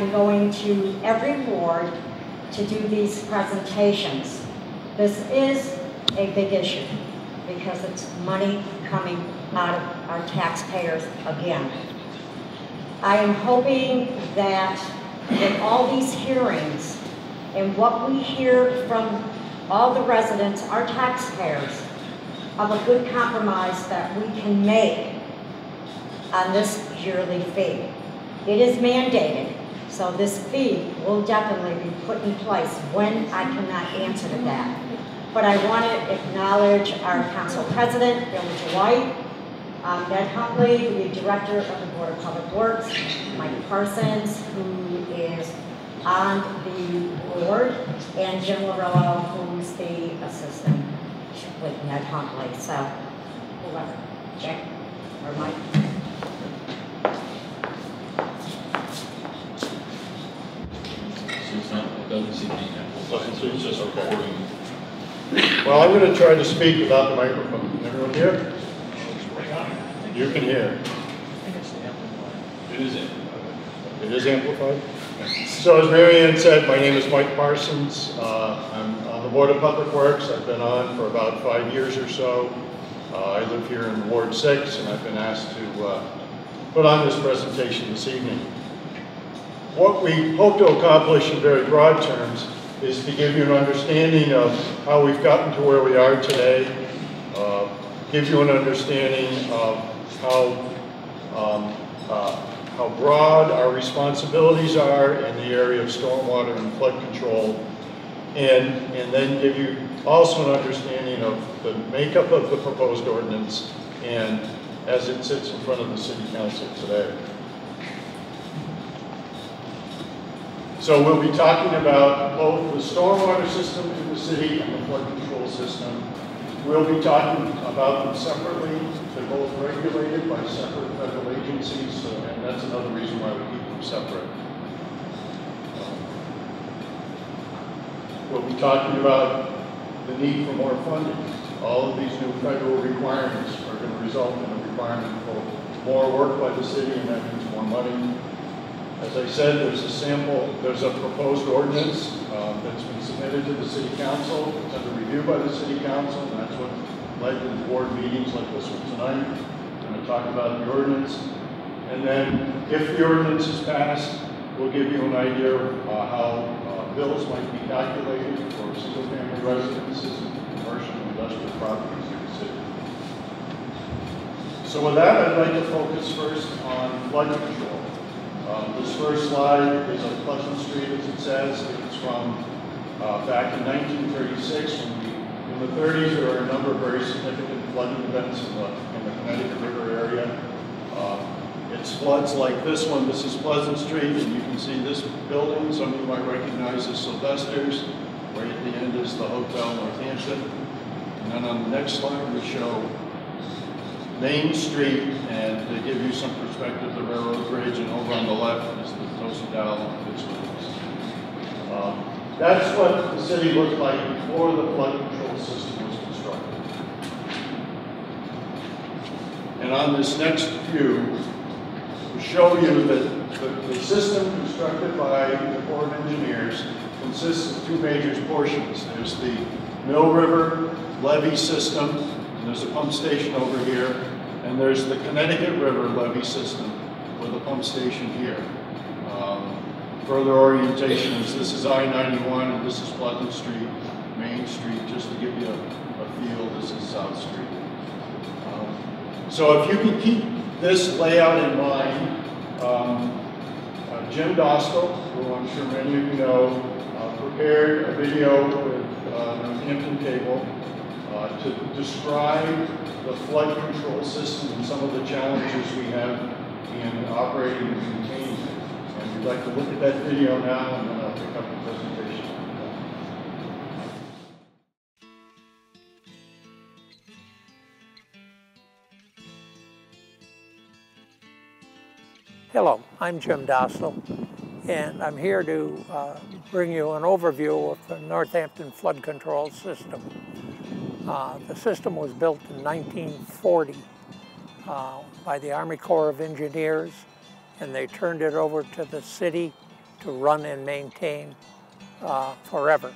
been going to every ward to do these presentations. This is a big issue because it's money coming out of our taxpayers again. I am hoping that in all these hearings and what we hear from all the residents, our taxpayers, of a good compromise that we can make on this yearly fee. It is mandated, so this fee will definitely be put in place when I cannot answer to that. But I want to acknowledge our council president, Bill Dwight, um, Ned Huntley, the director of the Board of Public Works, Mike Parsons, who is on the board, and Jim Laurila, who's the assistant with Ned Huntley. So whoever, Jack or Mike. So it's not, it doesn't seem to be amplified, so it's just recording. Well, I'm going to try to speak without the microphone. Can everyone hear? You can hear. It is in. It is amplified? So as Marianne said, my name is Mike Parsons. Uh, I'm on the Board of Public Works. I've been on for about five years or so. Uh, I live here in Ward 6, and I've been asked to uh, put on this presentation this evening. What we hope to accomplish in very broad terms is to give you an understanding of how we've gotten to where we are today, uh, give you an understanding of how, um, uh, how broad our responsibilities are in the area of stormwater and flood control, and, and then give you also an understanding of the makeup of the proposed ordinance and as it sits in front of the city council today. So we'll be talking about both the stormwater system in the city and the flood control system. We'll be talking about them separately. They're both regulated by separate federal agencies, so- and that's another reason why we keep them separate. We'll be talking about the need for more funding. All of these new federal requirements are going to result in a requirement for more work by the city, and that means more money. As I said, there's a sample, there's a proposed ordinance um, that's been submitted to the city council, it's under review by the city council, and that's what led to the board meetings like this one tonight. We're going to talk about the ordinance. And then, if the ordinance is passed, we'll give you an idea of uh, how uh, bills might be calculated for single-family residences and commercial and industrial properties in the city. So with that, I'd like to focus first on flood control. Um, This first slide is on Pleasant Street, as it says. It's from uh, back in 1936. In the 30s, there were a number of very significant flooding events in the in the Connecticut River area. Uh, It's floods like this one. This is Pleasant Street, and you can see this building. Some of you might recognize as Sylvester's. Right at the end is the Hotel Northampton. And then on the next slide, we show Main Street, and to give you some perspective, railroad bridge, and over on the left is the Tosendal Fitzwilliams. Um, That's what the city looked like before the flood control system was constructed. And on this next view, we show you that the, the system constructed by the Corps of Engineers consists of two major portions. There's the Mill River levee system, and there's a pump station over here, and there's the Connecticut River levee system with a pump station here. Um, Further orientation is this is I-91 and this is Pleasant Street, Main Street, just to give you a, a feel, this is South Street. Um, So if you can keep this layout in mind, um, uh, Jim Dostal, who I'm sure many of you know, uh, prepared a video with uh, Northampton Cable uh, to describe the flood control system and some of the challenges we have in operating and maintaining it. And we'd like to look at that video now, and then I'll pick up the presentation. Hello, I'm Jim Dostal, and I'm here to uh, bring you an overview of the Northampton Flood Control System. Uh, the system was built in 1940 uh, by the Army Corps of Engineers and they turned it over to the city to run and maintain uh, forever.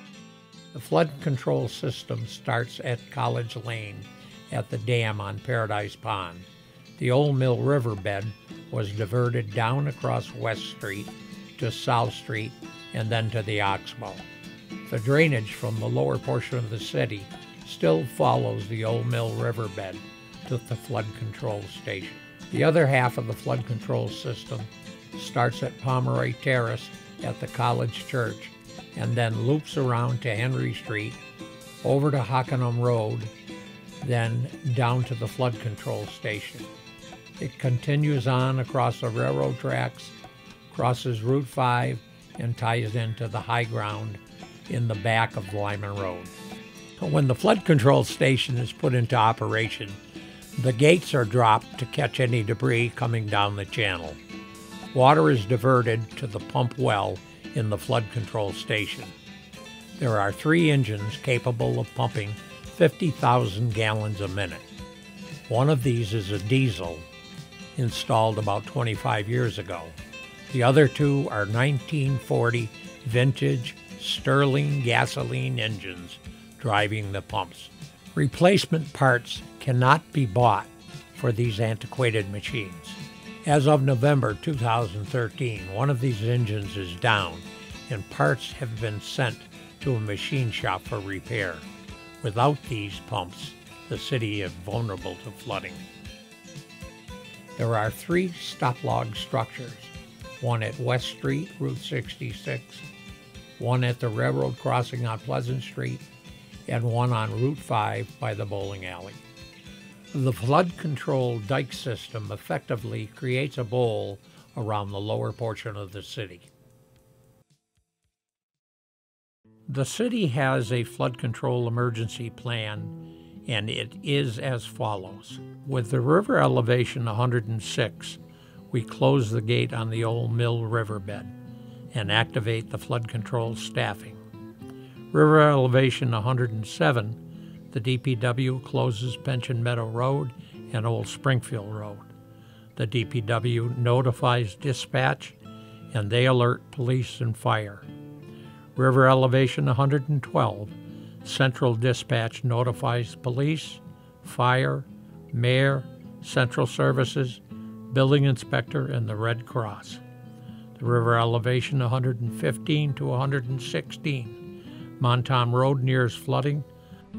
The flood control system starts at College Lane at the dam on Paradise Pond. The Old Mill Riverbed was diverted down across West Street to South Street and then to the Oxbow. The drainage from the lower portion of the city still follows the Old Mill Riverbed to the flood control station. The other half of the flood control system starts at Pomeroy Terrace at the College Church and then loops around to Henry Street, over to Hockanum Road, then down to the flood control station. It continues on across the railroad tracks, crosses Route 5, and ties into the high ground in the back of Lyman Road. When the flood control station is put into operation, the gates are dropped to catch any debris coming down the channel. Water is diverted to the pump well in the flood control station. There are three engines capable of pumping 50,000 gallons a minute. One of these is a diesel, installed about 25 years ago. The other two are 1940 vintage Sterling gasoline engines driving the pumps. Replacement parts cannot be bought for these antiquated machines. As of November 2013, one of these engines is down and parts have been sent to a machine shop for repair. Without these pumps, the city is vulnerable to flooding. There are three stop log structures one at West Street, Route 66, one at the railroad crossing on Pleasant Street, and one on Route 5 by the bowling alley. The flood control dike system effectively creates a bowl around the lower portion of the city. The city has a flood control emergency plan and it is as follows. With the river elevation 106, we close the gate on the Old Mill riverbed and activate the flood control staffing. River elevation 107, the DPW closes Pension Meadow Road and Old Springfield Road. The DPW notifies dispatch and they alert police and fire. River elevation 112, Central Dispatch notifies police, fire, mayor, central services, building inspector, and the Red Cross. The river elevation 115 to 116. Mount Tom Road nears flooding.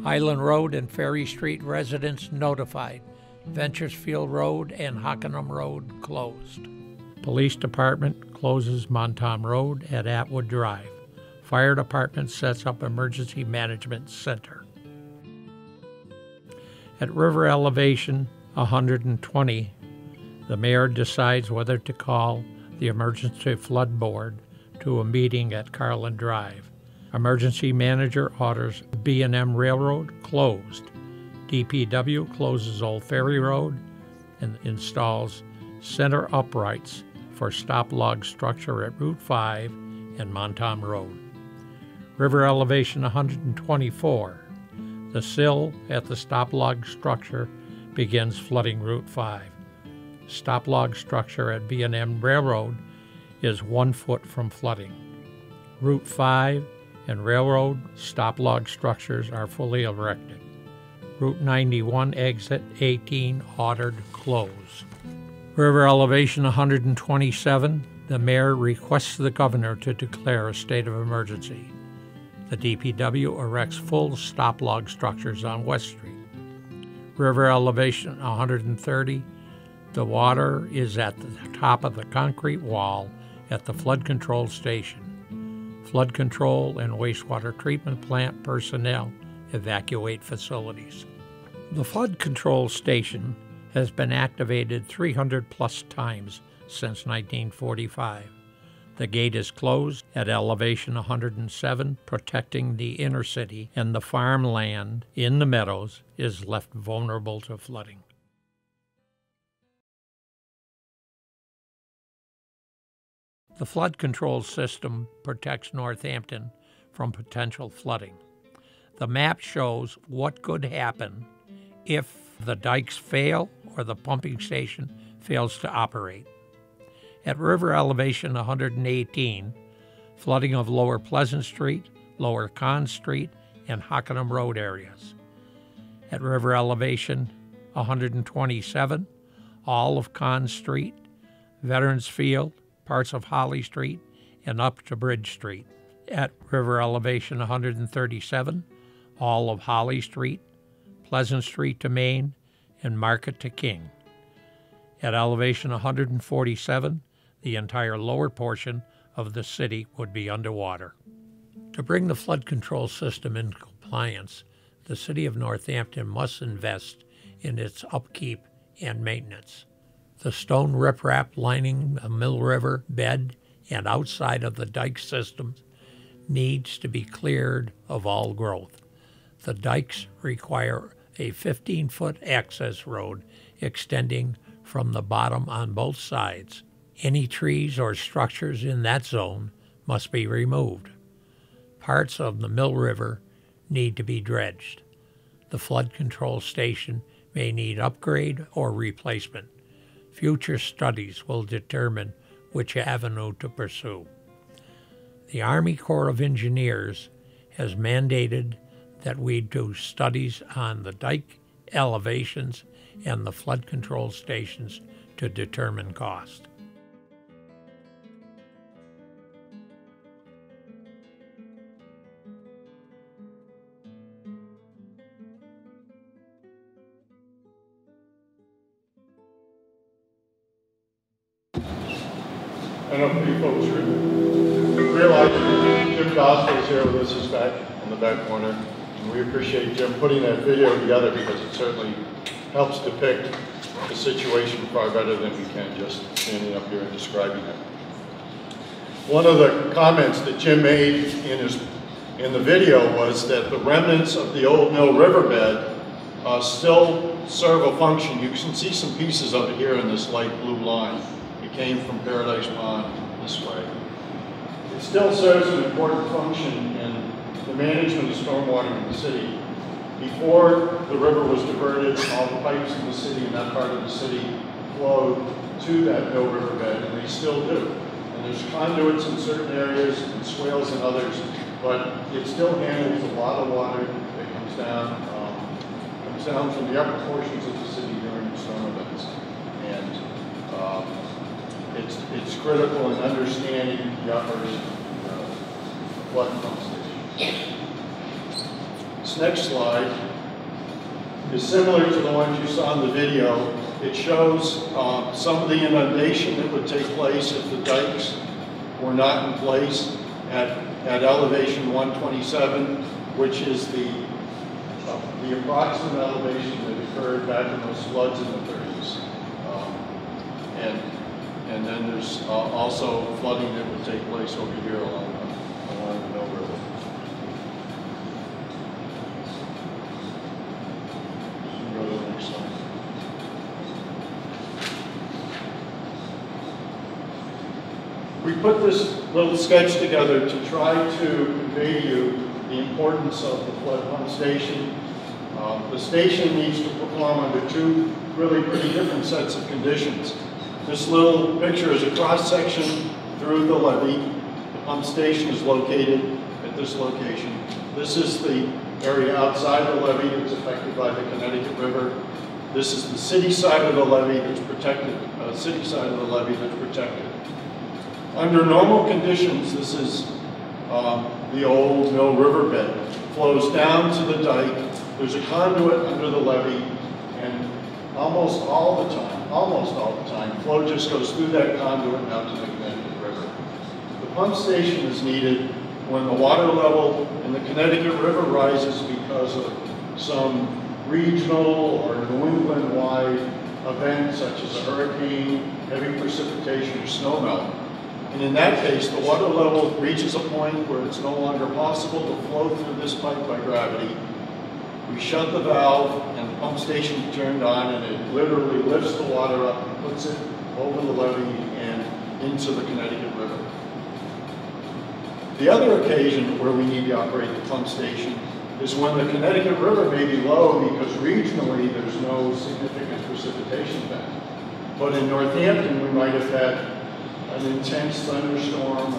Island Road and Ferry Street residents notified. Venturesfield Road and Hockanum Road closed. Police Department closes Mount Tom Road at Atwood Drive. Fire Department sets up Emergency Management Center. At river elevation 120, the mayor decides whether to call the Emergency Flood Board to a meeting at Carlin Drive. Emergency manager orders B&M Railroad closed. DPW closes Old Ferry Road and installs center uprights for stop log structure at Route 5 and Mount Tom Road. River elevation 124. The sill at the stop log structure begins flooding Route 5. Stop log structure at B&M Railroad is one foot from flooding. Route 5 and Railroad stop log structures are fully erected. Route 91 exit 18 ordered closed. River elevation 127. The mayor requests the governor to declare a state of emergency. The DPW erects full stop log structures on West Street. River elevation 130. The water is at the top of the concrete wall at the flood control station. Flood control and wastewater treatment plant personnel evacuate facilities. The flood control station has been activated 300 plus times since 1945. The gate is closed at elevation 107, protecting the inner city, and the farmland in the meadows is left vulnerable to flooding. The flood control system protects Northampton from potential flooding. The map shows what could happen if the dikes fail or the pumping station fails to operate. At river elevation 118, flooding of Lower Pleasant Street, Lower Conz Street, and Hockanum Road areas. At river elevation 127, all of Conz Street, Veterans Field, parts of Hawley Street, and up to Bridge Street. At river elevation 137, all of Hawley Street, Pleasant Street to Main, and Market to King. At elevation 147, the entire lower portion of the city would be underwater. To bring the flood control system in compliance, the City of Northampton must invest in its upkeep and maintenance. The stone riprap lining the Mill River bed and outside of the dike system needs to be cleared of all growth. The dikes require a 15 foot access road extending from the bottom on both sides. Any trees or structures in that zone must be removed. Parts of the Mill River need to be dredged. The flood control station may need upgrade or replacement. Future studies will determine which avenue to pursue. The Army Corps of Engineers has mandated that we do studies on the dike elevations and the flood control stations to determine cost. Folks re- realize Jim Dostal is here with us, is back in the back corner. And we appreciate Jim putting that video together because it certainly helps depict the situation far better than we can just standing up here and describing it. One of the comments that Jim made in his, in the video was that the remnants of the old mill riverbed uh, still serve a function. You can see some pieces of it here in this light blue line. It came from Paradise Pond this way. It still serves an important function in the management of stormwater in the city. Before the river was diverted, all the pipes in the city and that part of the city flowed to that mill riverbed, and they still do. And there's conduits in certain areas and swales in others, but it still handles a lot of water that comes down, um, comes down from the upper portions of the it's, it's critical in understanding the operation of flood pump station. This next slide is similar to the ones you saw in the video. It shows uh, some of the inundation that would take place if the dikes were not in place at, at elevation 127, which is the, uh, the approximate elevation that occurred back in those floods in the 30s. Um, and, and then there's uh, also flooding that would take place over here along, the- along the Mill River. We put this little sketch together to try to convey to you the importance of the flood pump station. Um, The station needs to perform under two really pretty different sets of conditions. This little picture is a cross-section through the levee. The pump station is located at this location. This is the area outside the levee that's affected by the Connecticut River. This is the city side of the levee that's protected, uh, city side of the levee that's protected. Under normal conditions, this is um, the old Mill Riverbed. Flows down to the dike. There's a conduit under the levee, and almost all the time, almost all the time, flow just goes through that conduit and out to the Connecticut River. The pump station is needed when the water level in the Connecticut River rises because of some regional or New England-wide event such as a hurricane, heavy precipitation, or snow melt. And in that case, the water level reaches a point where it's no longer possible to flow through this pipe by gravity. We shut the valve and pump station turned on and it literally lifts the water up and puts it over the levee and into the Connecticut River. The other occasion where we need to operate the pump station is when the Connecticut River may be low because regionally there's no significant precipitation event. But in Northampton, we might have had an intense thunderstorm,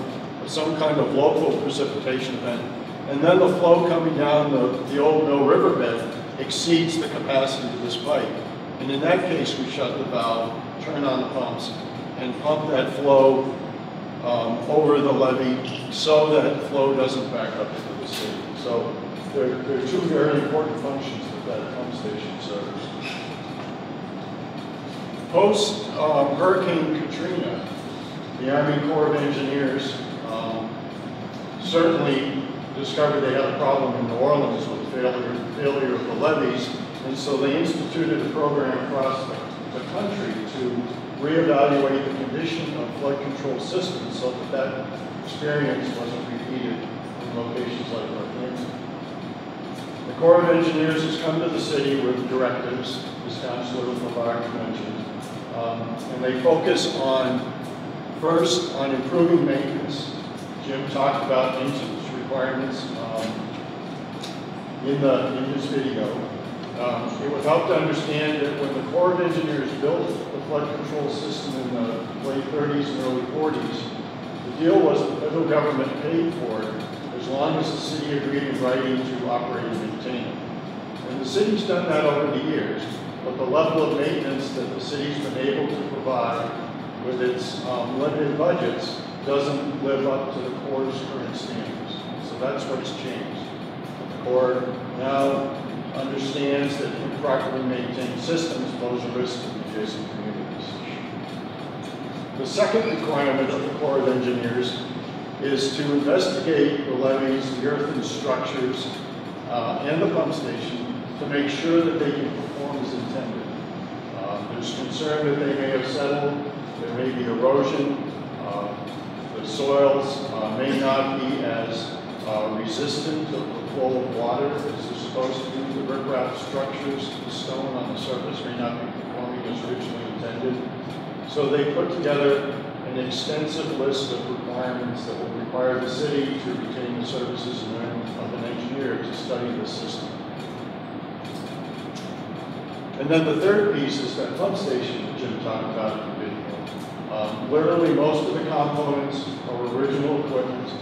some kind of local precipitation event, and then the flow coming down the, the old Mill Riverbed exceeds the capacity of this pipe. And in that case, we shut the valve, turn on the pumps, and pump that flow um, over the levee so that the flow doesn't back up into the city. So there, there are two very important functions that that pump station serves. Post um, Hurricane Katrina, the Army Corps of Engineers um, certainly discovered they had a problem in New Orleans with failure, failure of the levees, and so they instituted a program across the, country to reevaluate the condition of flood control systems so that that experience wasn't repeated in locations like Northampton. The Corps of Engineers has come to the city with directives, as Councilor LaBarge mentioned, um, and they focus on, first, on improving maintenance. Jim talked about maintenance requirements um, in the in his video. Um, it would help to understand that when the Corps of Engineers built the flood control system in the late 30s and early 40s, the deal was the federal government paid for it as long as the city agreed in writing to operate and maintain it. And the city's done that over the years, but the level of maintenance that the city's been able to provide with its um, limited budgets doesn't live up to the Corps' current standards. So that's what's changed. Corps now understands that improperly maintained systems pose a risk to the adjacent communities. The second requirement of the Corps of Engineers is to investigate the levees, the earthen structures, uh, and the pump station to make sure that they can perform as intended. Uh, there's concern that they may have settled, there may be erosion, uh, the soils uh, may not be as uh, resistant to flow of water as they're supposed to be. The riprap structures, the stone on the surface may not be performing as originally intended. So they put together an extensive list of requirements that will require the city to retain the services of an engineer to study the system. And then the third piece is that pump station that Jim talked about in the video. Um, literally, most of the components are original equipment.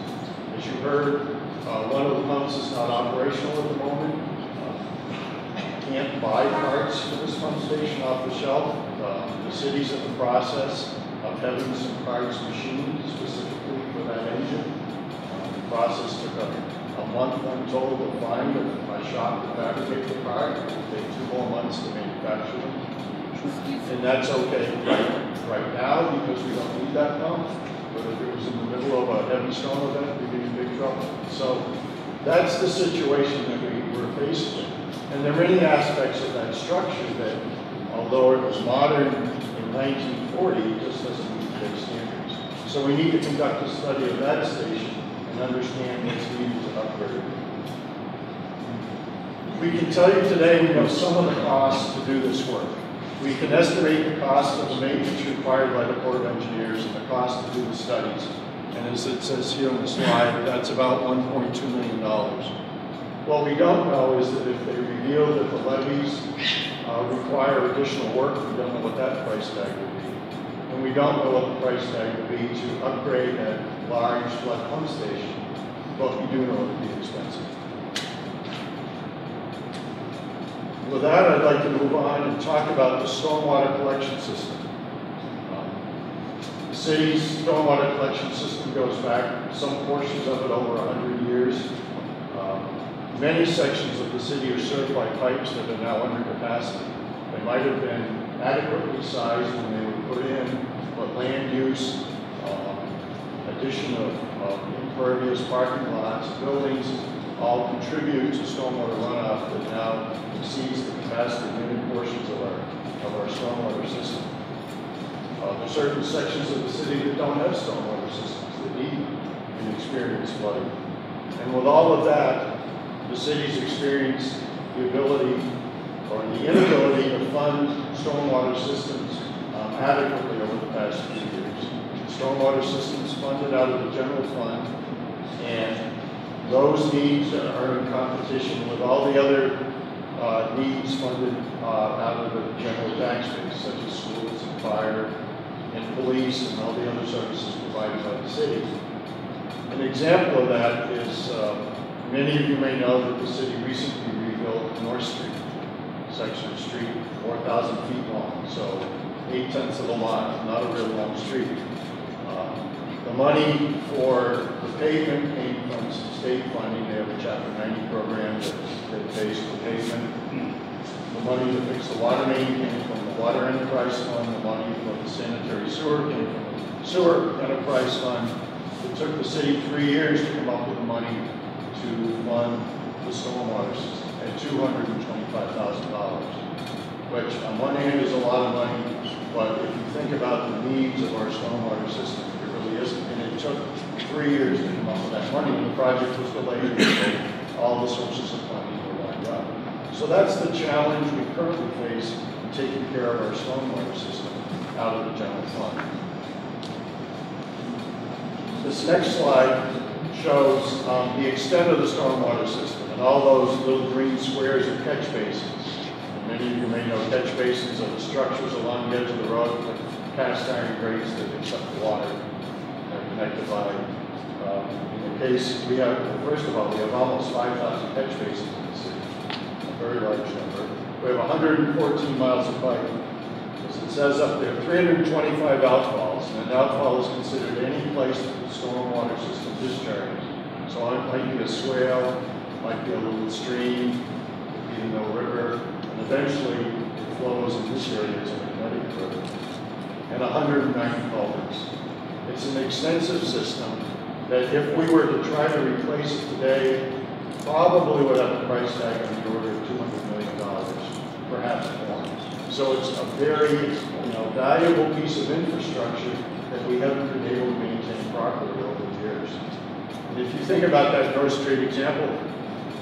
As you heard, uh, one of the pumps is not operational at the moment. Uh, can't buy parts for this pump station off the shelf. Uh, the city's in the process of having some parts machined specifically for that engine. Uh, the process took a, a month, I'm told, to find a, a shop to fabricate the part. It will take two more months to manufacture them. And that's okay right, right now because we don't need that pump. If it was in the middle of a heavy storm event, we'd be in big trouble. So that's the situation that we were faced with. And there are many aspects of that structure that, although it was modern in 1940, it just doesn't meet today's standards. So we need to conduct a study of that station and understand what's needed to upgrade. We can tell you today we know some of the costs to do this work. We can estimate the cost of the maintenance required by the Corps of Engineers and the cost to do the studies. And as it says here on the slide, that's about $1.2 million. What we don't know is that if they reveal that the levees uh, require additional work, we don't know what that price tag would be. And we don't know what the price tag would be to upgrade that large flood pump station, but we do know it would be expensive. With that, I'd like to move on and talk about the stormwater collection system. Um, The city's stormwater collection system goes back, some portions of it over 100 years. Um, Many sections of the city are served by pipes that are now under capacity. They might have been adequately sized when they were put in, but land use, um, addition of of impervious parking lots, buildings, all contribute to stormwater runoff that now exceeds the capacity of many portions of our, of our stormwater system. Uh, there are certain sections of the city that don't have stormwater systems that need and experience flooding. And with all of that, the city's experienced the ability or the inability to fund stormwater systems um, adequately over the past few years. Stormwater systems funded out of the general fund, and those needs are in competition with all the other uh, needs funded uh, out of the general tax base, such as schools and fire and police and all the other services provided by the city. An example of that is, uh, many of you may know that the city recently rebuilt North Street, section of street, 4,000 feet long, so eight tenths of a mile, not a real long street. Uh, The money for the pavement came from state funding, they have a chapter 90 program that that pays for pavement. The money to fix the water main came from the water enterprise fund, the money for the sanitary sewer came from the sewer enterprise fund. It took the city three years to come up with the money to fund the stormwater system at two hundred and twenty-five thousand dollars. Which on one hand is a lot of money, but if you think about the needs of our stormwater system, it really isn't. And it took three years to come up with that money, and the project was delayed, so all the sources of funding were lined up. So that's the challenge we currently face in taking care of our stormwater system out of the general fund. This next slide shows um, the extent of the stormwater system and all those little green squares are catch basins. And Many of you may know catch basins are the structures along the edge of the road with cast iron grates that accept the water. Um, in the case, we have, first of all, we have almost 5,000 catch basins in the city, a very large number. We have 114 miles of pipe. As it says up there, 325 outfalls, and an outfall is considered any place that the stormwater system discharges. So it might be a swale, might be a little stream, could be river, and eventually it flows in this area to the Connecticut River. And 190 culverts. It's an extensive system that if we were to try to replace it today, probably would have a price tag on the order of $200 million, perhaps more. So it's a very, you know, valuable piece of infrastructure that we haven't been able to maintain properly over the years. And if you think about that North Street example,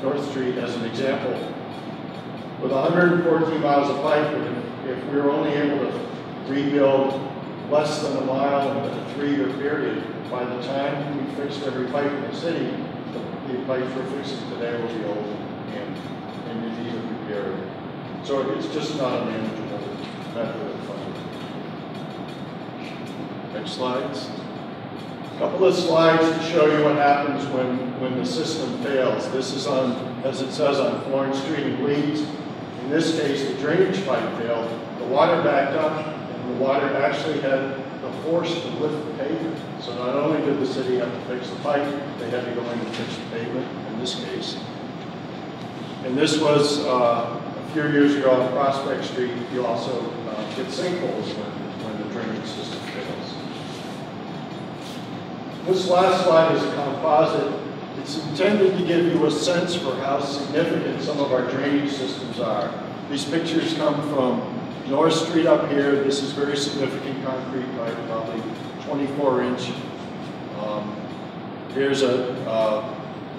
North Street as an example, with 114 miles of pipe, if- if we were only able to rebuild less than a mile in a three-year period, by the time we fixed every pipe in the city, the pipes we're fixing today will be old and, in need of repair. So it's just not a manageable method of funding. Next slides. A Couple of slides to show you what happens when, when the system fails. This is on, as it says on Florence Street in Leeds. In this case, the drainage pipe failed. The water backed up, water actually had the force to lift the pavement. So not only did the city have to fix the pipe, they had to go in and fix the pavement in this case. And this was uh, a few years ago on Prospect Street. You also uh, get sinkholes when, when the drainage system fails. This last slide is a composite. It's intended to give you a sense for how significant some of our drainage systems are. These pictures come from North Street up here. This is very significant concrete pipe, probably 24 inch. Um, Here's a uh,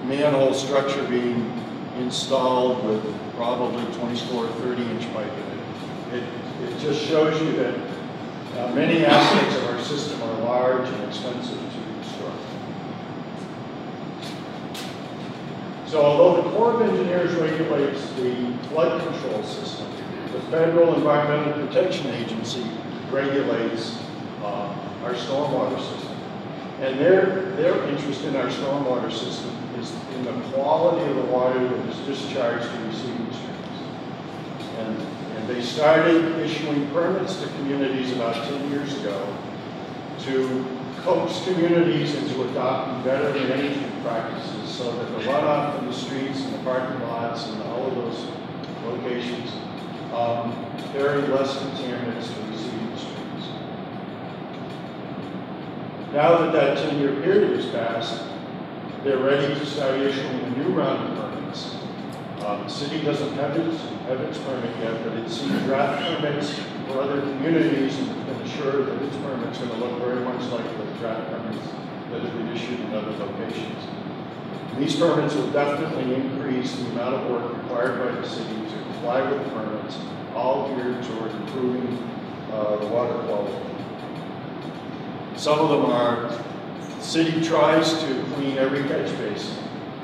manhole structure being installed with probably 24, 30 inch pipe in it. It, it just shows you that uh, many aspects of our system are large and expensive to construct. So although the Corps of Engineers regulates the flood control system, the Federal Environmental Protection Agency regulates uh, our stormwater system. And their, their interest in our stormwater system is in the quality of the water that is discharged to receiving streams. And, and they started issuing permits to communities about 10 years ago to coax communities into adopting better management practices so that the runoff from the streets and the parking lots and all of those locations um, carry less contaminants to receiving streams. Now that that 10-year period has passed, they're ready to start issuing a new round of permits. Uh, The city doesn't have its, have its permit yet, but it's seen draft permits for other communities and been assured that its permit's are going to look very much like the draft permits that have been issued in other locations. These permits will definitely increase the amount of work required by the city to the permits, all geared toward improving uh, the water quality. Some of them are, the city tries to clean every catch basin,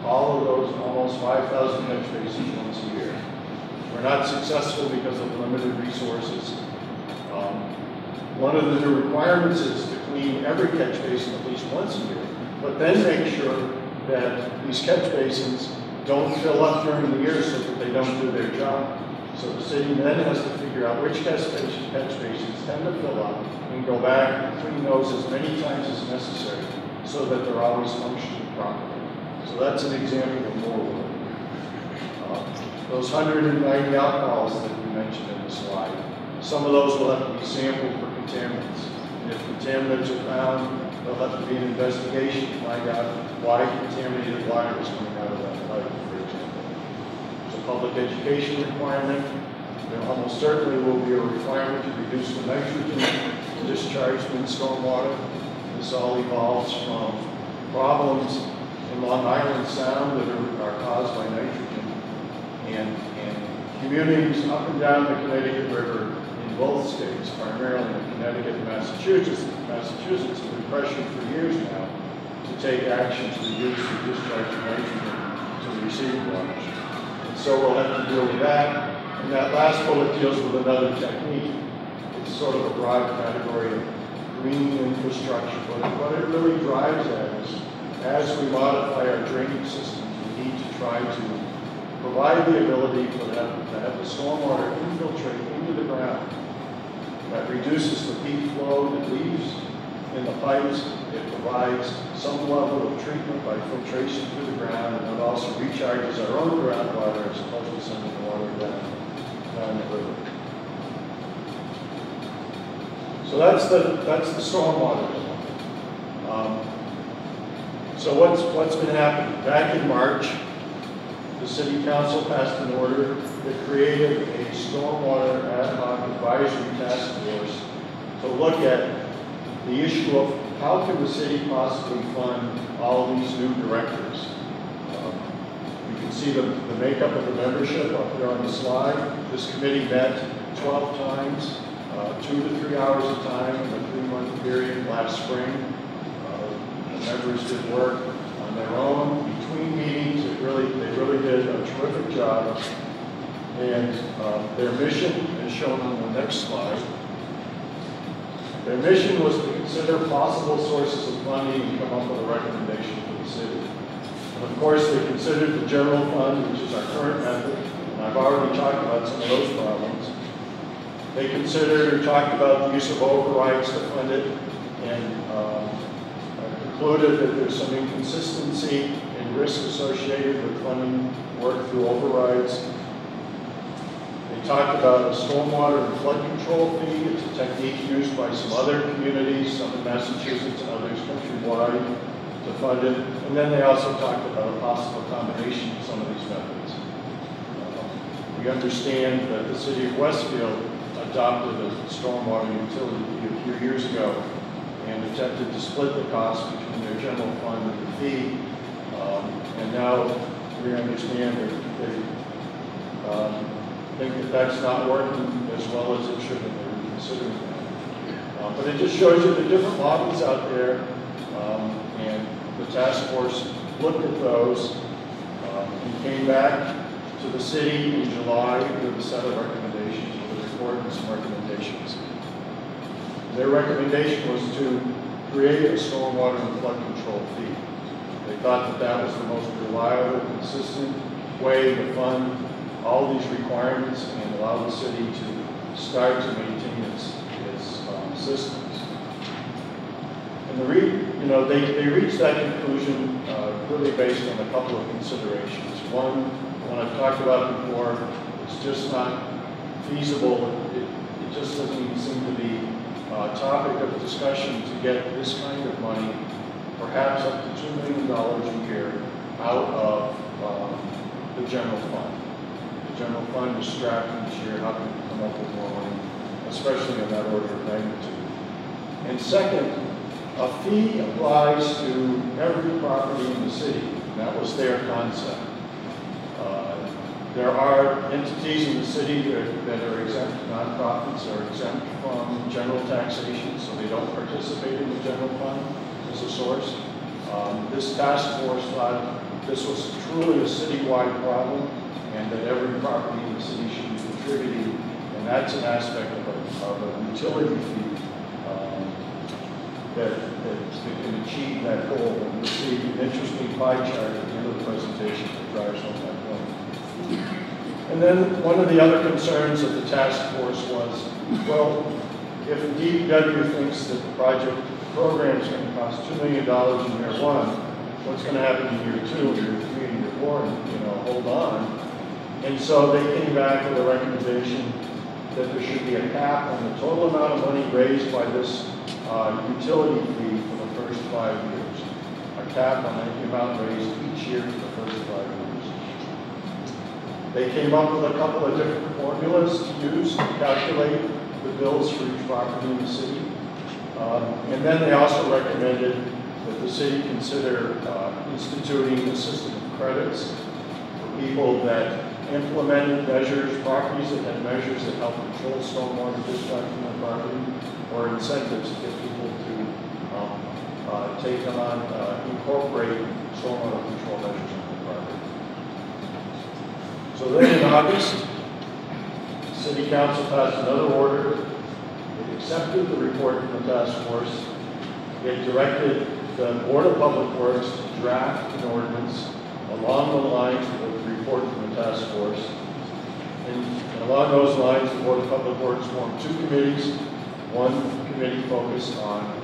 all of those almost 5,000 catch basins once a year. We're not successful because of limited resources. Um, One of the new requirements is to clean every catch basin at least once a year, but then make sure that these catch basins don't fill up during the year so that they don't do their job. So the city then has to figure out which catch basins, catch tend to fill up and go back and clean those as many times as necessary so that they're always functioning properly. So that's an example of more work. Uh, Those 190 outfalls that we mentioned in the slide, some of those will have to be sampled for contaminants. And if contaminants are found, there'll have to be an investigation to find out why contaminated water is coming out of that pipe, for example. It's a public education requirement. There almost certainly will be a requirement to reduce the nitrogen discharged in stormwater. This all evolves from problems in Long Island Sound that are, are caused by nitrogen. And, and communities up and down the Connecticut River in both states, primarily in Connecticut and Massachusetts, Massachusetts have been pressured for years now to take action to reduce the discharge of nitrogen to the receiving waters. So we'll have to deal with that. And that last bullet deals with another technique. It's sort of a broad category of green infrastructure, but what it really drives at is, as we modify our drainage systems, we need to try to provide the ability for that, to have the stormwater infiltrate into the ground. That reduces the peak flow that leaves in the pipes. It provides some level of treatment by filtration through the ground, and it also recharges our own groundwater as opposed to sending the water down, down the river. So that's the, that's the stormwater. Um, So what's, what's been happening? Back in March, the city council passed an order that created a stormwater ad hoc advisory task force to look at the issue of how can the city possibly fund all these new directors? Um, You can see the, the makeup of the membership up there on the slide. This committee met 12 times, uh, two to three hours a time in a three-month period last spring. Uh, The members did work on their own, between meetings, it really, they really did a terrific job. And uh, their mission is shown on the next slide. Their mission was to consider possible sources of funding and come up with a recommendation for the city. And of course, they considered the general fund, which is our current method, and I've already talked about some of those problems. They considered or talked about the use of overrides to fund it, and um, concluded that there's some inconsistency and risk associated with funding work through overrides. They talked about a stormwater and flood control fee. It's a technique used by some other communities, some in Massachusetts, and others countrywide, to fund it. And then they also talked about a possible combination of some of these methods. Uh, We understand that the city of Westfield adopted a stormwater utility fee a few years ago and attempted to split the cost between their general fund and the fee. Um, And now we understand that they um, think that that's not working as well as it should have been considering that. Uh, But it just shows you the different models out there, um, and the task force looked at those um, and came back to the city in July with a set of recommendations, with a report and some recommendations. Their recommendation was to create a stormwater and flood control fee. They thought that that was the most reliable, consistent way to fund all these requirements and allow the city to start to maintain its, its um, systems. And the re, you know, they, they reached that conclusion uh, really based on a couple of considerations. One, one I've talked about before, it's just not feasible, it, it just doesn't seem to be a topic of discussion to get this kind of money, perhaps up to $2 million a year, out of um, the general fund. General fund is strapped each year, how can we come up with more money, especially in that order of magnitude? And second, a fee applies to every property in the city. That was their concept. Uh, There are entities in the city that that are exempt, nonprofits are exempt from general taxation, so they don't participate in the general fund as a source. Um, This task force thought this was truly a citywide problem, and that every property in the city should be contributing, and that's an aspect of a, of a utility fee um, that, that can achieve that goal. And you'll see an interesting pie chart at the end of the presentation that drives home that point. And then one of the other concerns of the task force was, well, if DPW thinks that the project program is going to cost $2 million in year one, what's going to happen in year two, year three, year four, and, you know, hold on. And so they came back with a recommendation that there should be a cap on the total amount of money raised by this uh, utility fee for the first five years. A cap on the amount raised each year for the first five years. They came up with a couple of different formulas to use to calculate the bills for each property in the city. Um, And then they also recommended that the city consider uh, instituting a system of credits for people that implemented measures, properties that had measures that help control stormwater discharge from their property, or incentives to get people to um, uh, take on, uh, incorporate stormwater control measures on their property. So then in August, City Council passed another order. It accepted the report from the task force. It directed the Board of Public Works to draft an ordinance along the lines of the report from the task force. And along those lines, the Board of Public Works formed two committees. One committee focused on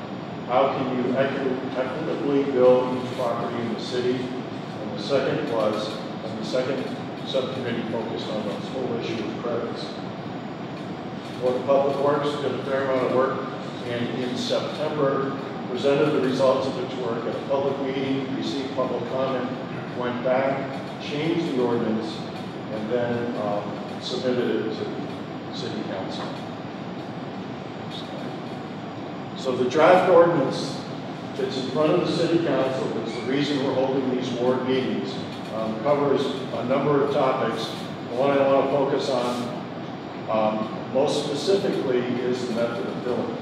how can you equi- equitably build property in the city? And the second was, and the second subcommittee focused on this whole issue of credits. Board of Public Works did a fair amount of work, and in September, presented the results of its work at a public meeting, received public comment, went back, changed the ordinance, and then um, submitted it to city council. So the draft ordinance that's in front of the city council, that's the reason we're holding these ward meetings, um, covers a number of topics. The one I want to focus on um, most specifically is the method of billing.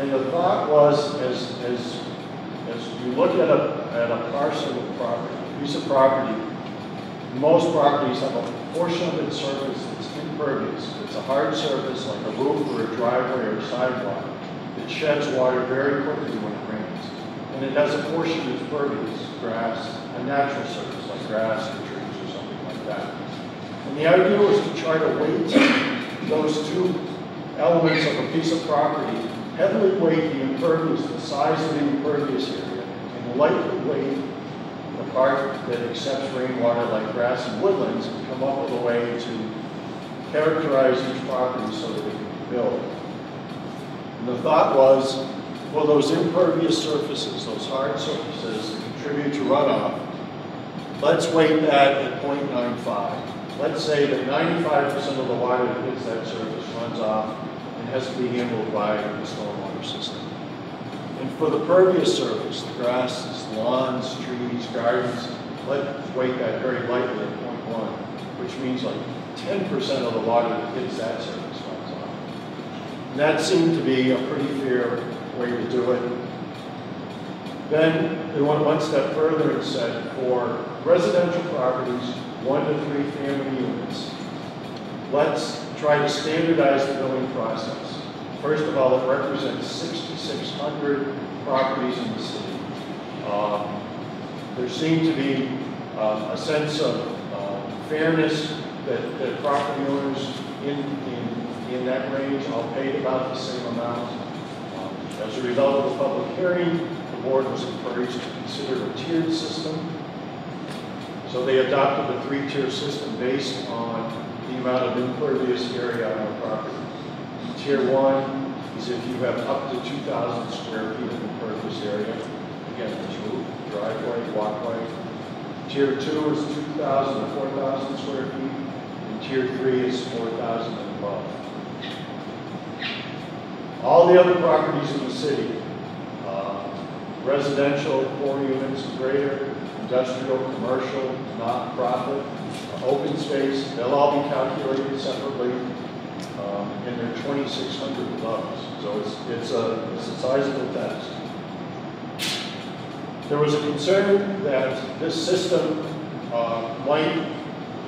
And the thought was, as, as, as you look at a, at a parcel of property, piece of property, most properties have a portion of its surface that's impervious. It's a hard surface like a roof or a driveway or a sidewalk. It sheds water very quickly when it rains. And it has a portion that's pervious, grass, a natural surface like grass or trees or something like that. And the idea was to try to weight those two elements of a piece of property, heavily weight the impervious, the size of the impervious area, and lightly weight part that accepts rainwater like grass and woodlands, and come up with a way to characterize each property so that it can be billed. And the thought was, well, those impervious surfaces, those hard surfaces that contribute to runoff, let's weight that at 0.95. Let's say that 95% of the water that hits that surface runs off and has to be handled by the stormwater system. And for the pervious surface, the grasses, lawns, trees, gardens, let's weight that very lightly at 0.1, which means like 10% of the water that hits that surface runs off. And that seemed to be a pretty fair way to do it. Then they went one step further and said, for residential properties, one to three family units, let's try to standardize the billing process. First of all, it represents 6,600 properties in the city. Um, There seemed to be uh, a sense of uh, fairness that, that property owners in, in, in that range all paid about the same amount. As a result of the public hearing, the board was encouraged to consider a tiered system. So they adopted a three-tier system based on the amount of impervious area on a property. Tier one is if you have up to 2,000 square feet of impervious area. Again, it's roof, driveway, walkway. Tier two is 2,000 to 4,000 square feet, and tier three is 4,000 and above. All the other properties in the city, uh, residential, four units and greater, industrial, commercial, not-profit, uh, open space, they'll all be calculated separately, um, and there are 2,600 of. So it's, it's a, it's a sizable task. There was a concern that this system uh, might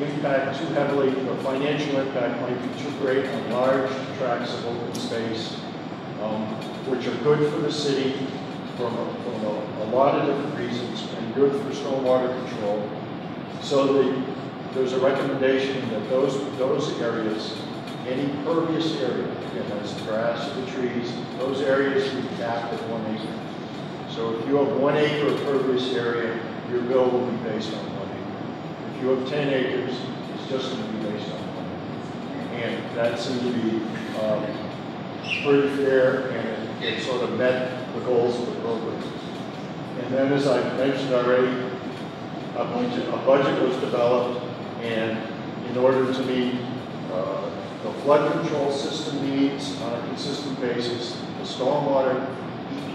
impact too heavily, the financial impact might be too great on large tracts of open space um, which are good for the city from, a- from a, a lot of different reasons and good for stormwater control. So the, there's a recommendation that those, those areas, any pervious area, again, that's the grass the trees, those areas be capped at one acre. So if you have one acre of pervious area, your bill will be based on one acre. If you have ten acres, it's just gonna be based on one acre. And that seemed to be, um, pretty fair and it- it sort of met the goals of the program. And then, as I mentioned already, a budget, a budget was developed, and in order to meet uh, the flood control system needs on a consistent basis, the stormwater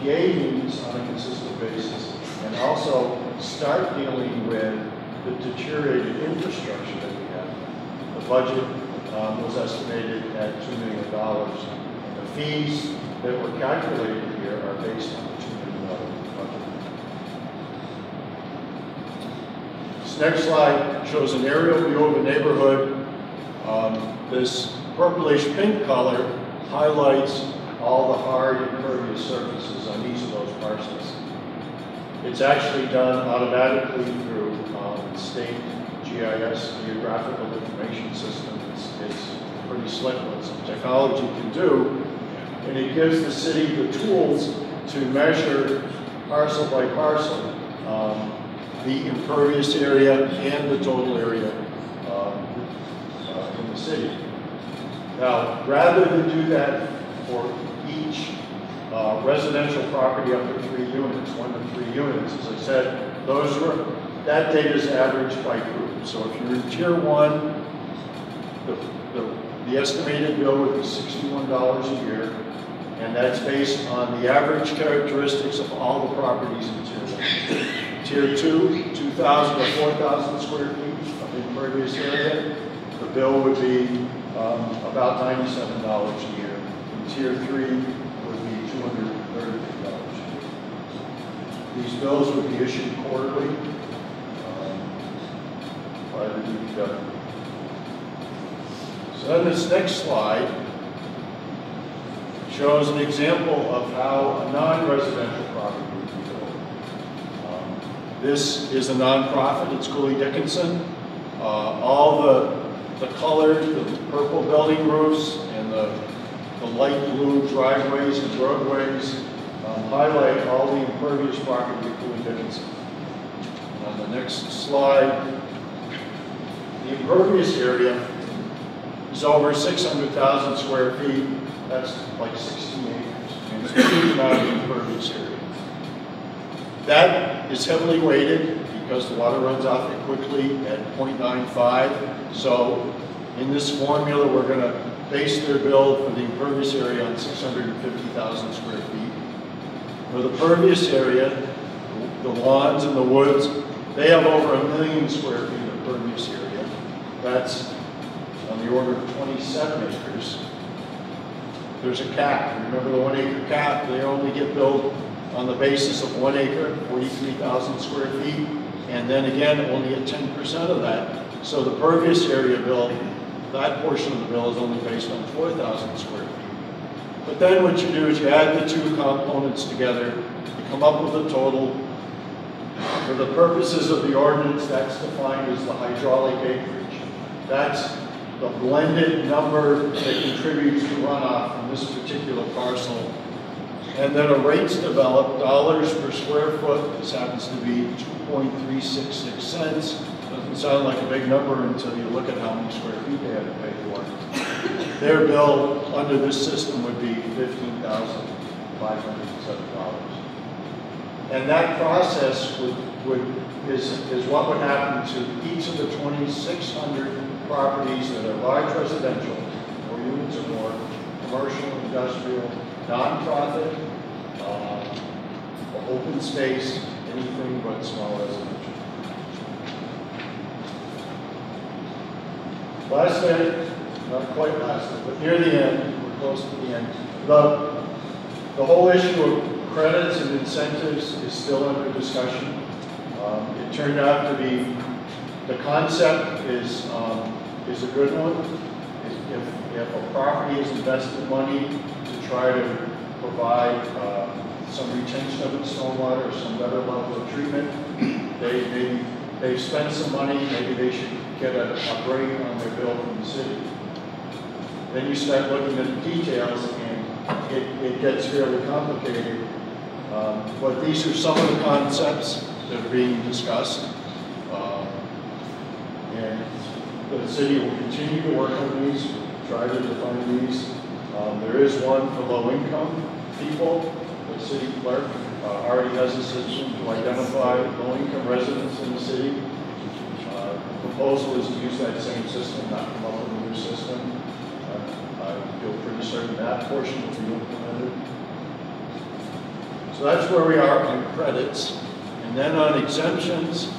EPA needs on a consistent basis, and also start dealing with the deteriorated infrastructure that we have. The budget um, was estimated at $2 million. The fees that were calculated here are based on the $2 million budget. This next slide shows an aerial view of a neighborhood. Um, This purplish pink color highlights all the hard impervious surfaces on each of those parcels. It's actually done automatically through um, state GIS, Geographical Information System. It's, it's pretty slick what some technology can do. And it gives the city the tools to measure parcel by parcel, um, the impervious area and the total area um, uh, in the city. Now, rather than do that for each uh, residential property up to three units, one to three units, as I said, those were, that data is averaged by group. So if you're in tier one, the, the, the estimated bill would be sixty-one dollars a year, and that's based on the average characteristics of all the properties in tier one. Tier two, two thousand or four thousand square feet of impervious area, the bill would be, um, about ninety-seven dollars a year. And tier three would be two hundred and thirty dollars a year. These bills would be issued quarterly, um, by the DPW. So then this next slide shows an example of how a non-residential property would be billed. Um, This is a nonprofit, it's Cooley Dickinson. Uh, All the, the colored, the purple building roofs and the, the light blue driveways and roadways um, highlight all the impervious property of Cooley Dickinson. On the next slide, the impervious area is over 600,000 square feet. That's like 16 acres. And it's a huge amount of impervious area. That is heavily weighted because the water runs off it quickly at 0.95. So in this formula, we're going to base their bill for the impervious area on 650,000 square feet. For the pervious area, the lawns and the woods, they have over a million square feet of pervious area. That's on the order of 27 acres. There's a cap, remember the one acre cap, they only get billed on the basis of one acre, 43,000 square feet, and then again, only at 10% of that. So the pervious area bill, that portion of the bill is only based on 4,000 square feet. But then what you do is you add the two components together, you come up with a total. For the purposes of the ordinance, that's defined as the hydraulic acreage. That's the blended number that contributes to runoff from this particular parcel. And then a rate's developed, dollars per square foot, this happens to be 2.366 cents. Doesn't sound like a big number until you look at how many square feet they had to pay for. Their bill under this system would be $15,507. And that process would, would, is, is what would happen to each of the 2,600 properties that are large residential, or units or more, commercial, industrial, nonprofit, uh, open space, anything but small residential. Last bit, not quite last but near the end, we're close to the end. The, the whole issue of credits and incentives is still under discussion. Um, it turned out to be, the concept is, um, is a good one. If, if- a property has invested money try to provide uh, some retention of the stormwater, some better level of treatment. They, maybe, they've spent some money, maybe they should get a, a break on their bill from the city. Then you start looking at the details and it, it gets fairly complicated. Um, But these are some of the concepts that are being discussed. Um, And the city will continue to work on these, try to define these. Um, There is one for low-income people. The city clerk uh, already has a system to identify low-income residents in the city. Uh, the Proposal is to use that same system, not come up with a new system. Uh, I feel pretty certain that portion will be implemented. So that's where we are on credits. And then on exemptions,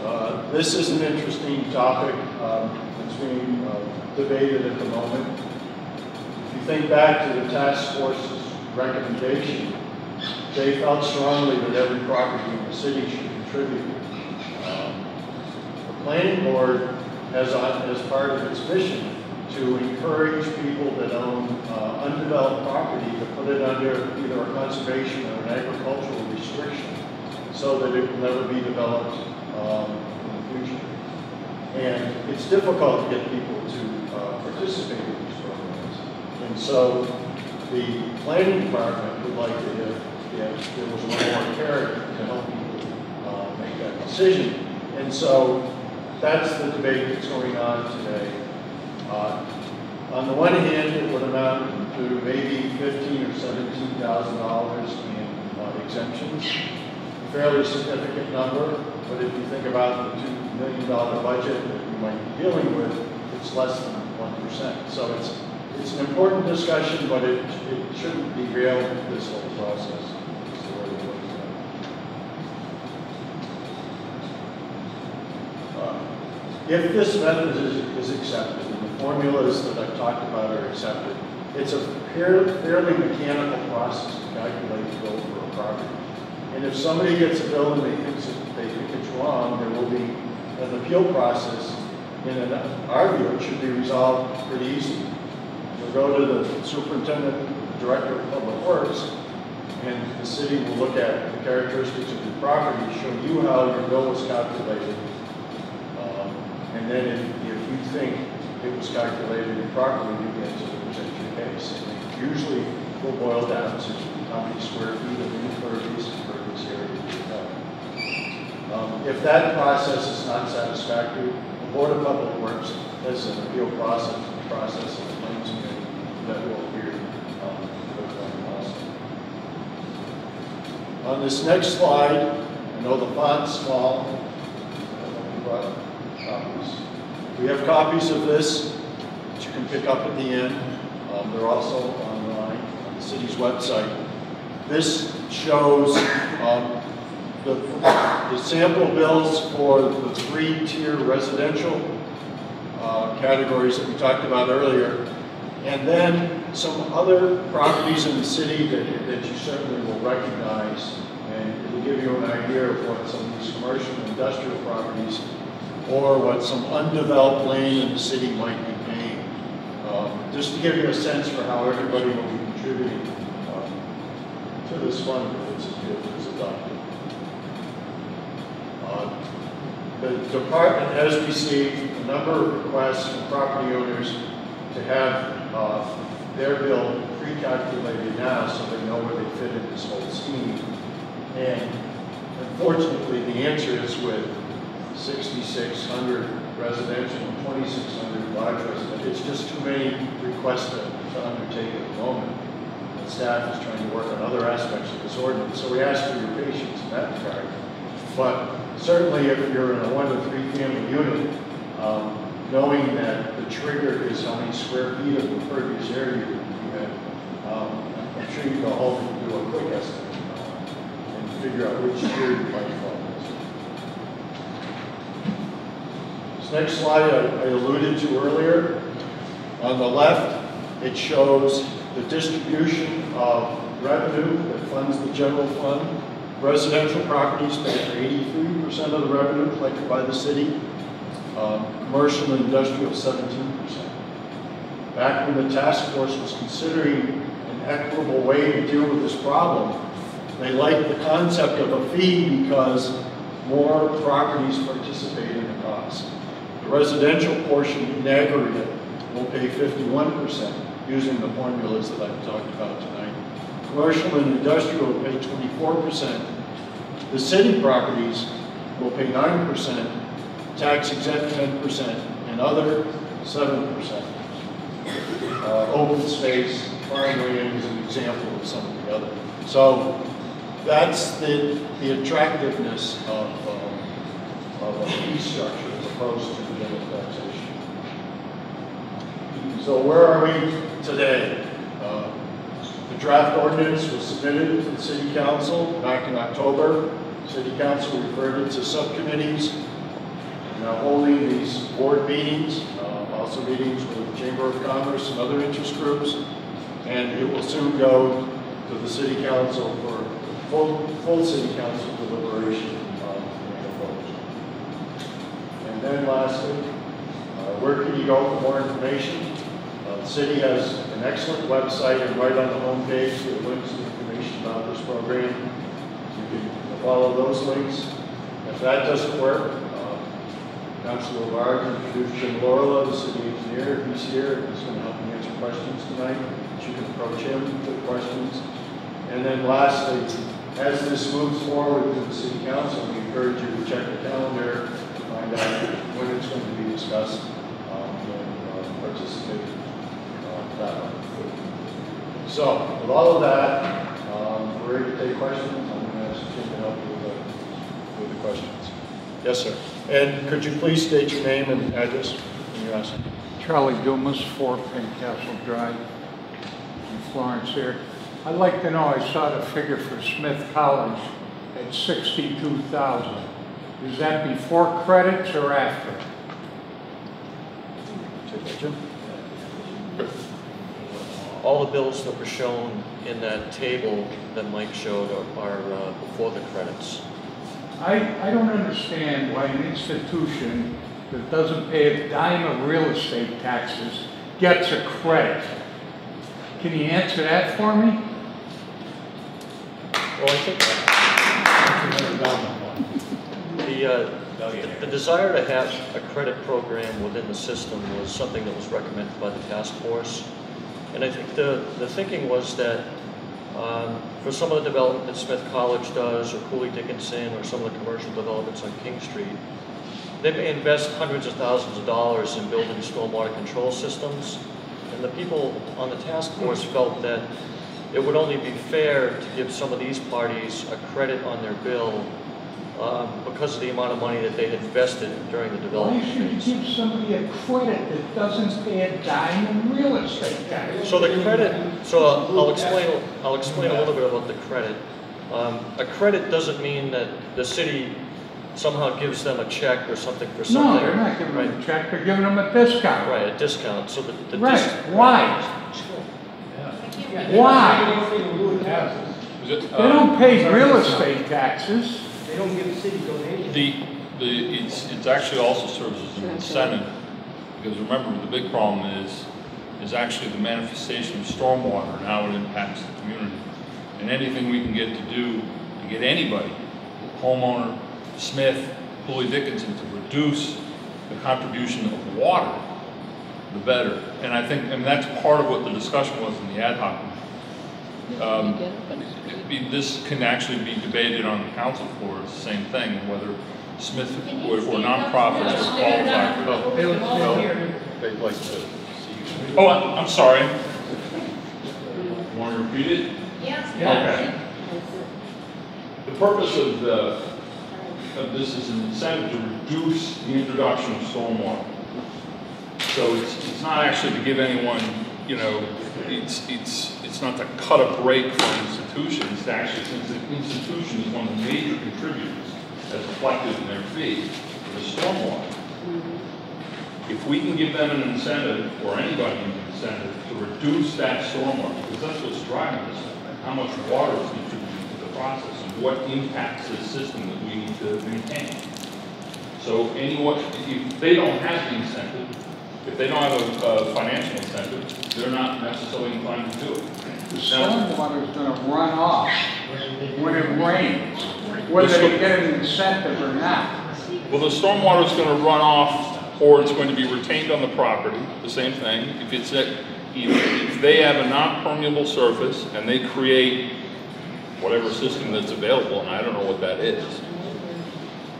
uh, this is an interesting topic um, that's being uh, debated at the moment. Think back to the task force's recommendation, they felt strongly that every property in the city should contribute. Um, The planning board has, as part of its mission, to encourage people that own uh, undeveloped property to put it under either a conservation or an agricultural restriction so that it will never be developed um, in the future. And it's difficult to get people to uh, participate. And so the planning department would like it if, if there was a little more carrot to help people uh, make that decision. And so that's the debate that's going on today. Uh, On the one hand, it would amount to maybe fifteen or seventeen thousand dollars in uh, exemptions. A fairly significant number, but if you think about the two million dollar budget that you might be dealing with, it's less than one percent. So it's, it's an important discussion, but it, it shouldn't derail this whole process. Uh, If this method is, is accepted, and the formulas that I've talked about are accepted, it's a fairly mechanical process to calculate the bill for a property. And if somebody gets a bill and they think, they think it's wrong, there will be an appeal process, and in our view, it should be resolved pretty easily. Go to the superintendent, director of public works, and the city will look at the characteristics of your property, show you how your bill was calculated, um, And then if, if you think it was calculated improperly, you get to present your case. And usually will boil down to how many square feet of impervious impervious area you have. Um, If that process is not satisfactory, the Board of Public Works has an appeal process, process that will the. On this next slide, I know the font's small. Copies. We have copies of this that you can pick up at the end. Um, They're also online on the city's website. This shows um, the the sample bills for the three-tier residential uh, categories that we talked about earlier. And then some other properties in the city that, that you certainly will recognize. And will give you an idea of what some of these commercial and industrial properties or what some undeveloped land in the city might be paying. Um, Just to give you a sense for how everybody will be contributing um, to this fund if it's, if it's adopted. Uh, The department has received a number of requests from property owners to have their bill pre-calculated now so they know where they fit in this whole scheme. And unfortunately, the answer is with 6,600 residential and 2,600 large residential. It's just too many requests to to undertake at the moment. And staff is trying to work on other aspects of this ordinance. So we ask for your patience in that regard. But certainly if you're in a one to three family unit, um, knowing that the trigger is how many square feet of the impervious area you have, um, I'm sure you can go home and do a quick estimate uh, and figure out which tier you might fall into. This next slide I I alluded to earlier. On the left, it shows the distribution of revenue that funds the general fund. Residential properties pay for eighty-three percent of the revenue collected by the city. Um, Commercial and industrial, seventeen percent. Back when the task force was considering an equitable way to deal with this problem. They liked the concept of a fee because more properties participate in the cost. The residential portion in aggregate will pay fifty-one percent using the formulas that I've talked about tonight. Commercial and industrial will pay twenty-four percent. The city properties will pay nine percent, tax exempt ten percent, and other seven percent. Uh, open space, farmland is an example of some of the other. So that's the, the attractiveness of, um, of a fee structure as opposed to general taxation. So where are we today? Uh, The draft ordinance was submitted to the city council back in October. City council referred it to subcommittees. Now holding these board meetings, uh, also meetings with the Chamber of Commerce and other interest groups. And it will soon go to the city council for full, full city council deliberation proposal. And then lastly, uh, where can you go for more information? Uh, The city has an excellent website, and right on the homepage, there are links to information about this program. You can follow those links. If that doesn't work, uh, Councilor LaBarge introduce Jim Laurila, the city engineer, he's here, he's going to help you answer questions tonight. You can approach him with questions. And then lastly, as this moves forward to the city council, we encourage you to check the calendar to find out when it's going to be discussed um, and uh, participate uh, that. So, with all of that, um, we're ready to take questions. I'm going to ask Jim to help you with the, with the questions. Yes, sir. And could you please state your name and address when you're asking? Charlie Dumas, 4 Castle Drive, in Florence here. I'd like to know, I saw the figure for Smith College at 62,000. Is that before credits or after? Take that, Jim. All the bills that were shown in that table that Mike showed are, are uh, before the credits. I, I don't understand why an institution that doesn't pay a dime of real estate taxes gets a credit. Can you answer that for me? Well, I think the, uh, the desire to have a credit program within the system was something that was recommended by the task force. And I think the, the thinking was that um, for some of the development that Smith College does, or Cooley Dickinson, or some of the commercial developments on King Street, they may invest hundreds of thousands of dollars in building stormwater control systems. And the people on the task force felt that it would only be fair to give some of these parties a credit on their bill um, because of the amount of money that they had invested during the Why development should you phase. give somebody a credit that doesn't pay a dime in real estate taxes? So the credit, so I'll I'll explain, I'll explain a little bit about the credit. Um, A credit doesn't mean that the city somehow gives them a check or something for No, something. they're not giving them Right, a check, they're giving them a discount. Right, a discount, so the, the. Right, dis- why? Why? Is it, They uh, don't pay real estate taxes. They don't give city donations. The, the, it's, it's actually also serves as an incentive, because remember, the big problem is, is actually the manifestation of stormwater and how it impacts the community. And anything we can get to do to get anybody, homeowner, Smith, Cooley Dickinson, to reduce the contribution of water, the better. And I think, and that's part of what the discussion was in the ad hoc. Um, be- This can actually be debated on the council floor, it's the same thing, whether Smith or or nonprofits would qualify for. No, they'd like to see you. Oh, I'm I'm sorry. Want to repeat it? Yes. Okay. The purpose of the, of this is an incentive to reduce the introduction of stormwater. So it's, it's not actually to give anyone, you know, it's, it's, it's not to cut a break for institutions, to actually, since the institution is one of the major contributors as reflected in their fee for the stormwater. Mm-hmm. If we can give them an incentive, or anybody an incentive, to reduce that stormwater, because that's what's driving this, how much water is contributing to the process, and what impacts the system that we need to maintain. So anyone, if they don't have the incentive, If they don't have a, a financial incentive, they're not necessarily inclined to do it. The stormwater is gonna run off when it rains, whether they get an incentive or not. Well, the stormwater is gonna run off, or it's going to be retained on the property, the same thing. If it's, a- if they have a non-permeable surface and they create whatever system that's available, and I don't know what that is.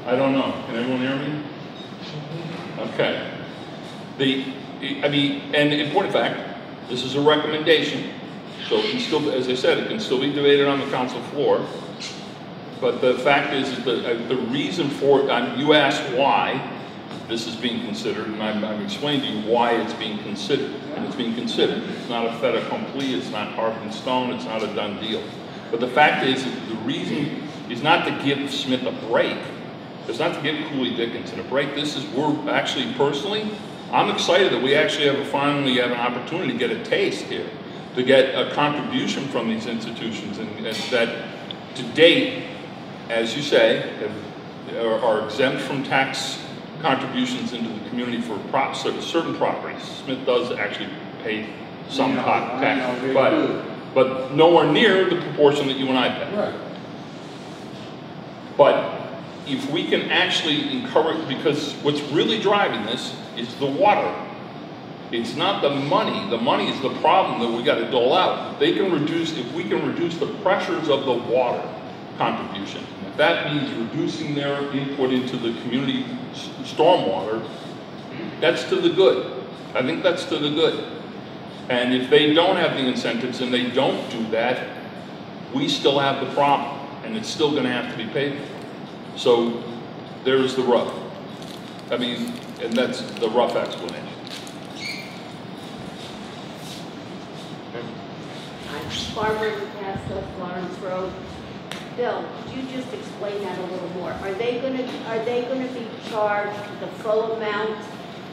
I don't know. Can everyone hear me? Okay. The, I mean, and of fact, this is a recommendation, so it can still, as I said, it can still be debated on the council floor. But the fact is, is that uh, the reason for, um, you asked why this is being considered, and I'm, I'm explaining to you why it's being considered. And it's being considered. It's not a fait accompli, it's not carved in stone, it's not a done deal. But the fact is, the reason is not to give Smith a break. It's not to give Cooley Dickinson a break. This is, we're actually personally, I'm excited that we actually have a, finally have an opportunity to get a taste here, to get a contribution from these institutions and, and that to date, as you say, have, are, are exempt from tax contributions into the community for prop, certain properties. Smith does actually pay some tax, know but, but nowhere near the proportion that you and I pay. Right. But if we can actually encourage, because what's really driving this is the water. It's not the money. The money is the problem that we got to dole out. They can reduce, if we can reduce the pressures of the water contribution, if that means reducing their input into the community stormwater, that's to the good. I think that's to the good. And if they don't have the incentives and they don't do that, we still have the problem, and it's still gonna have to be paid for. So there's the rub. I mean, and that's the rough explanation. Barbara Castle, Florence Road. Bill, could you just explain that a little more? Are they gonna, are they gonna be charged the full amount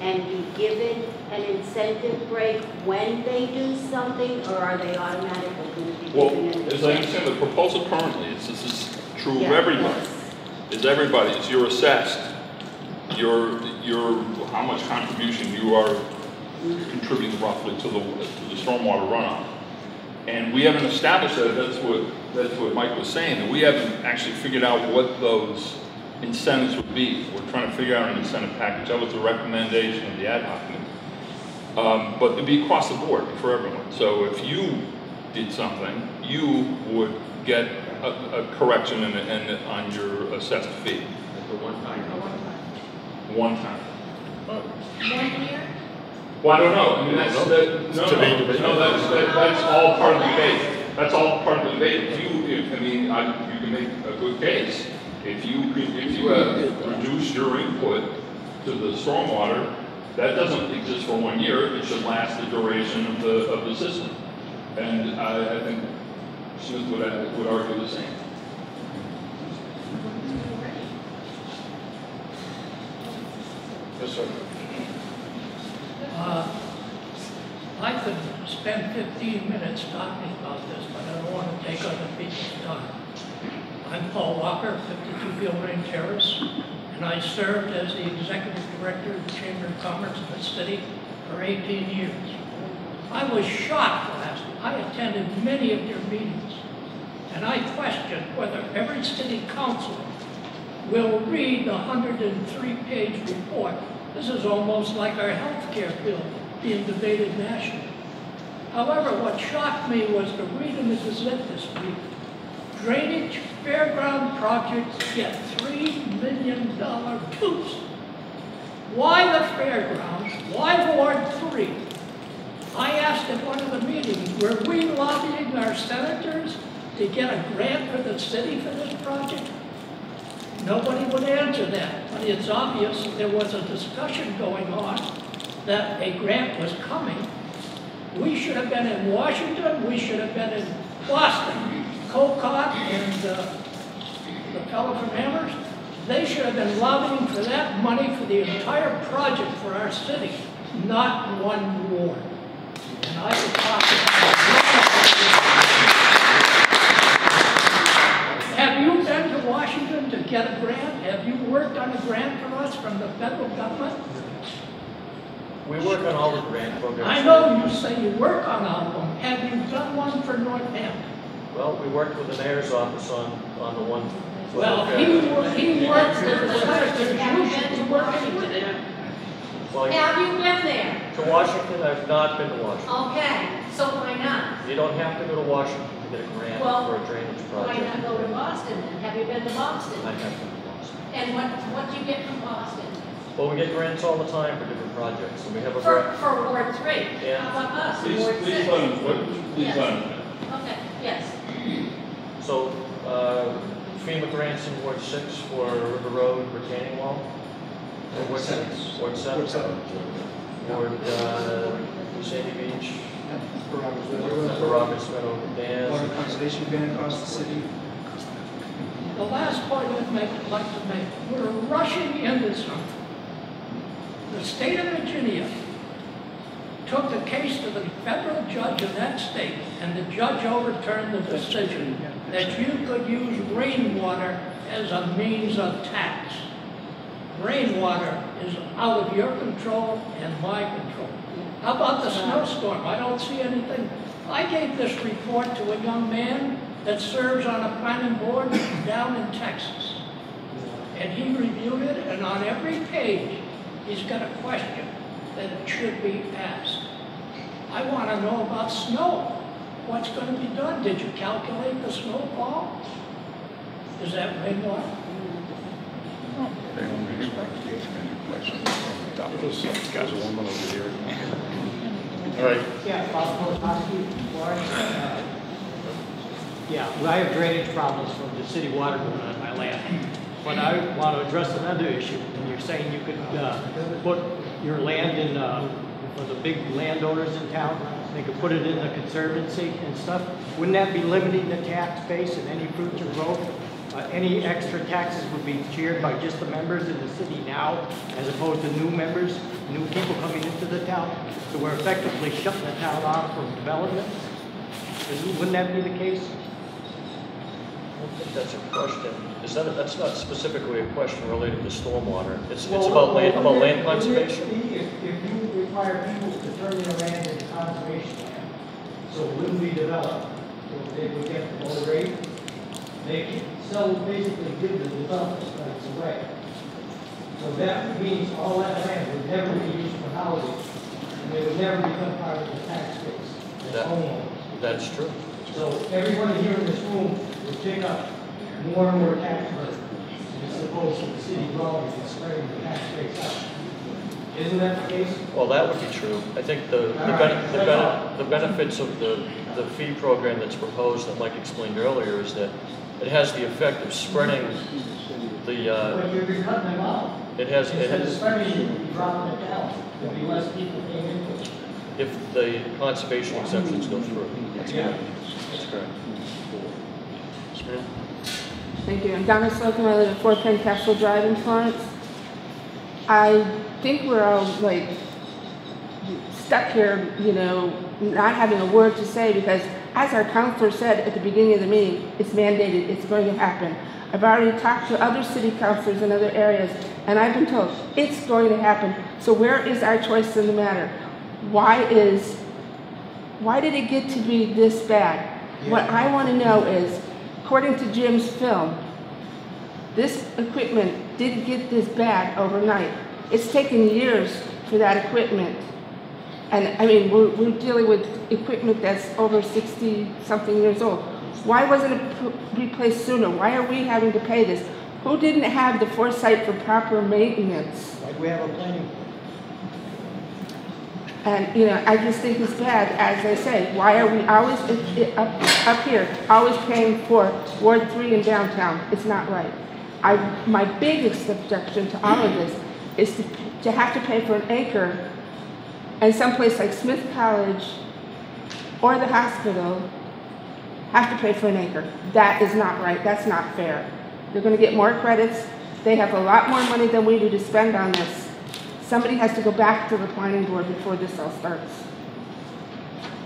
and be given an incentive break when they do something, or are they automatically gonna be Well, given an as I incentive? understand, the proposal currently is, this is true of everybody, yes. is everybody, is you're assessed, your, your, how much contribution you are mm-hmm. contributing roughly to the, to the stormwater runoff. And we haven't established that, that's what, that's what Mike was saying, that we haven't actually figured out what those incentives would be. We're trying to figure out an incentive package, that was the recommendation of the ad hoc committee. Um, but it'd be across the board for everyone. So if you did something, you would get a, a correction and, and on your assessed fee. One time. One year? Well, I don't know, I mean, that's, that, no, no, no, that's, that- that's all part of the debate. That's all part of the debate. If you, if, I mean, I, you can make a good case. If you, if you uh, have reduced your input to the stormwater, that doesn't exist for one year, it should last the duration of the, of the system. And I, I think Smith would, would argue the same. Yes, sir. Uh, I could spend 15 minutes talking about this, but I don't want to take other people's time. I'm Paul Walker, 52 Gilrain Terrace, and I served as the executive director of the Chamber of Commerce of the city for 18 years. I was shocked last, I attended many of your meetings, and I questioned whether every city council will read the 103-page report. This is almost like our health care bill being debated nationally. However, what shocked me was to read in the Gazette this week, drainage fairground projects get $3 million boost. Why the fairgrounds? Why Ward 3? I asked at one of the meetings, were we lobbying our senators to get a grant for the city for this project? Nobody would answer that, but it's obvious there was a discussion going on that a grant was coming. We should have been in Washington, we should have been in Boston. Kocot and uh, the fellow from Amherst, they should have been lobbying for that money for the entire project for our city, not one ward. And I could talk about Have you been to Washington to get a grant? Have you worked on a grant for us from the federal government? We work on all the grant programs. I know you say you work on all of them. Have you done one for Northampton? Well, we worked with the mayor's office on, on the one. Well, he, wo- he works with the citizens, you should be working with him. Well, Have you been there? to Washington, I've not been to Washington. Okay, so why not? You don't have to go to Washington to get a grant Well, for a drainage Why project. not go to Boston then? Have you been to Boston? I have been to Boston. And what, what do you get from Boston? Well, we get grants all the time for different projects, and we have a For, grant. for Ward Three? Yeah. How about us, Please, Ward please Six? let him, what- please Yes. let him. Okay, yes. So, uh, FEMA grants in Ward Six for River Road retaining wall? Or Ward Six? Ward Seven? Ward, uh, Sandy Beach, the Roberts Meadow Dam. Water conservation ban across the city. The last point I'd make, like to make, we're rushing in this something. The state of Virginia took the case to the federal judge in that state, and the judge overturned the decision that you could use rainwater as a means of tax. Rainwater is out of your control and my control. How about the snowstorm? I don't see anything. I gave this report to a young man that serves on a planning board down in Texas. And he reviewed it, and on every page, he's got a question that should be asked. I want to know about snow. What's going to be done? Did you calculate the snowfall? Is that rainwater? All right, Yeah, Bob Kolakowski, Florence. Uh, Yeah, well, I have drainage problems from the city water going on my land. But I want to address another issue. When you're saying you could uh, put your land in, uh, for the big landowners in town, they could put it in the conservancy and stuff, wouldn't that be limiting the tax base and any future growth? Uh, Any extra taxes would be shared by just the members in the city now, as opposed to new members, new people coming into the town? So we're effectively shutting the town off from development? Wouldn't that be the case? I don't think that's a question. Is that, that's not specifically a question related to stormwater. It's, it's Well, about land, about land it conservation. If, if you require people to turn their land into conservation land, so it wouldn't be developed, so they would get the low rate, they can sell, basically give the development rights away. So that means all that land would never be used for housing, and they would never become part of the tax base as That- homeowners. That's true. So everybody here in this room would pick up more and more tax burden as opposed to the city growing and spreading the tax base out. Isn't that the case? Well, that would be true. I think the, the ben- the ben- the benefits of the, the fee program that's proposed that Mike explained earlier is that it has the effect of spreading the, uh, it has, it has, if the conservation exemptions go through. That's correct. That's correct. Thank you. I'm Donna Slocum. I live at Fort Penn Castle Drive in Florence. I think we're all like stuck here, you know, not having a word to say because as our counselor said at the beginning of the meeting, it's mandated, it's going to happen. I've already talked to other city councilors in other areas and I've been told it's going to happen. So where is our choice in the matter? Why is, why did it get to be this bad? What I want to know is, according to Jim's film, this equipment didn't get this bad overnight. It's taken years for that equipment. And I mean, we're, we're dealing with equipment that's over 60 something years old. Why wasn't it replaced sooner? Why are we having to pay this? Who didn't have the foresight for proper maintenance? Like we have a planning board. And, you know, I just think it's bad, as I say, why are we always, up, up here, always paying for Ward Three in downtown? It's not right. I, my biggest objection to all of this is to, to have to pay for an acre and someplace like Smith College or the hospital have to pay for an acre. That is not right, that's not fair. They're gonna get more credits, they have a lot more money than we do to spend on this. Somebody has to go back to the planning board before this all starts.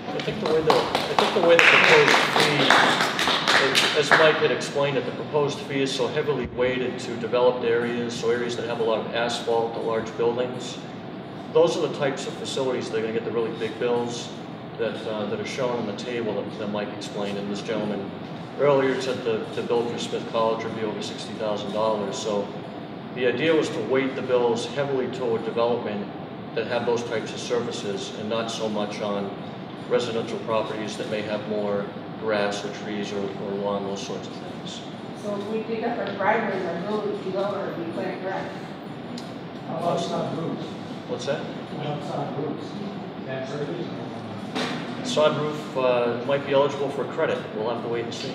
I think the way the, I think the way the proposed fee, as Mike had explained it, the proposed fee is so heavily weighted to developed areas, so areas that have a lot of asphalt, the large buildings, those are the types of facilities that are gonna get the really big bills that, uh, that are shown on the table that, that Mike explained, and this gentleman earlier said the, the bill for Smith College would be over sixty thousand dollars, so the idea was to weight the bills heavily toward development that have those types of services, and not so much on residential properties that may have more grass or trees or, or lawn, those sorts of things. So if we dig up our driveways, our road would be lower, and we plant grass. How about sod roofs? What's that? How sod roofs? That's our. Sod roof, uh, might be eligible for credit, we'll have to wait and see.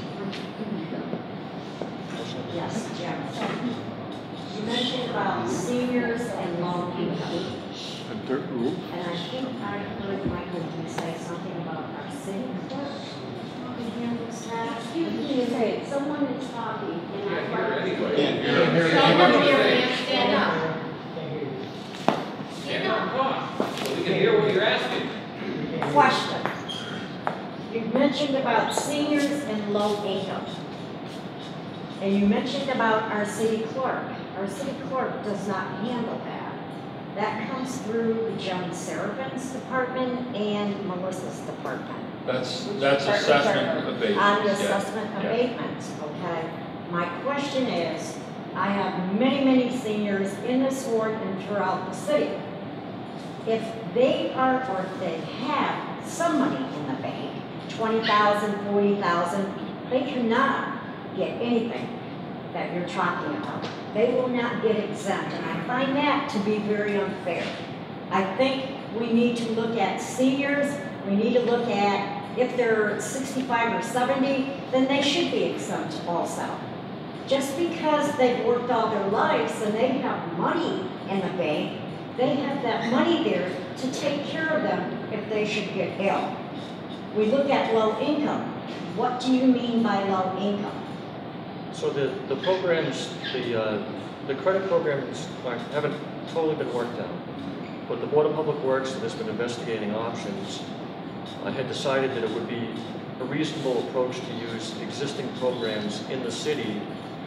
Yes, Jim. You mentioned about seniors and low income. A dirt roof? And I think I heard Michael you say something about our city clerk. who handles that. Excuse me, okay, someone is talking, and I. Stand up here, man, stand up. Can't hear you. Stand up. So we can hear what you're asking. Question. You mentioned about seniors and low income. And you mentioned about our city clerk. Our city clerk does not handle that. That comes through Joan Sarafin's department and Melissa's department. That's, that's assessment abatement. On the yeah, assessment yeah. abatements, okay? My question is, I have many, many seniors in this ward and throughout the city. If they are, or if they have some money in the bank, twenty thousand, forty thousand, they cannot get anything that you're talking about. They will not get exempt, and I find that to be very unfair. I think we need to look at seniors, we need to look at if they're sixty-five or seventy, then they should be exempt also. Just because they've worked all their lives and they have money in the bank, they have that money there to take care of them if they should get ill. We look at low income. What do you mean by low income? So the, the programs, the, uh, the credit programs haven't totally been worked out. But the Board of Public Works that has been investigating options, I had decided that it would be a reasonable approach to use existing programs in the city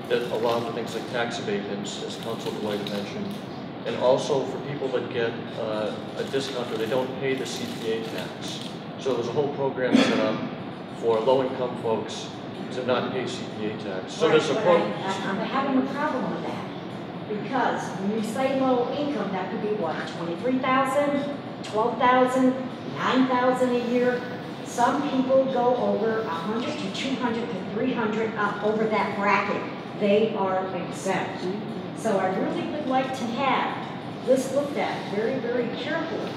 that allow for things like tax abatements, as Council Dwight mentioned, and also for people that get uh, a discount or they don't pay the CPA tax. So there's a whole program set up for low-income folks to not pay CPA tax. So there's a Right, pro. I- I'm having a problem with that. Because when you say low income, that could be what, twenty-three thousand, twelve thousand, nine thousand a year? Some people go over a hundred to two hundred to three hundred up over that bracket. They are exempt. So I really would like to have this looked at very, very carefully.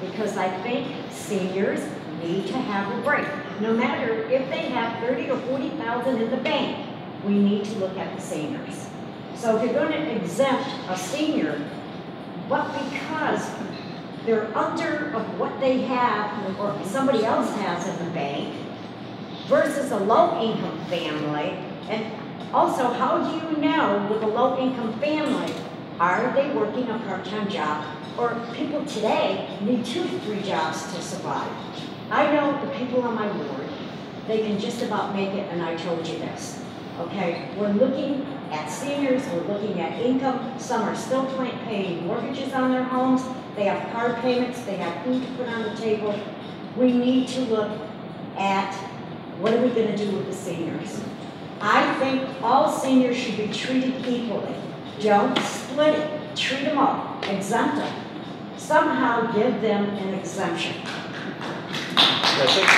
Because I think seniors need to have a break. No matter if they have thirty or forty thousand in the bank, we need to look at the seniors. So if you're gonna exempt a senior, but because they're under of what they have or somebody else has in the bank versus a low-income family, and also, how do you know with a low-income family, are they working a part-time job? Or people today need two to three jobs to survive. I know the people on my ward, they can just about make it, and I told you this. Okay, we're looking at seniors, we're looking at income, some are still pay- paying mortgages on their homes, they have car payments, they have food to put on the table. We need to look at what are we gonna do with the seniors? I think all seniors should be treated equally. Don't split it, treat them all, exempt them. Somehow give them an exemption. I think,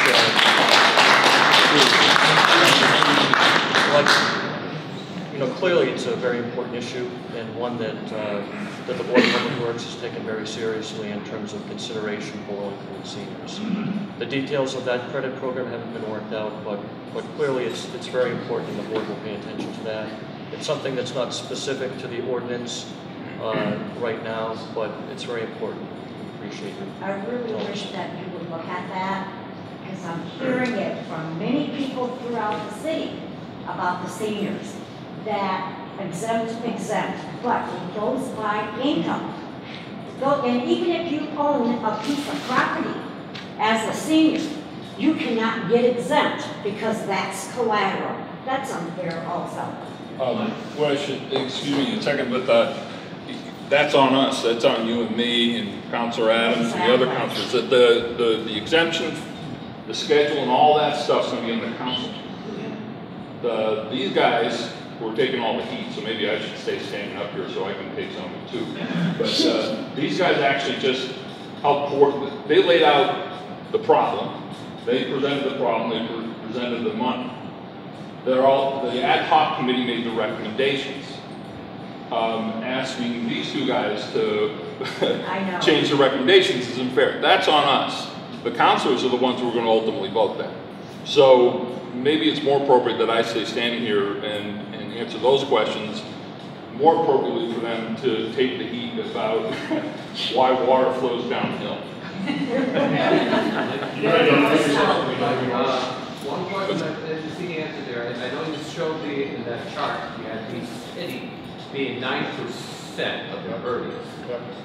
uh, like, you know, clearly it's a very important issue and one that, uh, that the Board of Public Works has taken very seriously in terms of consideration for low-income seniors. The details of that credit program haven't been worked out, but, but clearly it's, it's very important and the board will pay attention to that. It's something that's not specific to the ordinance, uh, right now, but it's very important. Appreciate your I really wish that you would look at that, because I'm hearing it from many people throughout the city about the seniors, that exempt, exempt, but it goes by income. Go, and even if you own a piece of property as a senior, you cannot get exempt, because that's collateral. That's unfair also. Um, well, I should, excuse me a second, but, uh, that's on us, that's on you and me and Counselor Adams and the other councilors. counselors, that the, the, the exemption, the schedule and all that stuff's gonna be on the council. The, these guys were taking all the heat, so maybe I should stay standing up here so I can take some of it too. But, uh, these guys actually just helped, they laid out the problem, they presented the problem, they pre- presented the money. They're all, the ad hoc committee made the recommendations, um, asking these two guys to change the recommendations isn't fair. That's on us. The councilors are the ones who are gonna ultimately vote that. So maybe it's more appropriate that I stay standing here and answer those questions, more appropriately for them to take the heat about why water flows downhill. Uh, One question that, that you see answered there, I I know you showed the, in that chart, you had the city being nine percent of the impervious.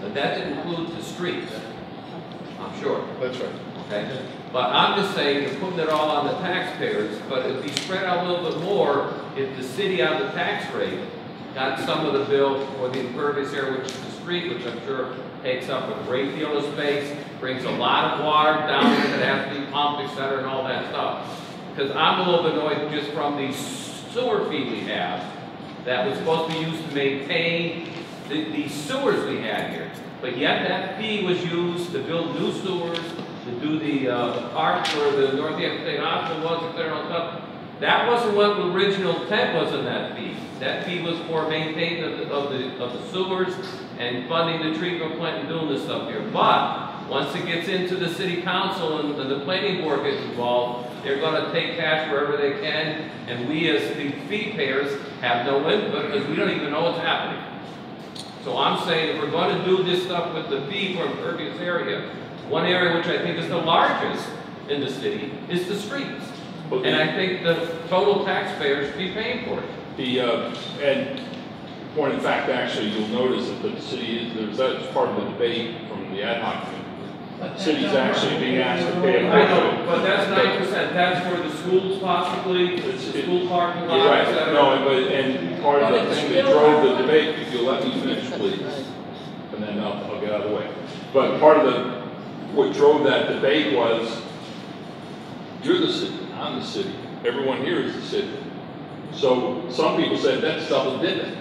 But that didn't the streets, I'm sure, That's right. Okay? But I'm just saying, you're putting it all on the taxpayers, but if you spread out a little bit more, if the city on the tax rate got some of the bill for the impervious area, which is the street, which I'm sure takes up a great deal of space, brings a lot of water down there that has to be pumped, et cetera, and all that stuff. Because I'm a little bit annoyed just from the sewer fee we have, that was supposed to be used to maintain the, the sewers we had here. But yet that fee was used to build new sewers, to do the, uh, park where the Northampton State Hospital was, et cetera, and. That wasn't what the original intent was in that fee. That fee was for maintaining of the, of the, of the sewers and funding the treatment plant and doing this stuff here. But, once it gets into the city council and the- the planning board gets involved, they're gonna take cash wherever they can, and we as the fee payers have no input, because we don't even know what's happening. So I'm saying if we're gonna do this stuff with the fee for impervious area, one area which I think is the largest in the city is the streets. But And I think the total taxpayers should be paying for it. The, uh, and point of fact, actually, you'll notice that the city is, there's, that's part of the debate from the ad hoc committee. The City's actually being asked to pay a I portion. know, but that's nine percent, that's for the schools possibly, the It's- it- school parking You're lot, et right, cetera. no, but, and part of the thing that drove the debate, if you'll let me finish, please, and then I'll, I'll get out of the way. But part of the, what drove that debate was, you're the city, I'm the city, everyone here is the city. So some people said that's double dipping,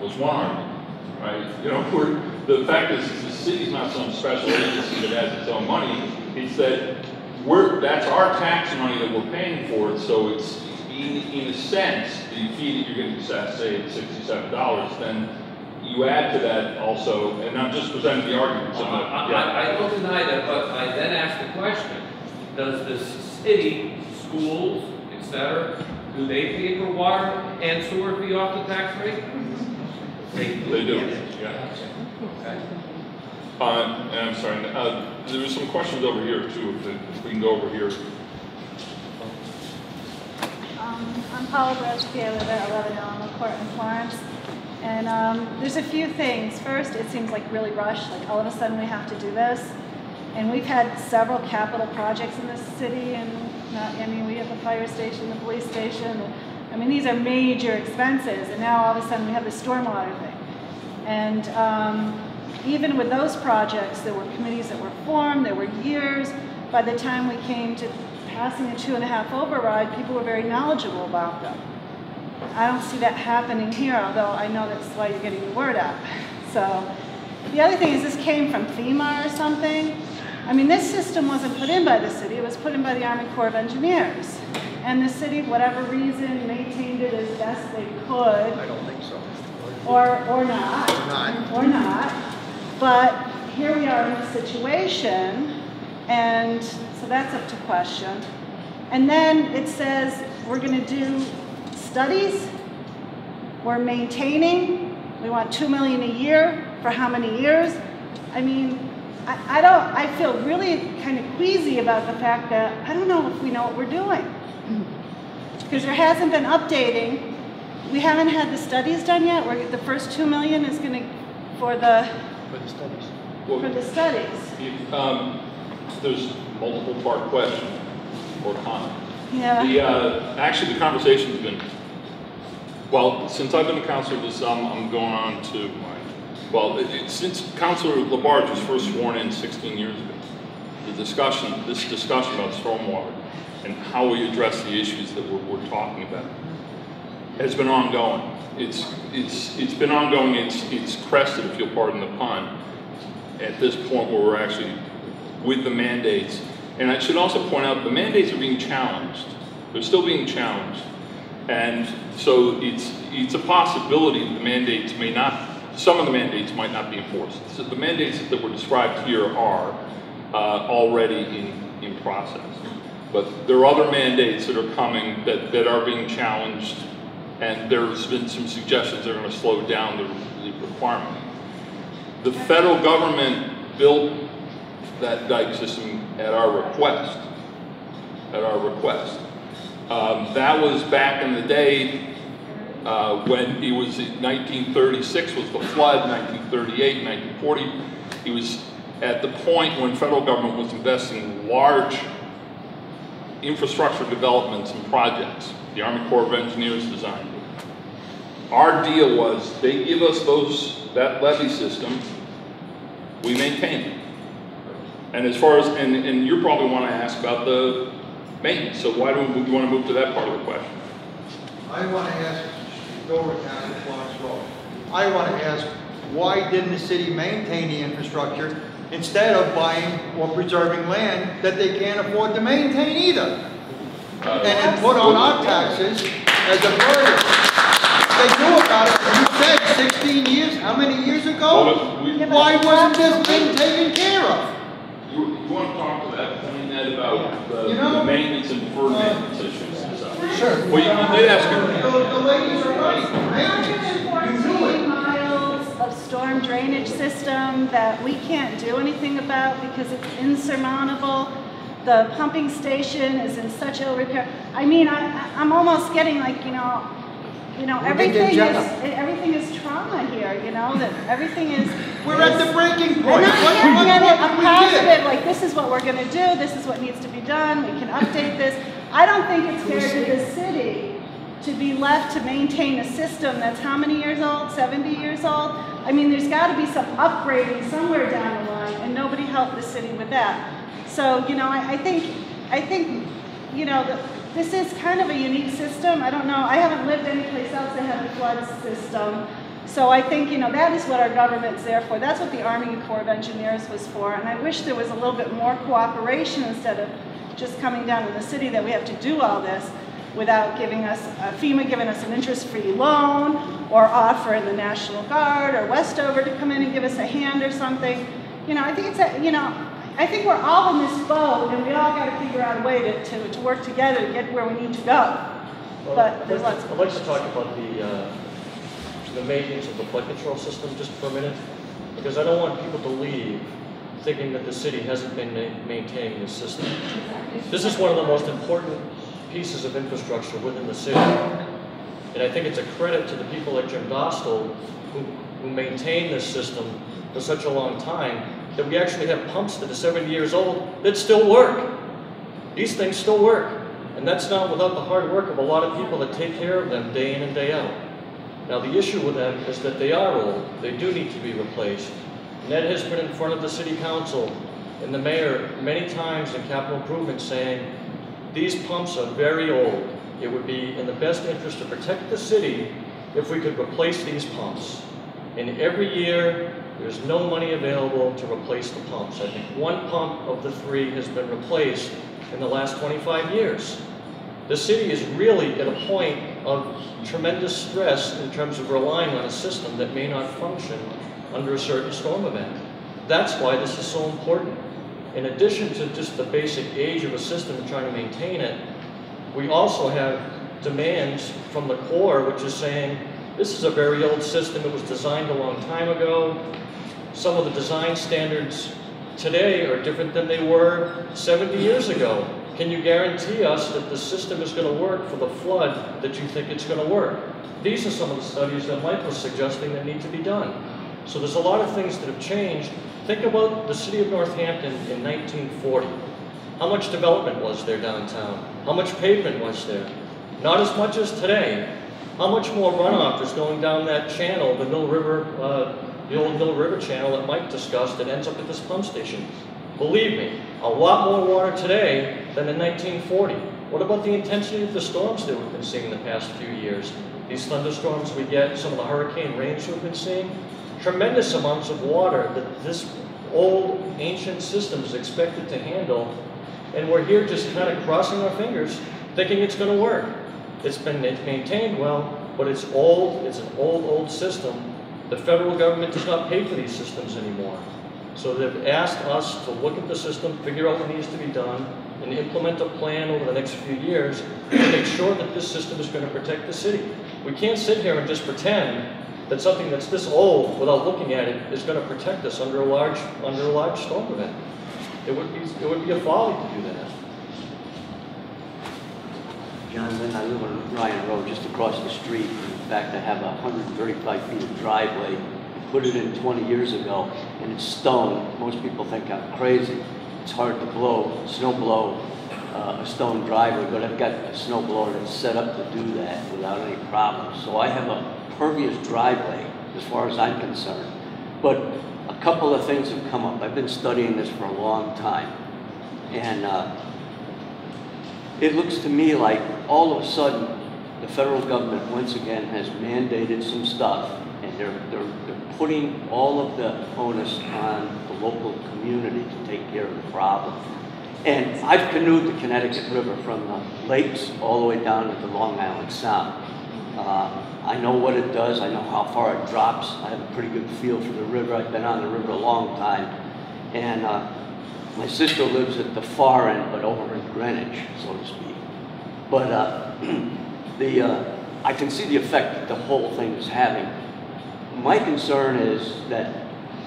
was one argument, right? You know, the fact is, the city's not some special agency that has its own money, it's that we're, that's our tax money that we're paying for it, so it's, in, in a sense, the fee that you're getting say, sixty-seven dollars, then you add to that also, and I'm just presenting the argument, so, I, yeah. I, I don't deny that, but I then ask the question, does the city, schools, etc., do they pay for water and sewer fee off the tax rate? They do. They do, yeah. Okay. Uh, and I'm sorry, uh, there were some questions over here too, if if we can go over here. Um, I'm Paula Brodsky, I live at 11 Elm Court in Florence. And um, there's a few things. First, it seems like really rushed, like all of a sudden we have to do this. And we've had several capital projects in this city, and not, I mean, we have the fire station, the police station. I mean, these are major expenses, and now all of a sudden we have the stormwater thing. And um, even with those projects, there were committees that were formed, there were years. By the time we came to passing a two and a half override, people were very knowledgeable about them. I don't see that happening here, although I know that's why you're getting the word out. So, the other thing is this came from FEMA or something. I mean, this system wasn't put in by the city, it was put in by the Army Corps of Engineers. And the city, whatever reason, maintained it as best they could. I don't think so. Or, or not. Or not. Or not. But here we are in a situation, and so that's up to question. And then it says we're gonna do studies, we're maintaining, we want two million a year for how many years? I mean, I, I don't, I feel really kind of queasy about the fact that I don't know if we know what we're doing. Because there hasn't been updating. We haven't had the studies done yet, where the first two million is gonna, for the, For the studies. Well, for the studies. you- um, There's multiple part question or comment. Yeah. The, uh, actually, the conversation's been, well, since I've been a counselor this, I'm, I'm going on to my Well, it- it- since Councilor LaBarge was first sworn in 16 years ago, the discussion, this discussion about stormwater and how we address the issues that we're, we're talking about has been ongoing. It's, it's, it's been ongoing, it's, it's crested, if you'll pardon the pun, at this point where we're actually with the mandates. And I should also point out, the mandates are being challenged. They're still being challenged. And so it's, it's a possibility that the mandates may not, some of the mandates might not be enforced. So the mandates that were described here are uh, already in, in process. But there are other mandates that are coming that, that are being challenged, and there's been some suggestions they're going to slow down the, the requirement. The federal government built that dike system at our request, at our request. Um, that was back in the day uh, when it was 1936 was the flood, 1938, 1940. He was at the point when federal government was investing in large infrastructure developments and projects. The Army Corps of Engineers designed it. Our deal was they give us those that levee system, we maintain it. And as far as and, and you probably want to ask about the maintenance. So why do we, want to move to that part of the question? I want to ask, Dover County, Florence Road. I want to ask, why didn't the city maintain the infrastructure instead of buying or preserving land that they can't afford to maintain either? Uh, and then put on our taxes as a burden. They knew about it, you said sixteen years, how many years ago? Well, we- Why wasn't this thing taken care of? You, you want to talk to that about the, You know, the maintenance and deferred maintenance issues and stuff? Sure. Well, you, they ask her. The, the ladies are right, you knew it. miles of storm drainage system that we can't do anything about because it's insurmountable. The pumping station is in such ill repair. I mean, I, I- I'm almost getting like, you know, you know, We think in everything is, everything is trauma here, you know, that everything is. We're at the breaking point. not What, hearing what, any- what I'm did we get? positive, like, this is what we're gonna do, this is what needs to be done, we can update this. I don't think it's fair to the city to be left to maintain a system that's how many years old, seventy years old? I mean, there's gotta be some upgrading somewhere down the line, and nobody helped the city with that. So, you know, I, I think, I think, you know, the- this is kind of a unique system, I don't know, I haven't lived anyplace else that had a flood system. So I think, you know, that is what our government's there for. That's what the Army Corps of Engineers was for. And I wish there was a little bit more cooperation instead of just coming down to the city that we have to do all this without giving us, uh, FEMA giving us an interest-free loan or offering the National Guard or Westover to come in and give us a hand or something. You know, I think it's a, you know, I think we're all in this boat and we all got to figure out a way to, to, to work together to get where we need to go. Well, But I'd there's like lots to- of I'd like to talk about the, uh, the maintenance of the flood control system just for a minute, because I don't want people to leave thinking that the city hasn't been ma- maintaining the system. This is one of the most important pieces of infrastructure within the city. And I think it's a credit to the people like Jim Dostal, who, who maintain this system for such a long time, that we actually have pumps that are 70 years old that still work. These things still work. And that's not without the hard work of a lot of people that take care of them day in and day out. Now, the issue with them is that they are old. They do need to be replaced. Ned has been in front of the city council and the mayor many times in capital improvements saying, these pumps are very old. It would be in the best interest to protect the city if we could replace these pumps. And every year, there's no money available to replace the pumps. I think one pump of the three has been replaced in the last 25 years. The city is really at a point of tremendous stress in terms of relying on a system that may not function under a certain storm event. That's why this is so important. In addition to just the basic age of a system and trying to maintain it, we also have demands from the Corps, which is saying, this is a very old system, it was designed a long time ago. Some of the design standards today are different than they were 70 years ago. Can you guarantee us that the system is going to work for the flood that you think it's going to work? These are some of the studies that Mike was suggesting that need to be done. So there's a lot of things that have changed. Think about the city of Northampton in 1940. How much development was there downtown? How much pavement was there? Not as much as today. How much more runoff is going down that channel, the Mill River, uh, the old Mill River channel that Mike discussed that ends up at this pump station? Believe me, a lot more water today than in 1940. What about the intensity of the storms that we've been seeing in the past few years? These thunderstorms we get, some of the hurricane rains we've been seeing, tremendous amounts of water that this old ancient system is expected to handle. And we're here just kind of crossing our fingers, thinking it's going to work. It's been maintained well, but it's old, it's an old, old system. The federal government does not pay for these systems anymore. So they've asked us to look at the system, figure out what needs to be done, and implement a plan over the next few years to make sure that this system is going to protect the city. We can't sit here and just pretend that something that's this old, without looking at it, is going to protect us under a large, under a large storm event. It would be, it would be a folly to do that. John Lynn, I live on Ryan Road, just across the street. In fact, I have a 135 feet of driveway. I Put it in 20 years ago, and it's stone. Most people think I'm crazy. It's hard to blow, snow blow uh, a stone driveway, but I've got a snow blower that's set up to do that without any problems. So I have a pervious driveway, as far as I'm concerned. But a couple of things have come up. I've been studying this for a long time. And uh, it looks to me like all of a sudden the federal government once again has mandated some stuff and they're, they're, they're putting all of the onus on the local community to take care of the problem. And I've canoed the Connecticut River from the lakes all the way down to the Long Island Sound. Uh, I know what it does. I know how far it drops. I have a pretty good feel for the river. I've been on the river a long time. And uh, my sister lives at the far end, but over in Greenwich, so to speak. But uh, the, uh, I can see the effect that the whole thing is having. My concern is that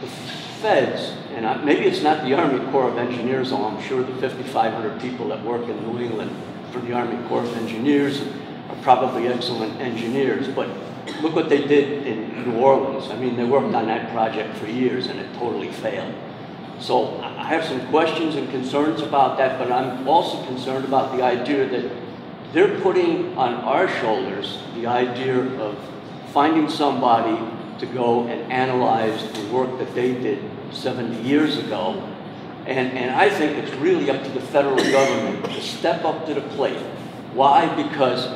the feds, and I, maybe it's not the Army Corps of Engineers, although I'm sure the 5,500 people that work in New England for the Army Corps of Engineers are probably excellent engineers, but look what they did in New Orleans. I mean, they worked on that project for years and it totally failed. So I have some questions and concerns about that, but I'm also concerned about the idea that they're putting on our shoulders the idea of finding somebody to go and analyze the work that they did 70 years ago. And, and I think it's really up to the federal government to step up to the plate. Why? Because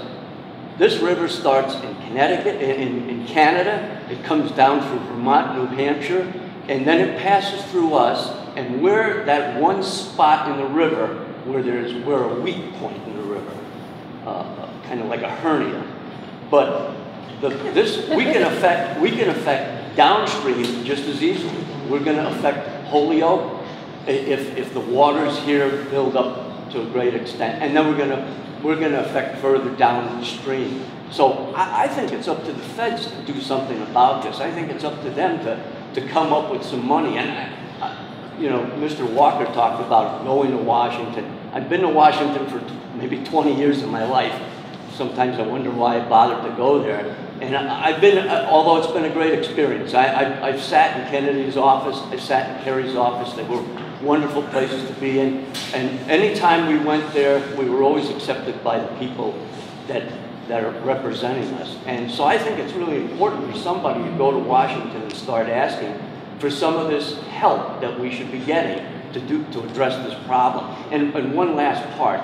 this river starts in Connecticut, in, in Canada, it comes down through Vermont, New Hampshire, and then it passes through us, and we're that one spot in the river where there's, we're a weak point in the river, uh, kind of like a hernia. But the, this, we can affect, we can affect downstream just as easily. We're going to affect Holyoke if, if the waters here build up to a great extent, and then we're going to we're going to affect further downstream. So I, I, think it's up to the feds to do something about this. I think it's up to them to, to come up with some money. And, I, I, you know, Mr. Walker talked about going to Washington. I've been to Washington for maybe 20 years of my life. Sometimes I wonder why I bothered to go there. And I, have been, uh, although it's been a great experience, I, I've sat in Kennedy's office, I sat in Kerry's office. They were wonderful places to be in. And anytime we went there, we were always accepted by the people that, that are representing us. And so I think it's really important for somebody to go to Washington and start asking for some of this help that we should be getting to, do, to address this problem. And, and one last part.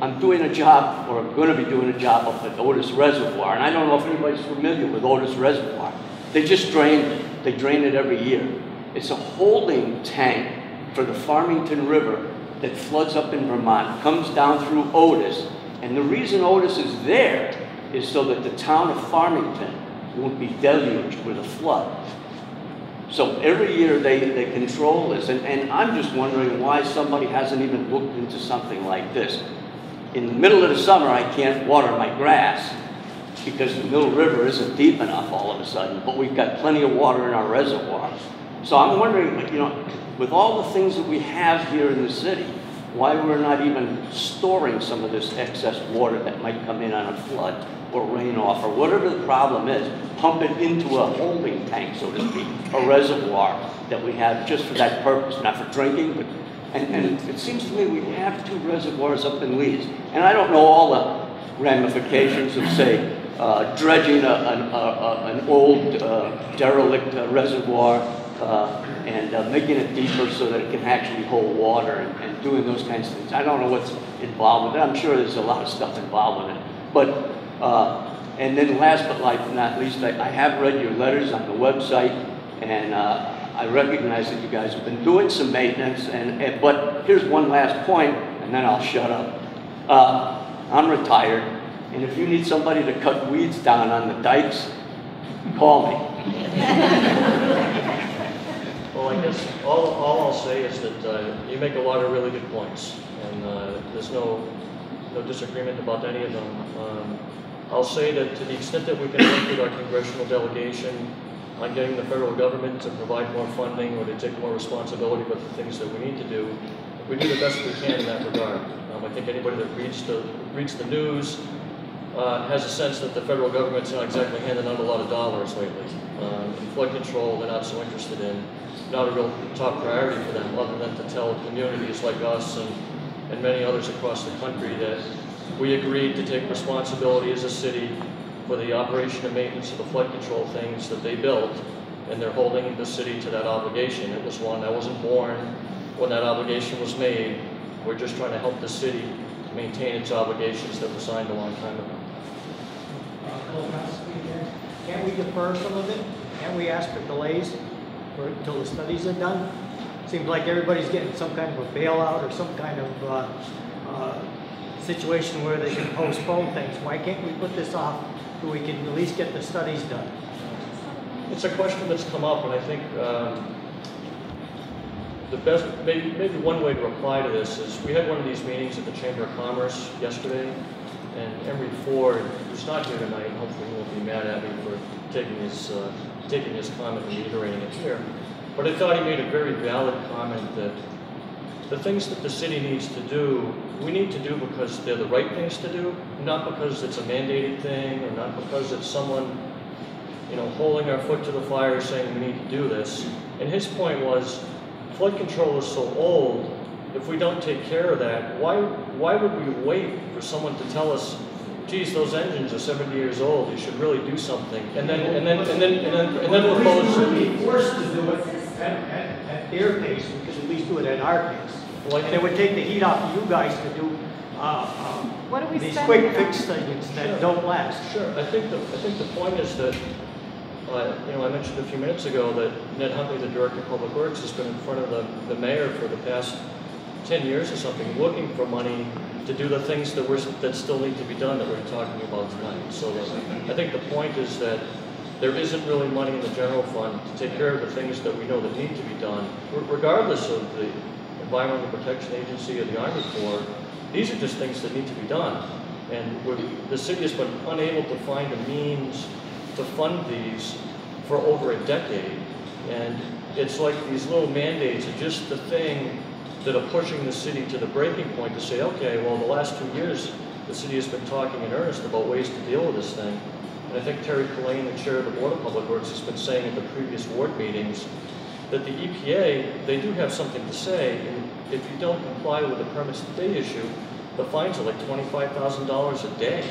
I'm doing a job, or I'm going to be doing a job up at Otis Reservoir, and I don't know if anybody's familiar with Otis Reservoir. They just drain it. They drain it every year. It's a holding tank for the Farmington River that floods up in Vermont, comes down through Otis, and the reason Otis is there is so that the town of Farmington won't be deluged with a flood. So every year they, they control this, and, and I'm just wondering why somebody hasn't even looked into something like this. In the middle of the summer, I can't water my grass because the Mill River isn't deep enough all of a sudden, but we've got plenty of water in our reservoir. So I'm wondering, you know, with all the things that we have here in the city, why we're not even storing some of this excess water that might come in on a flood or rain off or whatever the problem is, pump it into a holding tank, so to speak, a reservoir that we have just for that purpose, not for drinking, but and, and it seems to me we have two reservoirs up in Leeds. And I don't know all the ramifications of, say, uh, dredging a, an, a, a, an old uh, derelict uh, reservoir uh, and uh, making it deeper so that it can actually hold water and, and doing those kinds of things. I don't know what's involved with it. I'm sure there's a lot of stuff involved with it. But, uh, and then last but not least, I, I have read your letters on the website and uh, I recognize that you guys have been doing some maintenance and, and but here's one last point and then I'll shut up. Uh, I'm retired and if you need somebody to cut weeds down on the dikes, call me. Well, I guess all, all I'll say is that uh, you make a lot of really good points, and uh, there's no, no disagreement about any of them. Um, I'll say that to the extent that we can work with our congressional delegation on getting the federal government to provide more funding or to take more responsibility for the things that we need to do, we do the best we can in that regard. Um, I think anybody that reads the, reads the news uh, has a sense that the federal government's not exactly handing out a lot of dollars lately. Um, flood control, they're not so interested in, not a real top priority for them, other than to tell communities like us and, and many others across the country that we agreed to take responsibility as a city for the operation and maintenance of the flood control things that they built, and they're holding the city to that obligation. It was one, I wasn't born when that obligation was made. We're just trying to help the city maintain its obligations that were signed a long time ago. Uh, Can't we defer some of it? Can't we ask for delays until the studies are done? Seems like everybody's getting some kind of a bailout or some kind of, uh, uh, situation where they can postpone things. Why can't we put this off so we can at least get the studies done? It's a question that's come up, and I think um, the best, maybe, maybe one way to reply to this is, we had one of these meetings at the Chamber of Commerce yesterday, and Emery Ford, who's not here tonight, hopefully he won't be mad at me for taking his, uh, taking his comment and reiterating it here, but I thought he made a very valid comment that the things that the city needs to do, we need to do because they're the right things to do, not because it's a mandated thing, or not because it's someone, you know, holding our foot to the fire saying we need to do this. And his point was, flood control is so old, if we don't take care of that, why, why would we wait for someone to tell us, geez, those engines are 70 years old, you should really do something, and then, and then, and then, and then, and then propose. At least we'd be forced to do it at, at, at their pace, we could at least do it at our pace. Well, And it would take the heat off of you guys to do, uh, um, What are we these quick on? fix things that Sure. don't last. Sure, I think the, I think the point is that, uh, you know, I mentioned a few minutes ago that Ned Huntley, the Director of Public Works, has been in front of the, the mayor for the past ten years or something, looking for money to do the things that we're, that still need to be done that we're talking about tonight. So uh, I think the point is that there isn't really money in the general fund to take care of the things that we know that need to be done, re- regardless of the Environmental Protection Agency or the Army Corps. These are just things that need to be done. And the city has been unable to find a means to fund these for over a decade. And it's like these little mandates are just the thing that are pushing the city to the breaking point to say, okay, well, the last two years, the city has been talking in earnest about ways to deal with this thing. And I think Terry Culhane, the chair of the Board of Public Works, has been saying at the previous ward meetings that the EPA, they do have something to say, and if you don't comply with the permits that they issue, the fines are like twenty-five thousand dollars a day.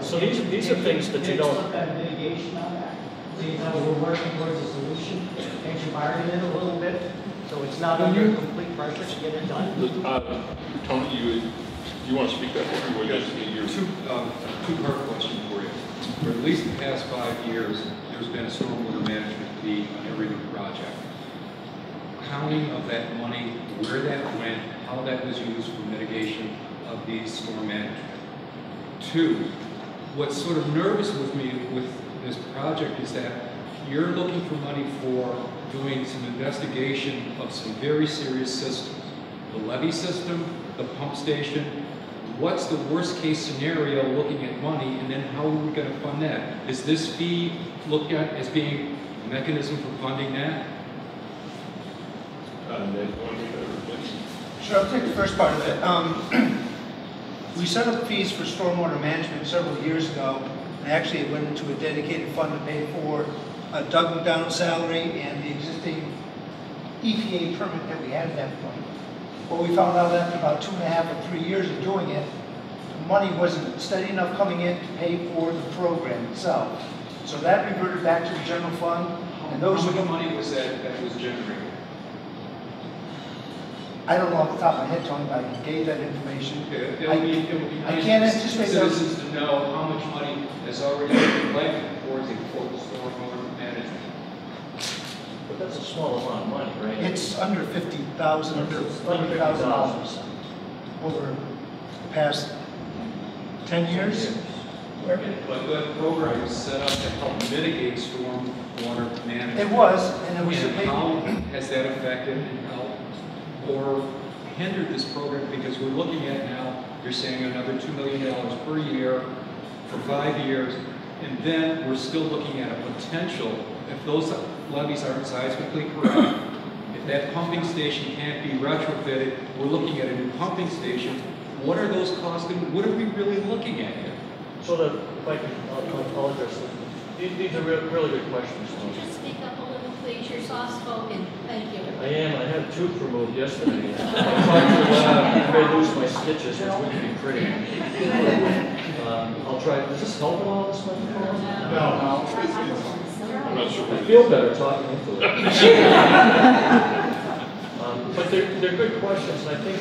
So these, these are things that you don't, kind of mitigation on that. See how we're working towards a solution, can't you bargain it a little bit? So it's not under complete pressure to get it done? Uh, Tony, you, you want to speak that way, or just, you're... Two, um, two-part question for you. For at least the past five years, there's been a stormwater management fee on every new project. Counting of that money, where that went, how that was used for mitigation of these storm management. Two, what's sort of nervous with me with this project is that you're looking for money for doing some investigation of some very serious systems. The levee system, the pump station, what's the worst case scenario looking at money and then how are we gonna fund that? Is this fee looked at as being a mechanism for funding that? Uh, Ned, you want to take that, or please? Sure, I'll take the first part of it. Um, We set up fees for stormwater management several years ago, and actually it went into a dedicated fund to pay for uh, Doug McDonald's salary and the existing EPA permit that we had at that point. What we found out after about two and a half or three years of doing it, the money wasn't steady enough coming in to pay for the program itself. So that reverted back to the general fund, and those How much the money was that, that was generated? I don't know off the top of my head, Tony, but I gave that information. It I be, it would be I can't anticipate those. citizens to know how much money has already been collected towards a total stormwater management. But that's a small amount of money, right? It's under fifty thousand, under Under hundred thousand dollars over the past ten years. But that program was set up to help mitigate storm water management. It was, and it was a And how has that affected and helped or hindered this program? Because we're looking at now, you're saying another $2 million per year for five years. And then we're still looking at a potential, if those levees aren't seismically correct, if that pumping station can't be retrofitted, we're looking at a new pumping station. What are those costs and what are we really looking at here? So that, if I can, I'll, I'll address it. These, these are re- really good questions, Tony. Just speak up a little, please, you're soft-spoken, thank you. I am, I had a tooth removed yesterday. I tried to, uh, reduce my stitches, which wouldn't be pretty. Um, I'll try, does this help at all, this microphone? I'm not sure. I feel better talking into it. Um, But they're, they're good questions, and I think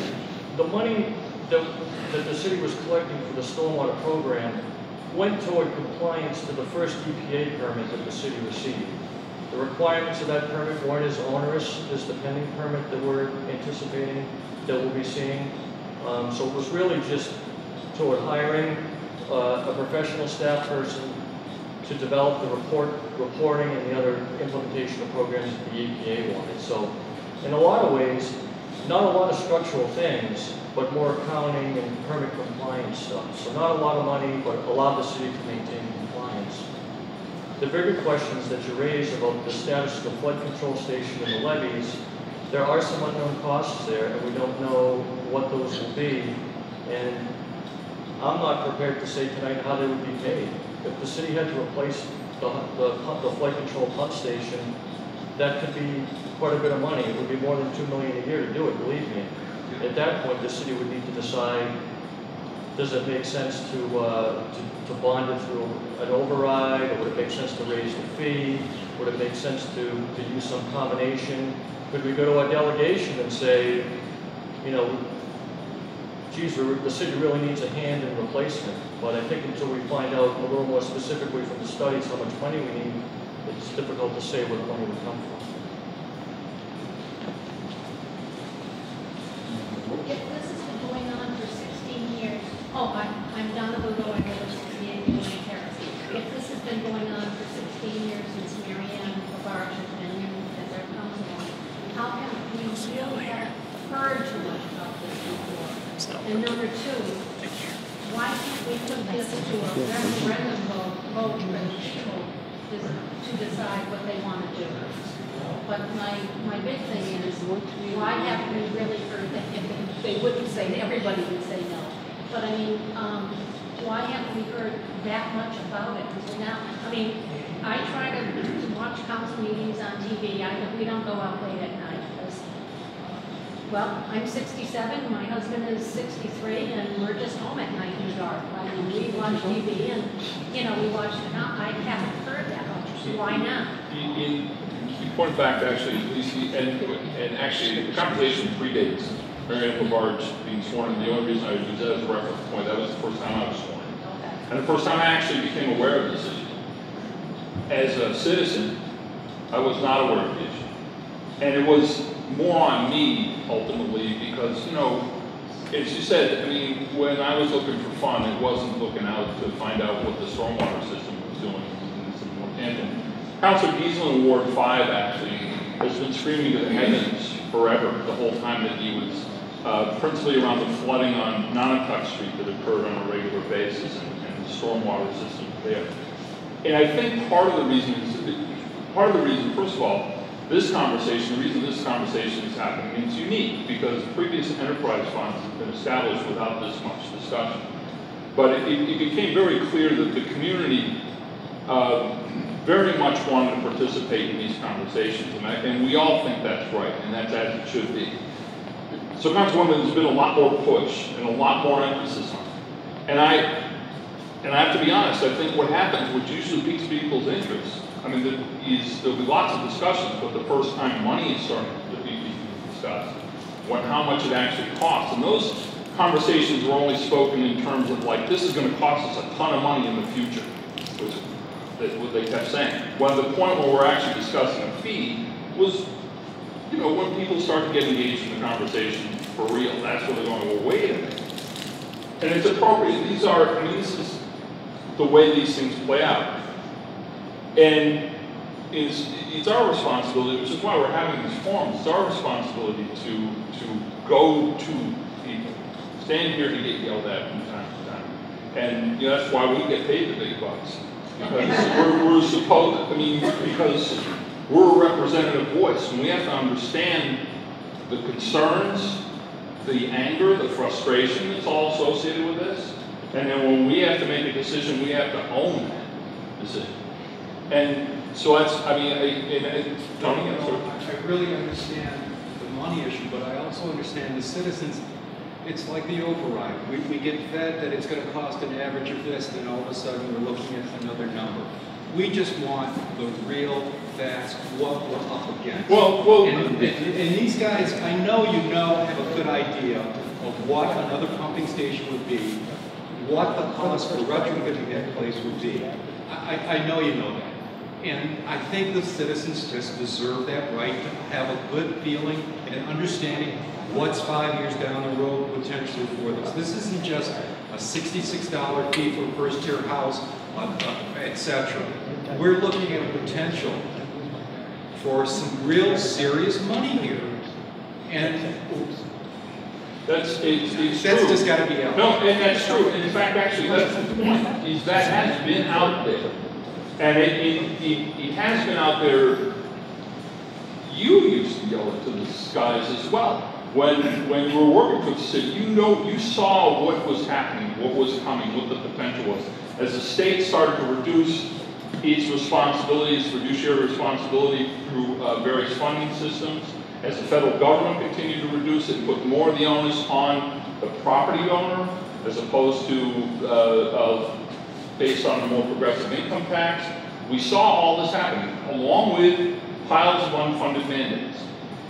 the money that, that the city was collecting for the stormwater program went toward compliance to the first EPA permit that the city received. The requirements of that permit weren't as onerous as the pending permit that we're anticipating, that we'll be seeing. Um, so it was really just toward hiring, uh, a professional staff person to develop the report, reporting and the other implementation of programs that the EPA wanted. So in a lot of ways, not a lot of structural things, but more accounting and permit compliance stuff. So not a lot of money, but allow the city to maintain compliance. The bigger questions that you raised about the status of the flood control station and the levees, there are some unknown costs there, and we don't know what those will be. And I'm not prepared to say tonight how they would be paid. If the city had to replace the, the the flood control pump station, that could be quite a bit of money. It would be more than two million a year to do it, believe me. At that point, the city would need to decide, does it make sense to, uh, to, to bond it through an override, or would it make sense to raise the fee? Would it make sense to, to use some combination? Could we go to our delegation and say, you know, geez, the city really needs a hand in replacement, but I think until we find out a little more specifically from the studies how much money we need, it's difficult to say where the money would come from. If this has been going on for 16 years, oh, I'm, I'm Donna Bogo, I live at 68 Union Terrace. If this has been going on for 16 years since Mary Ann Labarge has been as our councilwoman, how can we really have heard about this before? And number two, why can't we put this to a referendum vote, vote for the people to to decide what they want to do? But my, my big thing is, why haven't we really heard that, if they wouldn't say, everybody would say no. But I mean, um, why haven't we heard that much about it? Because now, I mean, I try to, to watch council meetings on TV, I, we don't go out late at night, well, I'm sixty-seven, my husband is sixty-three, and we're just home at night in the dark. I mean, we watch TV and, you know, we watch I haven't heard that much, why not? In, in, point back to actually, Lisi, and, and actually, the conversation predates Marianne LaBarge being sworn in. The only reason I would use that as a reference point, that was the first time I was sworn in. And the first time I actually became aware of this issue. As a citizen, I was not aware of the issue. And it was more on me ultimately because, you know, as you said, I mean, when I was looking for fun, it wasn't looking out to find out what the stormwater system was doing. And Councilor Giesel in Ward Five actually has been screaming to the heavens forever, the whole time that he was, uh, principally around the flooding on Nonotuck Street that occurred on a regular basis and, and the stormwater system there. And I think part of the reason is, part of the reason, first of all, this conversation, the reason this conversation is happening is unique because previous enterprise funds have been established without this much discussion. But it, it became very clear that the community uh, very much wanted to participate in these conversations, and, I, and we all think that's right, and that's as it should be. So, Councilwoman, there's been a lot more push and a lot more emphasis on it. And I, and I have to be honest, I think what happens, which usually piques people's interest, I mean, there is, there'll be lots of discussions, but the first time money is starting to be discussed, when, how much it actually costs, and those conversations were only spoken in terms of like, this is gonna cost us a ton of money in the future, that, what they kept saying. When the point where we're actually discussing a fee was, you know, when people start to get engaged in the conversation for real, that's when they're going, well, wait a minute. And it's appropriate, these are, I mean, this is the way these things play out. And it's, it's our responsibility, which is why we're having these forums, it's our responsibility to, to go to people. Stand here to get yelled at from time to time. And, you know, that's why we get paid the big bucks. Because we're, we're supposed, I mean, because we're a representative voice, and we have to understand the concerns, the anger, the frustration that's all associated with this. And then when we have to make a decision, we have to own that decision. And so that's, I mean, I, and, Tony, I'm sorry. I really understand the money issue, but I also understand the citizens, it's like the override. We, we get fed that it's gonna cost an average of this, then all of a sudden we're looking at another number. We just want the real facts, what we're up against. Well, well- And, and, and these guys, I know you know, have a good idea of what another pumping station would be, what the cost for retrofitting that place would be. I, I, I know you know that. And I think the citizens just deserve that right to have a good feeling and understanding what's five years down the road potentially for this. This isn't just a sixty-six dollar fee for a first-tier house, uh, uh, et cetera. We're looking at a potential for some real serious money here. And That's, it's, it's That's true. just gotta be out. No, and that's true, and in fact, actually, that's the point, is that has been out there. And it, it, it, it has been out there, you used to yell it to the skies as well. When, when you were working for the city, you know, you saw what was happening, what was coming, what the potential was. As the state started to reduce its responsibilities, fiduciary responsibility through uh, various funding systems, as the federal government continued to reduce it, put more of the onus on the property owner as opposed to, uh, based on a more progressive income tax. We saw all this happening, along with piles of unfunded mandates.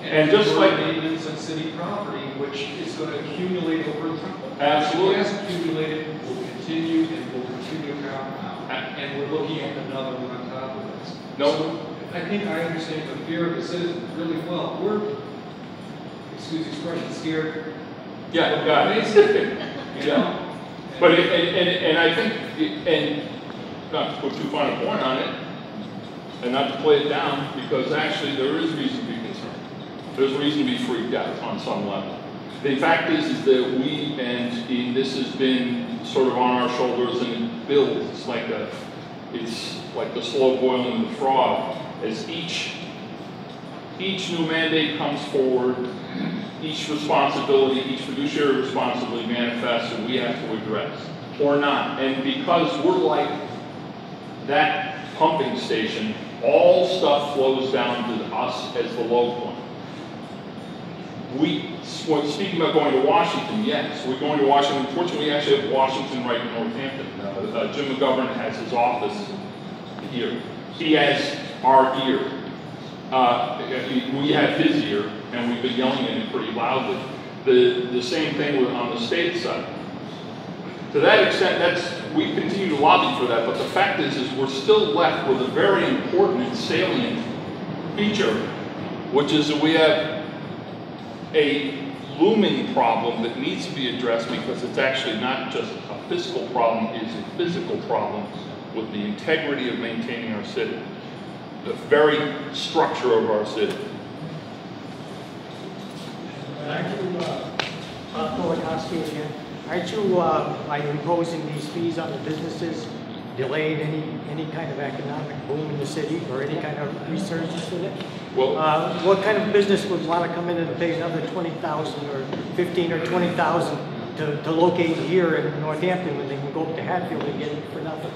And just like, Maintenance of city property, which is gonna accumulate over time. Absolutely. It has accumulated, will continue, and will continue to compound. And we're looking at another one on top of this. No. So, I think I understand the fear of the citizens really well. We're, excuse the expression, scared. yeah, got it. You know? But, it- and, and, and I think, it- and not to put too fine a point on it, and not to play it down, because actually there is reason to be concerned. There's reason to be freaked out on some level. The fact is, is that we, and this has been sort of on our shoulders and it builds, it's like a, it's like the slow boiling the frog. As each, each new mandate comes forward, each responsibility, each fiduciary responsibility manifests and we have to address, or not. And because we're like that pumping station, all stuff flows down to us as the low point. We, speaking about going to Washington, yes, we're going to Washington. Fortunately, we actually have Washington right in Northampton. Uh, uh, Jim McGovern has his office here. He has our ear. Uh, we have his ear, and we've been yelling at him pretty loudly. The, the same thing on the state side. To that extent, that's, we continue to lobby for that, but the fact is, is we're still left with a very important and salient feature, which is that we have a looming problem that needs to be addressed because it's actually not just a fiscal problem, it's a physical problem with the integrity of maintaining our city, the very structure of our city. Aren't you, uh, uh, again, aren't you, uh, by imposing these fees on the businesses, delaying any, any kind of economic boom in the city or any kind of resurgence in it? Well, Uh, what kind of business would want to come in and pay another twenty thousand or fifteen or twenty thousand to, to locate here in Northampton when they can go up to Hatfield and get it for nothing?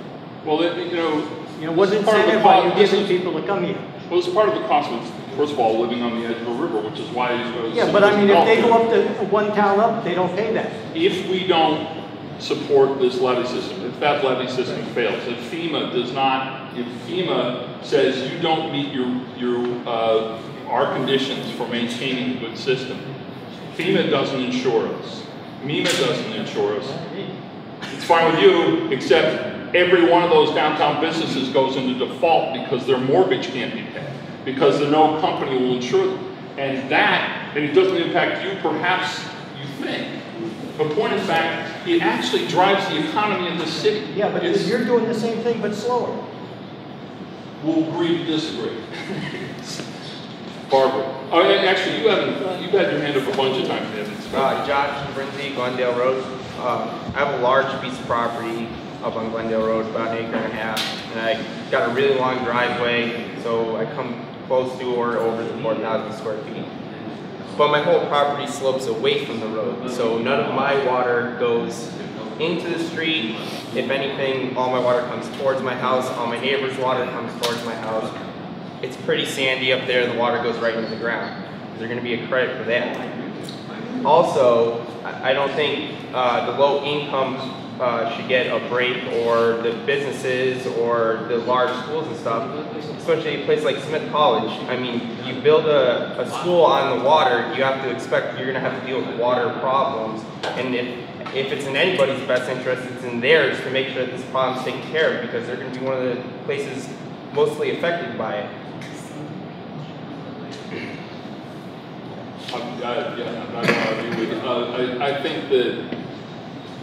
Well, it- you know. You know, what this part of the incentive are you giving people to come here? Well, it's part of the cost of, first of all, living on the edge of a river, which is why. uh, Yeah, but I mean, if they go up to one town up, they don't pay that. If we don't support this levee system, if that levee system fails. If FEMA does not, if FEMA says you don't meet your, your, uh, our conditions for maintaining a good system, FEMA doesn't insure us. MEMA doesn't insure us. It's fine with you, except every one of those downtown businesses goes into default because their mortgage can't be paid, because the no company will insure them. And that, and it doesn't impact you perhaps you think, but point in fact, it actually drives the economy of the city. Yeah, but It's- you're doing the same thing, but slower. We'll agree to disagree. Barbara, oh, actually, you haven't, you've had your hand up a bunch of times, you haven't spoken. Uh, Josh Brinsley, Glendale Road. Uh, I have a large piece of property up on Glendale Road, about an acre and a half, and I got a really long driveway, so I come close to or over the 4,000 square feet. But my whole property slopes away from the road, so none of my water goes into the street. If anything, all my water comes towards my house, all my neighbor's water comes towards my house. It's pretty sandy up there, the water goes right into the ground. Is there gonna be a credit for that? Also, I don't think uh, the low income uh, should get a break, or the businesses, or the large schools and stuff, especially a place like Smith College. I mean, you build a, a school on the water, you have to expect you're gonna have to deal with water problems. And if, if it's in anybody's best interest, it's in theirs to make sure that this problem's taken care of, because they're gonna be one of the places mostly affected by it. I'm, I, yeah, I'm not gonna argue with you. Uh, I, I think that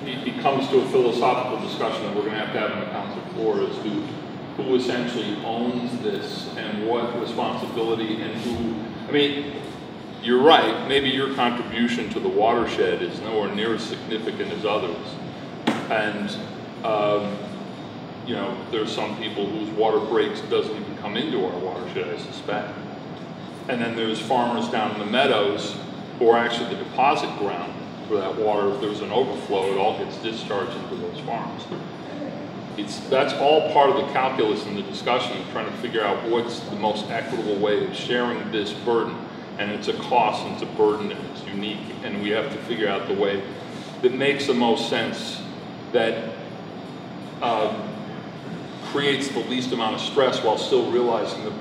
it, comes to a philosophical discussion that we're gonna have to have on the council floor as to who essentially owns this and what responsibility and who, I mean, you're right, maybe your contribution to the watershed is nowhere near as significant as others. And, um, you know, there's some people whose water breaks doesn't even come into our watershed, I suspect. And then there's farmers down in the meadows who are actually the deposit ground for that water. If there's an overflow, it all gets discharged into those farms. It's, that's all part of the calculus in the discussion, of trying to figure out what's the most equitable way of sharing this burden. And it's a cost, and it's a burden, and it's unique, and we have to figure out the way that makes the most sense, that uh, creates the least amount of stress while still realizing the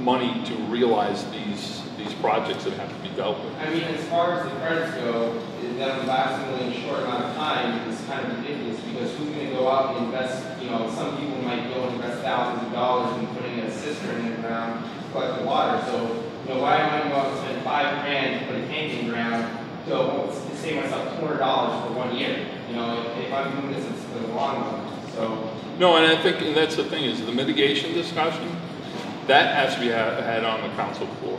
money to realize these, these projects that have to be dealt with. I mean, as far as the credits go, them lasting only a short amount of time is kind of ridiculous because who's going to go out and invest, you know, some people might go and invest thousands of dollars in putting a cistern in the ground to collect the water. So, you know, why am I going to go out and spend five grand to put a tank in the ground to, to save myself $200 for one year? You know, if, if I'm doing this, it's for the long run. So, No, and I think, and that's the thing, is the mitigation discussion, that has to be ha- had on the council floor.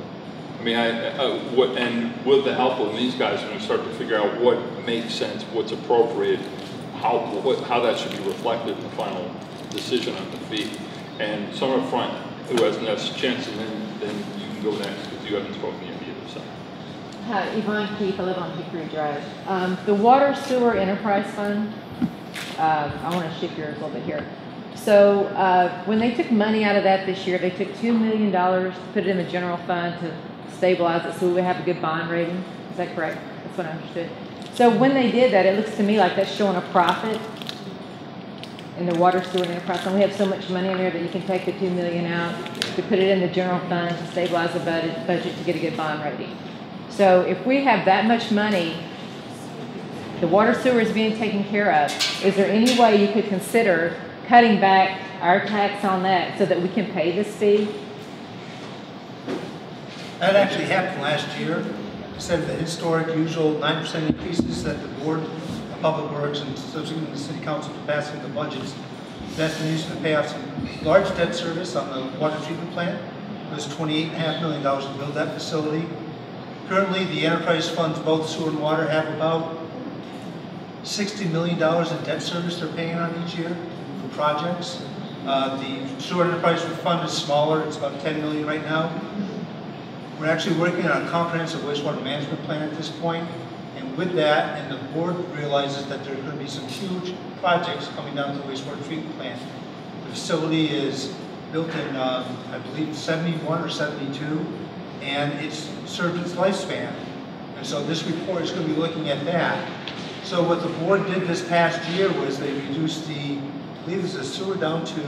I mean, I, uh, what, and with the help of these guys, we start to figure out what makes sense, what's appropriate, how, what, how that should be reflected in the final decision on the fee. And Summer Front, who has the next chance, and then, then you can go next, because you haven't spoken yet either, so. Hi, Yvonne Keith, I live on Hickory Drive. Um, the Water Sewer Enterprise Fund, uh, I want to shift yours a little bit here. So, uh, when they took money out of that this year, they took $2 million, put it in the general fund to stabilize it so we would have a good bond rating. Is that correct? That's what I understood. So when they did that, it looks to me like that's showing a profit in the water sewer enterprise. And we have so much money in there that you can take the two million out to put it in the general fund to stabilize the budget, budget to get a good bond rating. So if we have that much money, the water sewer is being taken care of, is there any way you could consider cutting back our tax on that so that we can pay this fee? That actually happened last year. Instead of the historic usual 9% increases that the Board of Public Works and subsequently the City Council pass passing the budgets, that's been used to pay off some large debt service on the water treatment plant. It was $28.5 million to build that facility. Currently, the enterprise funds, both sewer and water, have about $60 million in debt service they're paying on each year for projects. Uh, the sewer enterprise fund is smaller, it's about 10 million right now. We're actually working on a comprehensive wastewater management plan at this point, and with that, and the board realizes that there's going to be some huge projects coming down to the wastewater treatment plant. The facility is built in, um, I believe, 71 or 72, and it's served its lifespan. And so this report is going to be looking at that. So what the board did this past year was they reduced the, I believe it's the sewer down to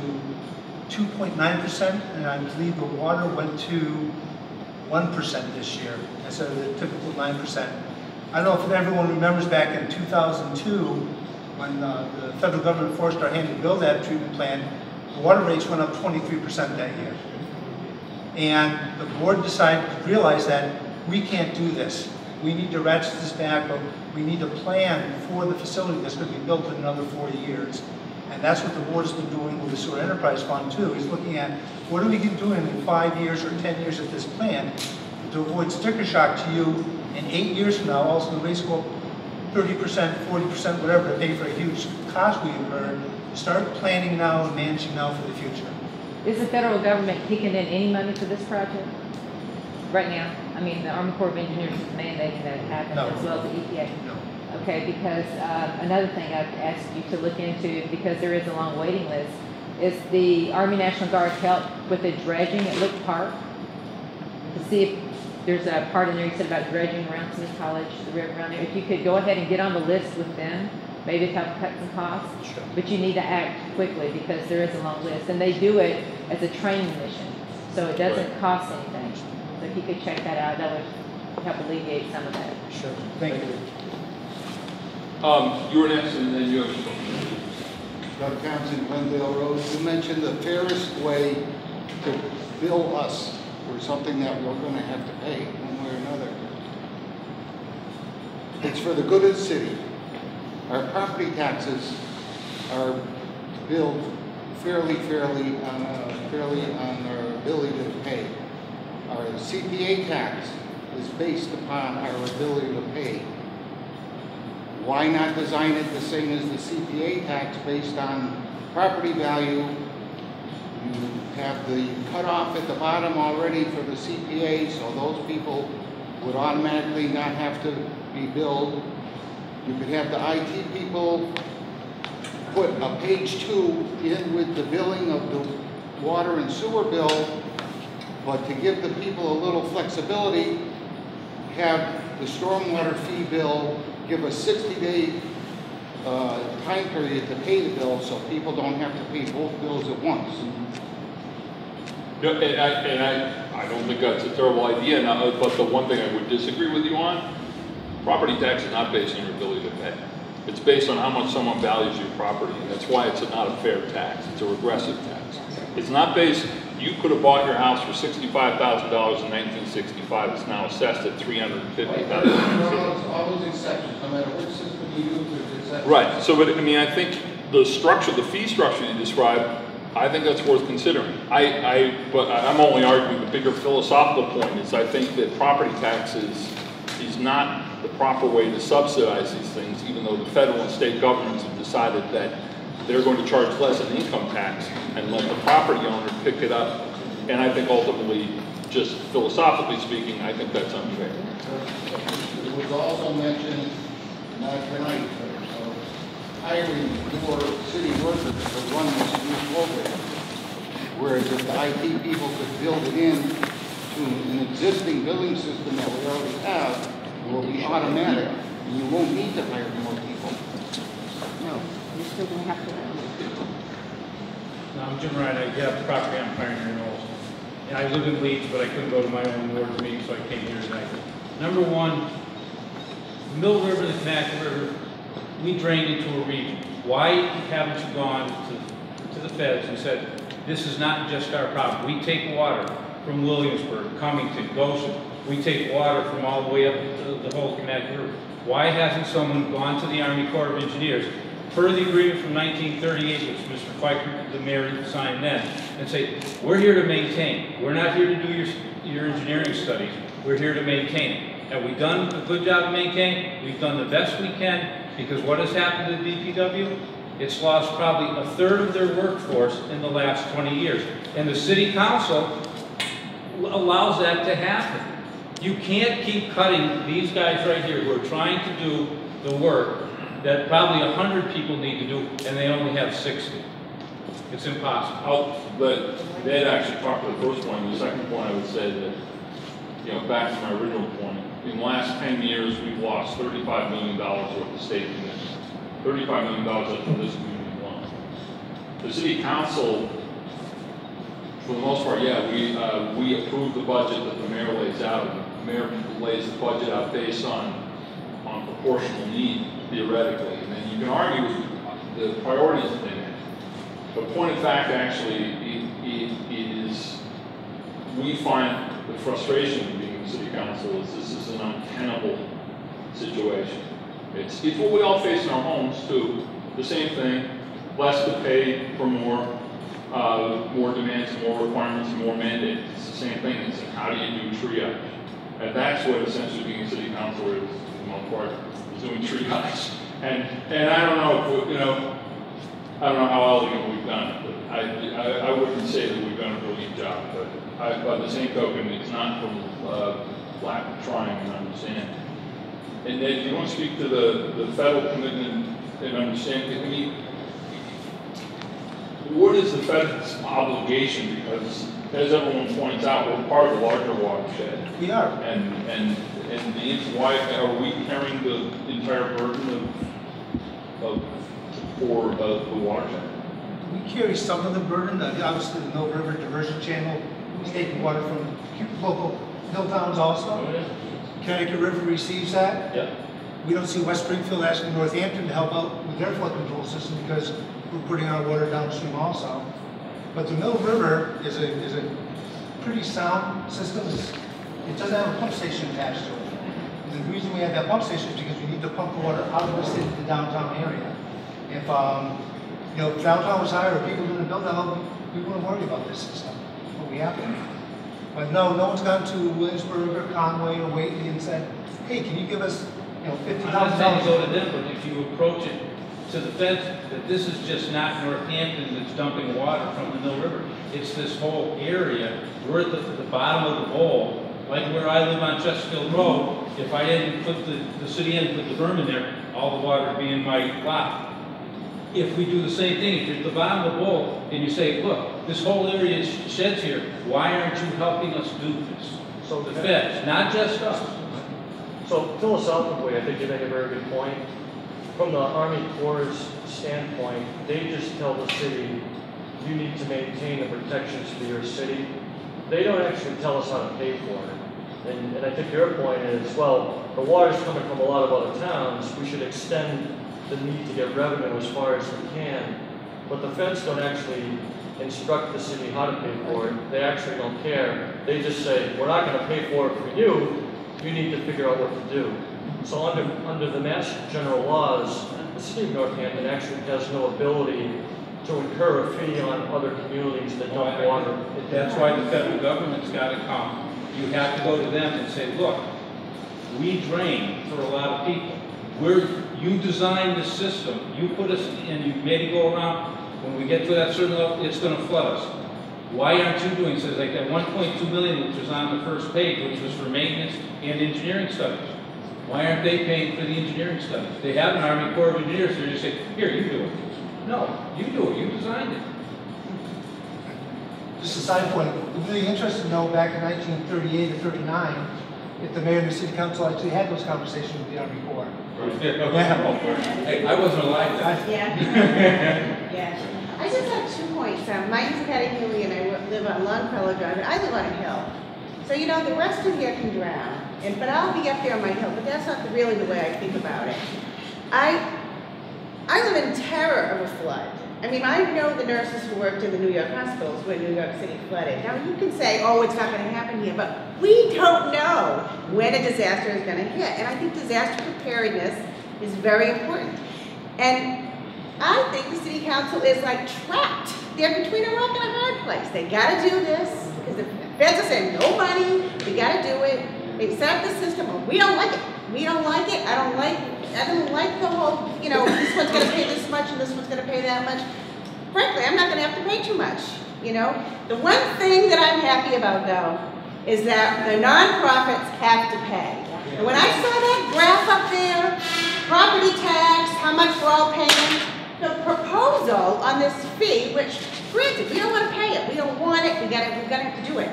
2.9%, and I believe the water went to 1% this year instead of the typical 9%. I don't know if everyone remembers back in 2002, when uh, the federal government forced our hand to build that treatment plant, the water rates went up 23% that year. And the board decided, realized that we can't do this. We need to ratchet this back, but we need a plan for the facility that's going to be built in another four years. And that's what the board's been doing with the sewer enterprise fund too, is looking at what are we going to doing in five years or 10 years at this plant to avoid sticker shock to you in eight years from now, also the rates go up 30%, 40%, whatever, to pay for a huge cost we incurred. Start planning now and managing now for the future. Is the federal government kicking in any money for this project? Right now? I mean, the Army Corps of Engineers is mandating that it happen No. as well as the EPA? Okay, because uh, another thing I've asked you to look into, because there is a long waiting list, is the Army National Guard help with the dredging at Look Park? To see if there's a part in there you said about dredging around Smith College, the river around there. If you could go ahead and get on the list with them, maybe to help cut some costs. Sure. But you need to act quickly because there is a long list. And they do it as a training mission, so it doesn't Right. cost anything. So if you could check that out, that would help alleviate some of that. Sure. Thank you. Um, you were next, and then you have. Doug Townsend, Glendale Road, you mentioned the fairest way to bill us for something that we're gonna have to pay one way or another. It's for the good of the city. Our property taxes are billed fairly, fairly, on, uh, fairly on our ability to pay. Our CPA tax is based upon our ability to pay. Why not design it the same as the CPA tax based on property value? You have the cutoff at the bottom already for the CPA, so those people would automatically not have to be billed. You could have the IT people put a page two in with the billing of the water and sewer bill, but to give the people a little flexibility, have the stormwater fee bill give a 60-day uh, time period to pay the bill, so people don't have to pay both bills at once. No, and I, and I, I don't think that's a terrible idea, now, but the one thing I would disagree with you on, property tax is not based on your ability to pay. It's based on how much someone values your property, and that's why it's not a fair tax, it's a regressive tax. It's not based, you could have bought your house for sixty-five thousand dollars in nineteen sixty-five, it's now assessed at three hundred and fifty There are all those- all those exceptions, no matter which system you use, there's exceptions. Right, so, but, I mean, I think the structure, the fee structure you described, I think that's worth considering. I, I, but I- I'm only arguing the bigger philosophical point is I think that property taxes is not the proper way to subsidize these things, even though the federal and state governments have decided that they're going to charge less in income tax and let the property owner pick it up. And I think ultimately, just philosophically speaking, I think that's unfair. It was also mentioned, not tonight, but uh, hiring more city workers to run this new program. Whereas if the IT people could build it in to an existing billing system that we already have, it will be automatic, and you won't need to hire more still gonna have to. No, I'm Jim Ryan, I the property on Pioneer Knolls. And I live in Leeds, but I couldn't go to my own ward meeting, so I came here tonight. Number one, Mill River, the Connecticut River, we drained into a region. Why haven't you gone to, to the feds and said, this is not just our problem. We take water from Williamsburg, Cummington, Goshen. We take water from all the way up to the whole Connecticut River. Why hasn't someone gone to the Army Corps of Engineers per the agreement from 1938, which Mr. Pfeiffer, the mayor, signed then, and say, we're here to maintain. We're not here to do your, your engineering studies. We're here to maintain. Have we done a good job of maintaining? We've done the best we can, because what has happened to the DPW? It's lost probably a third of their workforce in the last 20 years. And the city council allows that to happen. You can't keep cutting these guys right here who are trying to do the work that probably 100 people need to do, and they only have 60. It's impossible. I'll, but Ed actually talked to the first point, the second point I would say that you know, back to my original point, in the last ten years, we've lost thirty-five million dollars worth of state commitments. Thirty-five million dollars of this community alone. The city council, for the most part, yeah, we, uh, we approve the budget that the mayor lays out. The mayor lays the budget out based on, on proportional need theoretically. And then you can argue the priorities they make. But point of fact, actually, it, it, it is, we find the frustration of being in city council is this is an untenable situation. It's, it's what we all face in our homes too. The same thing, less to pay for more, uh, more demands, more requirements, more mandates. It's the same thing. It's how do you do triage? And that's what essentially being a city councilor is, the most part, doing triage. And, and I don't know, if we- you know, I don't know how elegant we've done it, but I, I, I wouldn't say that we've done a brilliant job, but I, by the same token, it's not from, uh, lack of trying and understanding. And then, if you want to speak to the, the federal commitment and understanding, I mean, what is the Fed's obligation? Because, as everyone points out, we're part of the larger watershed. We are. And, and, and why, are we carrying the entire burden of, of, for the, the watershed? We carry some of the burden, uh, obviously the Mill River Diversion Channel, is taking water from local hill towns also. Connecticut River receives that. Yeah. We don't see West Springfield asking Northampton to help out with their flood control system because we're putting our water downstream also. But the Mill River is a, is a pretty sound system. It doesn't have a pump station attached to it. The reason we have that pump station is because we need to pump water out of the city to downtown area. If, um, you know, if downtown was higher, or people didn't build that, we wouldn't worry about this system, but we have to. But no, no one's gone to Williamsburg or Conway or Whately and said, hey, can you give us, you know, fifty thousand dollars? go to them, but if you approach it to the fence, that this is just not Northampton that's dumping water from the Mill River. It's this whole area, we're at the, the bottom of the bowl, like where I live on Chesterfield Road. If I didn't put the, the city in, put the berm in there, all the water would be in my lot. If we do the same thing, if you're at the bottom of the bowl and you say, look, this whole area is sheds here, why aren't you helping us do this? So The feds, not just us. So philosophically, I think you make a very good point. From the Army Corps' standpoint, they just tell the city, you need to maintain the protections for your city. They don't actually tell us how to pay for it. And, and I think your point is, well, the water's coming from a lot of other towns, we should extend the need to get revenue as far as we can. But the feds don't actually instruct the city how to pay for it. They actually don't care. They just say, we're not gonna pay for it for you, you need to figure out what to do. So under, under the Mass General laws, the city of Northampton actually has no ability to incur a fee on other communities that dump water. That's why the federal government's gotta come. You have to go to them and say, look, we drain for a lot of people. We're, you designed the system, you put us, and you made it go around, when we get to that certain level, it's gonna flood us. Why aren't you doing, so like that one point two million, which was on the first page, which was for maintenance and engineering studies? Why aren't they paying for the engineering studies? They have an Army Corps of Engineers, you just say, here, you do it. No, you do it, you designed it. Just a side point, I'm really interested to know back in nineteen thirty-eight or thirty-nine, if the mayor and the city council actually had those conversations with the Army Corps. Yeah. Hey, I wasn't alive then. Yeah. Yeah. I just have two points. Um, my name's Patty Healy and I live on Longfellow Drive, and I live on a hill. So, you know, the rest of here can drown, and, but I'll be up there on my hill, but that's not really the way I think about it. I, I live in terror of a flood. I mean, I know the nurses who worked in the New York hospitals when New York City flooded. Now, you can say, oh, it's not gonna happen here, but we don't know when a disaster is gonna hit. And I think disaster preparedness is very important. And I think the city council is like trapped. They're between a rock and a hard place. They gotta do this, because the feds are saying, no money, we gotta do it. They set up the system, we don't like it. We don't like it, I don't like, I don't like the whole, you know, this one's gonna pay this much and this one's gonna pay that much. Frankly, I'm not gonna have to pay too much, you know? The one thing that I'm happy about though, is that the nonprofits have to pay. And when I saw that graph up there, property tax, how much we're all paying, the proposal on this fee, which granted, we don't wanna pay it, we don't want it, we gotta, we're gonna have to do it.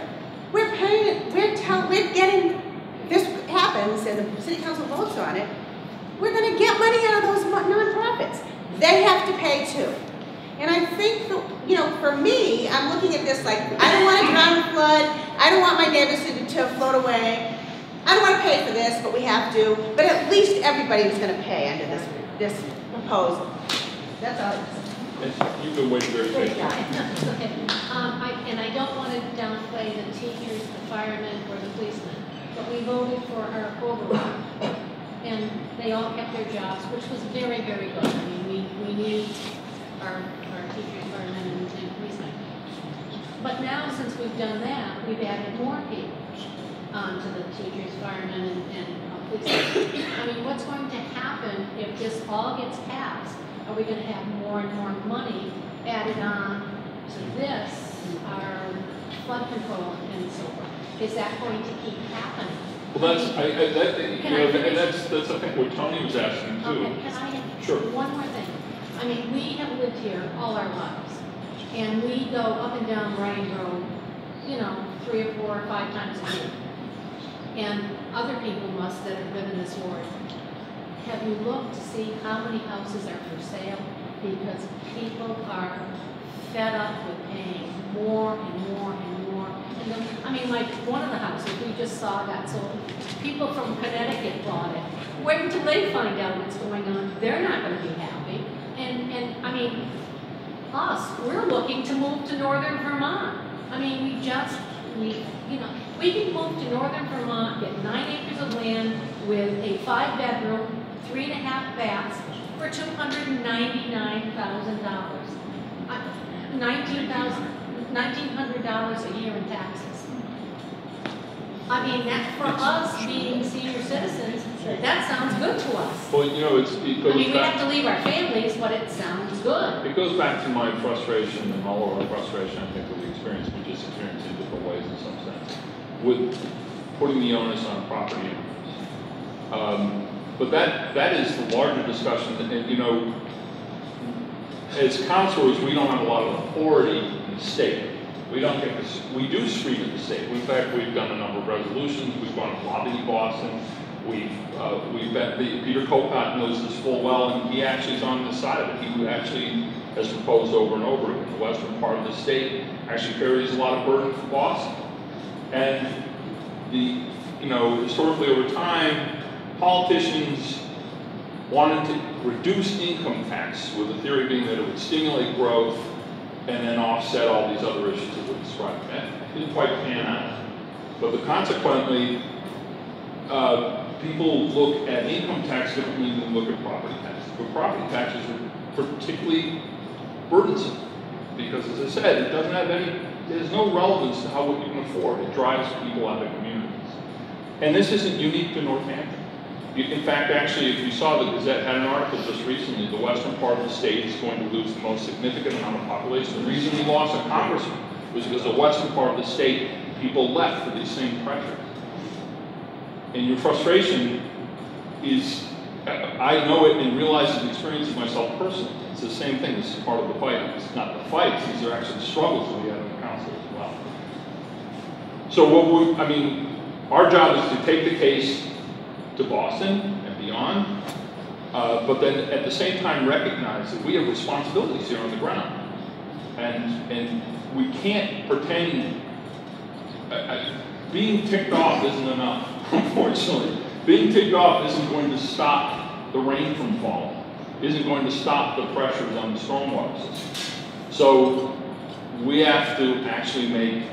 We're paying it, we're tell, we're getting on it, we're gonna get money out of those nonprofits. They have to pay too. And I think, the- you know, for me, I'm looking at this like, I don't want a drown flood, I don't want my neighbors to, to float away. I don't wanna pay for this, but we have to, but at least everybody is gonna pay under this, this proposal. That's all. You've been waiting very patiently. Okay, um, I, and I don't want to downplay the teachers, the firemen, or the policemen, but we voted for our override. And they all kept their jobs, which was very, very good. I mean, we, we need our, our teachers, firemen, and, and policemen. But now, since we've done that, we've added more people um, to the teachers, firemen, and, and uh, policemen. I mean, what's going to happen if this all gets passed? Are we gonna have more and more money added on to this, our flood control and so forth? Is that going to keep happening? Well, that's, I, I, that, you know, and that's, that's, I think what Tony was asking too. Okay, can I have Sure. one more thing? I mean, we have lived here all our lives, and we go up and down Bryan Road, you know, three or four or five times a year. And other people must that have lived in this ward. Have you looked to see how many houses are for sale? Because people are fed up with paying more and more and more. And the, I mean, like, one of the houses we just saw got sold, people from Connecticut bought it. Wait until they find out what's going on, they're not gonna be happy. And, and, I mean, us, we're looking to move to northern Vermont. I mean, we just, we, you know, we can move to northern Vermont, get nine acres of land with a five-bedroom, three and a half baths for two hundred and ninety-nine thousand dollars. Nineteen thousand, nineteen hundred dollars a year in taxes. I mean, that, for us being senior citizens, that sounds good to us. Well, you know, it's, it I goes mean, we have to leave our families, but it sounds good. it goes back to my frustration and all of our frustration, I think, that we experience, we just experience in different ways in some sense, with putting the onus on property owners. Um, but that, that is the larger discussion, and, and, you know, as counselors, we don't have a lot of authority in the state. We don't get this, we do speak at the state. In fact, we've done a number of resolutions, we've gone to lobby Boston, we've, uh, we've been, the- Peter Kocot knows this full well, and he actually is on the side of it. He actually has proposed over and over again, the western part of the state actually carries a lot of burden for Boston. And the, you know, historically over time, politicians wanted to reduce income tax with the theory being that it would stimulate growth and then offset all these other issues that we described. That didn't quite pan out. But the consequently, uh, people look at income tax differently than look at property taxes. But property taxes are particularly burdensome because, as I said, it doesn't have any, there's no relevance to how what you can afford. It drives people out of communities. And this isn't unique to Northampton. You- In fact, actually, if you saw the Gazette had an article just recently, the western part of the state is going to lose the most significant amount of population. The reason we lost a congressman was because the western part of the state, people left for these same pressures. And your frustration is, I know it and realize and experience it myself personally. It's the same thing, this is part of the fight. It's not the fights, these are actually struggles that we have in the council as well. So what we, I mean, our job is to take the case to Boston and beyond, uh, but then at the same time recognize that we have responsibilities here on the ground. And, and we can't pretend, I- I- being ticked off isn't enough, unfortunately. Being ticked off isn't going to stop the rain from falling, isn't going to stop the pressures on the stormwater system. So we have to actually make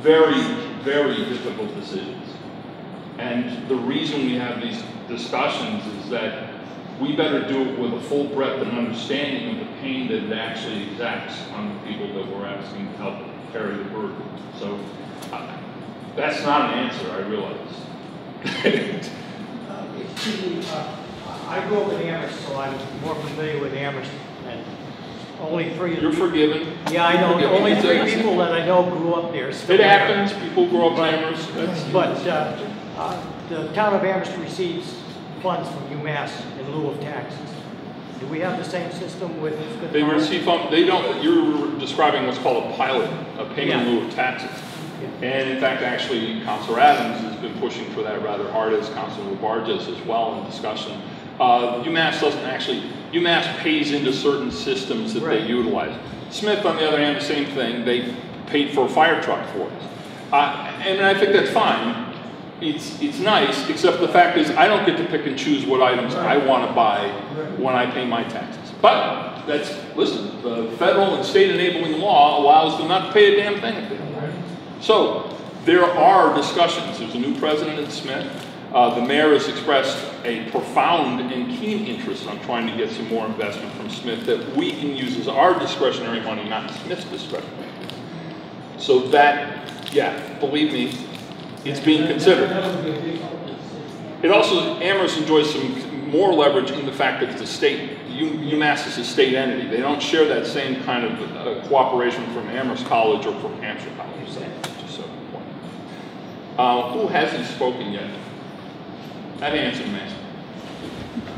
very, very difficult decisions. And the reason we have these discussions is that we better do it with a full breadth and understanding of the pain that it actually exacts on the people that we're asking to help carry the burden. So uh, that's not an answer, I realize. Me, uh, I grew up in Amherst, so I'm more familiar with Amherst than only three. of You're forgiven. Yeah, I know, Forgiven. only three people that I know grew up there. It happens, people grow up in Amherst, that's. But uh, the town of Amherst receives funds from UMass in lieu of taxes. Do we have the same system with They Good receive, fun- they don't, you're describing what's called a pilot, a payment in lieu of taxes. And in fact, actually, Councilor Adams has been pushing for that rather hard, as Councilor LaBarge has as well in discussion. Uh, UMass doesn't actually, UMass pays into certain systems that they utilize. Smith, on the other hand, the same thing, they paid for a fire truck for us. Uh, and I think that's fine. It's, it's nice, except the fact is, I don't get to pick and choose what items I want to buy when I pay my taxes. But, that's, listen, the federal and state enabling law allows them not to pay a damn thing if they don't. So, there are discussions. There's a new president at Smith. Uh, the mayor has expressed a profound and keen interest on trying to get some more investment from Smith that we can use as our discretionary money, not Smith's discretionary. So that, yeah, believe me, it's being considered. It also, Amherst enjoys some more leverage in the fact that it's a state, UMass is a state entity. They don't share that same kind of uh, cooperation from Amherst College or from Hampshire College. So, just so important. Uh, who hasn't spoken yet? That answer, man.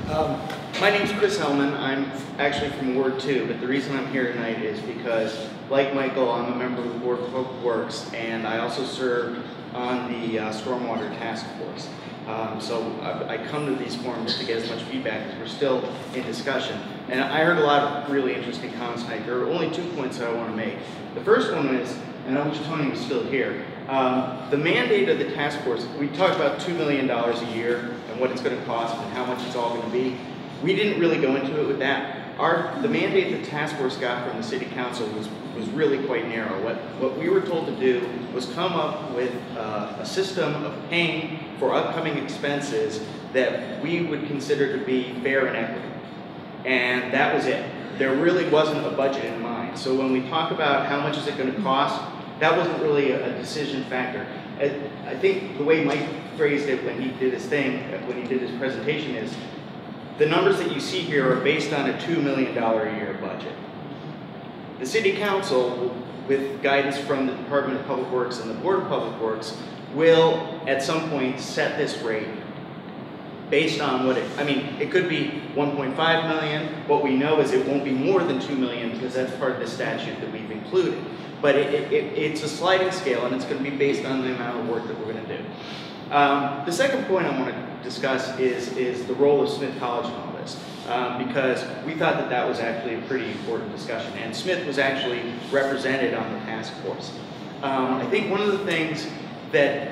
Um, My name's Chris Hellman. I'm actually from Ward 2, but the reason I'm here tonight is because, like Michael, I'm a member of the Board of Public Works, and I also served on the uh, Stormwater Task Force. Um, So I I come to these forums to get as much feedback, because we're still in discussion. And I heard a lot of really interesting comments tonight. There are only two points that I want to make. The first one is, and I wish Tony was still here, um, the mandate of the task force, we talked about $2 million a year and what it's going to cost and how much it's all going to be. We didn't really go into it with that. Our, the mandate the task force got from the city council was, was really quite narrow. What, what we were told to do was come up with uh, a system of paying for upcoming expenses that we would consider to be fair and equitable. And that was it. There really wasn't a budget in mind. So when we talk about how much is it going to cost, that wasn't really a, decision factor. I, I think the way Mike phrased it when he did his thing, when he did his presentation is, the numbers that you see here are based on a $2 million a year budget. The city council, with guidance from the Department of Public Works and the Board of Public Works, will at some point set this rate based on what it, I mean, it could be 1.5 million. What we know is it won't be more than 2 million because that's part of the statute that we've included. But it, it, it- it's a sliding scale and it's going to be based on the amount of work that we're going to do. Um, the second point I want to discuss is, is the role of Smith College in all this. Um, because we thought that that was actually a pretty important discussion. And Smith was actually represented on the task force. Um, I think one of the things that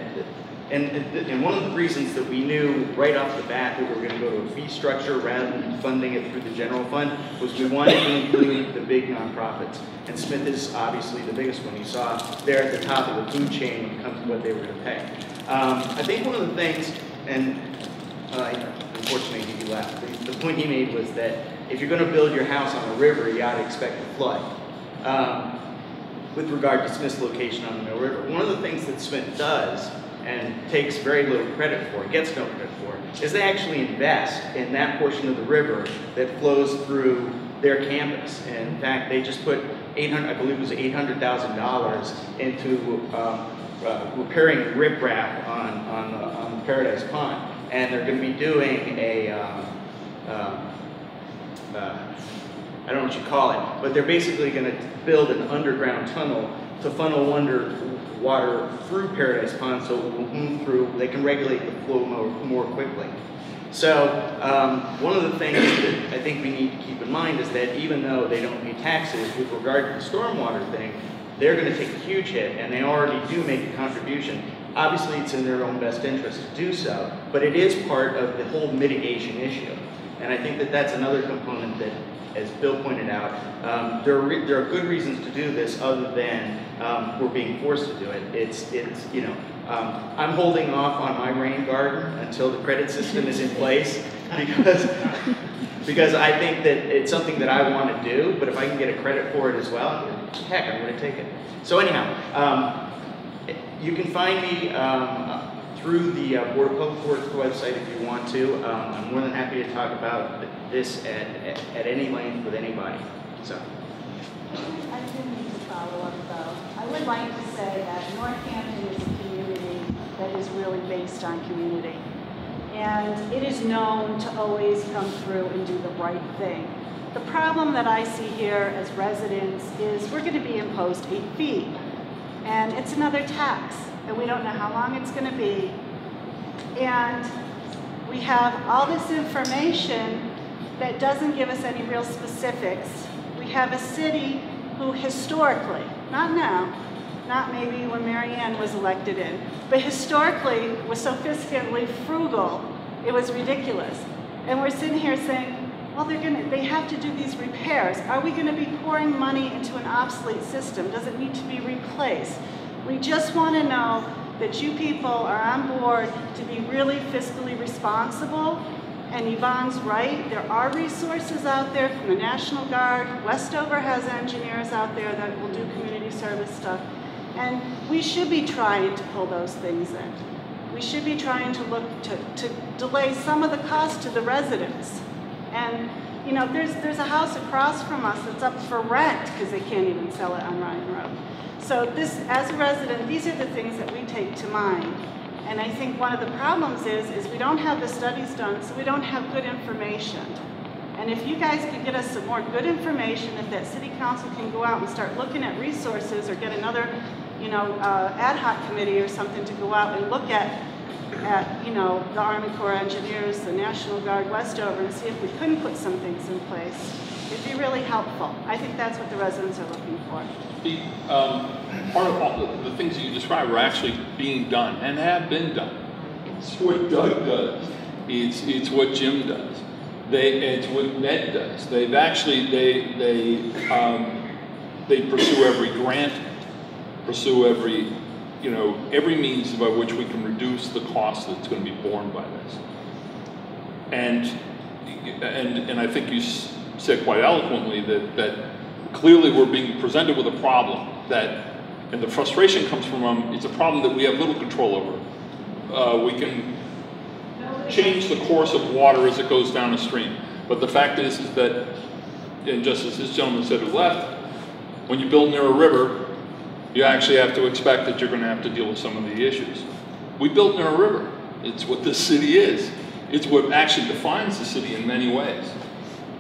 and, and one of the reasons that we knew right off the bat that we were going to go to a fee structure rather than funding it through the general fund was we wanted to include the big nonprofits. And Smith is obviously the biggest one. You saw there at the top of the food chain when it comes to what they were going to pay. Um, I think one of the things, and uh, unfortunately he left, the, point he made was that if you're going to build your house on a river, you ought to expect a flood. Um, with regard to Smith's location on the Mill River. One of the things that Smith does and takes very little credit for, gets no credit for, is they actually invest in that portion of the river that flows through their campus. And in fact, they just put 800, I believe it was $800,000 into um, uh, repairing riprap on, on, uh, on Paradise Pond. And they're going to be doing a, um, um, uh, I don't know what you call it, but they're basically going to build an underground tunnel to funnel under water through Paradise Pond so it will move through, they can regulate the flow more, more quickly. So um, one of the things that I think we need to keep in mind is that even though they don't pay taxes with regard to the stormwater thing, they're going to take a huge hit and they already do make a contribution. Obviously, it's in their own best interest to do so, but it is part of the whole mitigation issue. And I think that that's another component that, as Bill pointed out, um, there, are re- there are good reasons to do this other than um, we're being forced to do it. It's, it's you know, um, I'm holding off on my rain garden until the credit system is in place because, because I think that it's something that I want to do, but if I can get a credit for it as well, heck, I'm going to take it. So anyhow, um, you can find me um, through the uh, Board of Public Works website if you want to. Um, I'm more than happy to talk about this at, at, any length with anybody. So. I didn't mean to follow up though. I would like to say that Northampton is a community that is really based on community. And it is known to always come through and do the right thing. The problem that I see here as residents is we're going to be imposed a fee. And it's another tax, and we don't know how long it's gonna be. And we have all this information that doesn't give us any real specifics. We have a city who historically, not now, not maybe when Marianne was elected in, but historically was so fiscally frugal, it was ridiculous. And we're sitting here saying, well, they're gonna, they have to do these repairs. Are we gonna be pouring money into an obsolete system? Does it need to be replaced? We just wanna know that you people are on board to be really fiscally responsible. And Yvonne's right, there are resources out there from the National Guard. Westover has engineers out there that will do community service stuff. And we should be trying to pull those things in. We should be trying to look to, to delay some of the cost to the residents. And, you know, there's, there's a house across from us that's up for rent because they can't even sell it on Ryan Road. So this, as a resident, these are the things that we take to mind. And I think one of the problems is, is we don't have the studies done, so we don't have good information. And if you guys could get us some more good information, if that city council can go out and start looking at resources or get another, you know, uh, ad hoc committee or something to go out and look at, at, you know, the Army Corps Engineers, the National Guard Westover, and see if we couldn't put some things in place, it'd be really helpful. I think that's what the residents are looking for. The, um, part of all the, the things that you described are actually being done and have been done. It's what Doug does. It's, it's what Jim does. They, it's what Ned does. They've actually, they, they, um, they pursue every grant, pursue every, you know, every means by which we can reduce the cost that's going to be borne by this. And, and, and I think you said quite eloquently that, that clearly we're being presented with a problem that, and the frustration comes from, um, it's a problem that we have little control over. Uh, we can change the course of water as it goes down a stream. But the fact is, is that, and just as this gentleman said who left, when you build near a river, you actually have to expect that you're gonna have to deal with some of the issues. We built near a river. It's what this city is. It's what actually defines the city in many ways.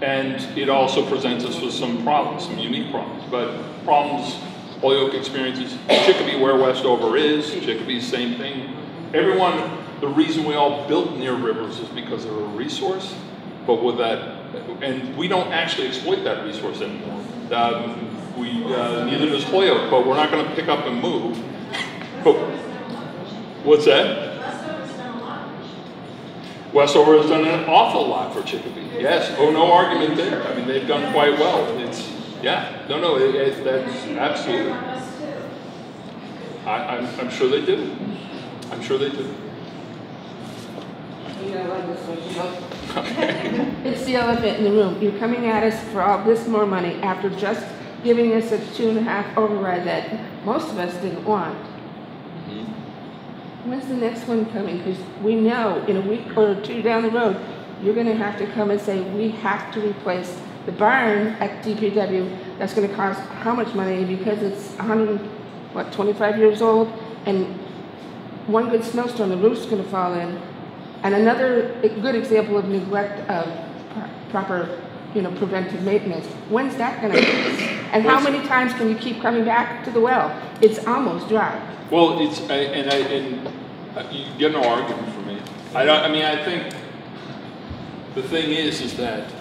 And it also presents us with some problems, some unique problems. But problems Holyoke experiences, Chicopee where Westover is, Chicopee same thing. Everyone, the reason we all built near rivers is because they're a resource, but with that, and we don't actually exploit that resource anymore. Um, we, uh, neither does Holyoke, but we're not gonna pick up and move. But, what's that? Westover has done an awful lot for Chicopee. Yes, oh, no argument there. I mean, they've done quite well. It's, yeah, no, no, it, it, that's absolutely. I, I'm, I'm sure they do. I'm sure they do. It's the elephant in the room. You're coming at us for all this more money after just giving us a two and a half override that most of us didn't want. Mm-hmm. When's the next one coming? Because we know in a week or two down the road, you're gonna have to come and say, we have to replace the barn at DPW. That's gonna cost how much money? Because it's hundred, what, twenty-five years old? And one good snowstorm, the roof's gonna fall in. And another good example of neglect of pro- proper, you know, preventive maintenance. When's that gonna be? And how many times can you keep coming back to the well? It's almost dry. Well, it's, I- and I, and uh, you get no argument from me. I don't, I mean, I think, the thing is, is that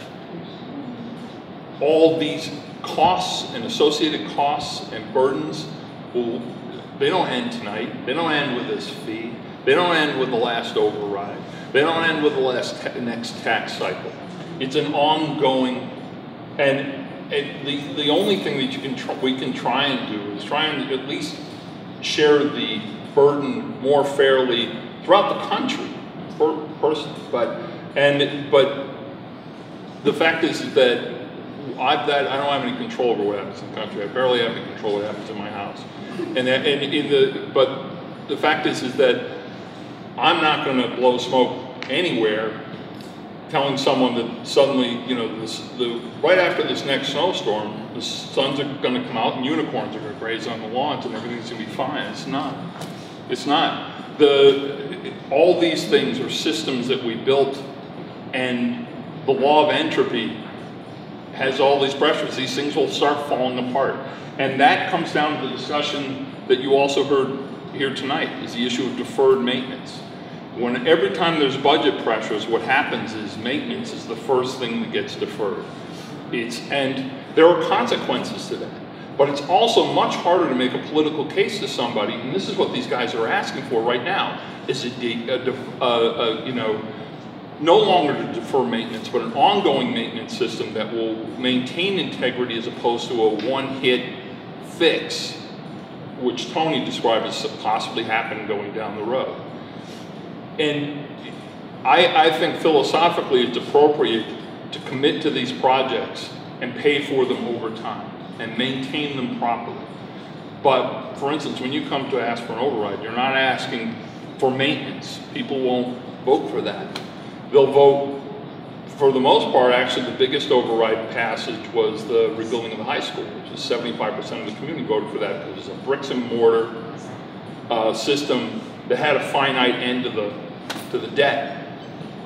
all these costs and associated costs and burdens will, they don't end tonight. They don't end with this fee. They don't end with the last override. They don't end with the last, next tax cycle. It's an ongoing, and, and the, the only thing that you can, tr- we can try and do is try and at least share the burden more fairly throughout the country, per person. But and but the fact is that I've that I don't have any control over what happens in the country. I barely have any control what happens in my house. And that, and in the but the fact is is that I'm not going to blow smoke anywhere telling someone that suddenly, you know, this, the, right after this next snowstorm, the suns are going to come out and unicorns are going to graze on the lawns and everything's going to be fine. It's not. It's not. The, all these things are systems that we built, and the law of entropy has all these pressures. These things will start falling apart. And that comes down to the discussion that you also heard here tonight, is the issue of deferred maintenance. When every time there's budget pressures, what happens is maintenance is the first thing that gets deferred. It's, and there are consequences to that. But it's also much harder to make a political case to somebody, and this is what these guys are asking for right now, is a, a, a, a you know, no longer to defer maintenance, but an ongoing maintenance system that will maintain integrity as opposed to a one-hit fix, which Tony described as possibly happening going down the road. And I, I think philosophically it's appropriate to commit to these projects and pay for them over time and maintain them properly. But for instance, when you come to ask for an override, you're not asking for maintenance. People won't vote for that. They'll vote, for the most part, actually the biggest override passage was the rebuilding of the high school, which is 75% of the community voted for that because was a bricks and mortar uh, system that had a finite end to the, to the debt.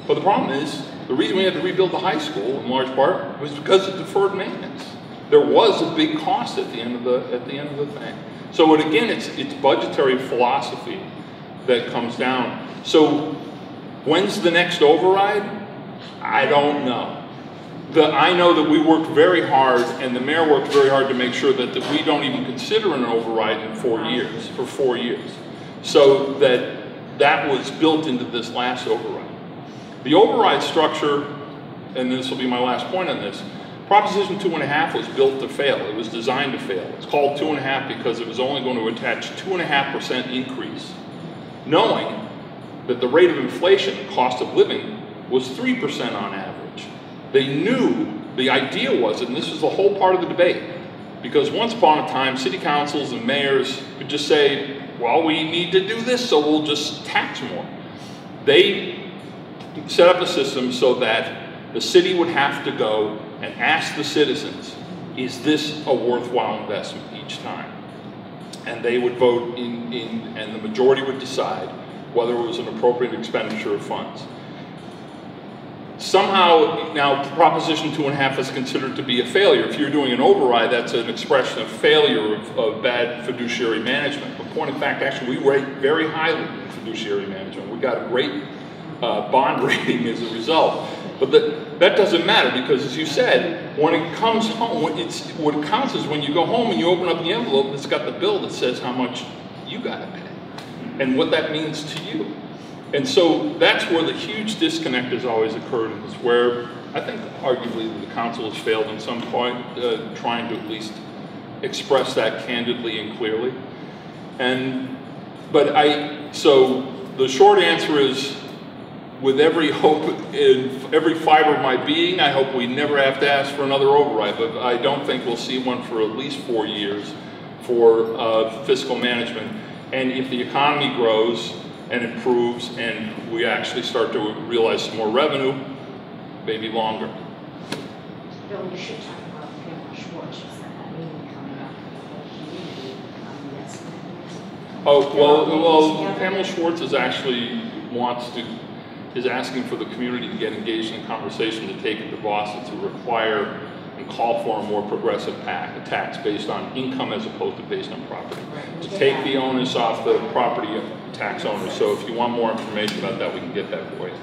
But the problem is, the reason we had to rebuild the high school in large part was because of deferred maintenance. There was a big cost at the end of the, at the end of the thing. So it, again, it's, it's budgetary philosophy that comes down. So when's the next override? I don't know. The, I know that we worked very hard, and the mayor worked very hard to make sure that, that we don't even consider an override in four years, for four years. So that that was built into this last override. The override structure, and this will be my last point on this, Proposition two and a half was built to fail. It was designed to fail. It's called two and a half because it was only going to attach two and a half percent increase, knowing that the rate of inflation, the cost of living, was three percent on average. They knew the idea was, and this was the whole part of the debate, because once upon a time, city councils and mayors could just say, well, we need to do this, so we'll just tax more. They set up a system so that the city would have to go and ask the citizens, is this a worthwhile investment each time? And they would vote in, in and the majority would decide whether it was an appropriate expenditure of funds. Somehow, now Proposition two and a half is considered to be a failure. If you're doing an override, that's an expression of failure of, of bad fiduciary management. But point of fact, actually, we rate very highly in fiduciary management. We got a great uh, bond rating as a result. But that, that doesn't matter because, as you said, when it comes home, it's, what counts is when you go home and you open up the envelope, it's got the bill that says how much you got to pay and what that means to you. And so that's where the huge disconnect has always occurred, and it's where I think arguably the council has failed in some point, uh, trying to at least express that candidly and clearly. And, but I, so the short answer is with every hope in every fiber of my being, I hope we never have to ask for another override, but I don't think we'll see one for at least four years for uh, fiscal management. And if the economy grows and improves and we actually start to realize some more revenue, maybe longer. Bill, you should talk about Pamela Schwartz, she's got that meeting coming up community, um. Oh, well, well, Pamela Schwartz is actually wants to, is asking for the community to get engaged in a conversation to take it to Boston to require and call for a more progressive tax, a tax based on income as opposed to based on property. To take the onus off the property tax owners. So if you want more information about that, we can get that for you.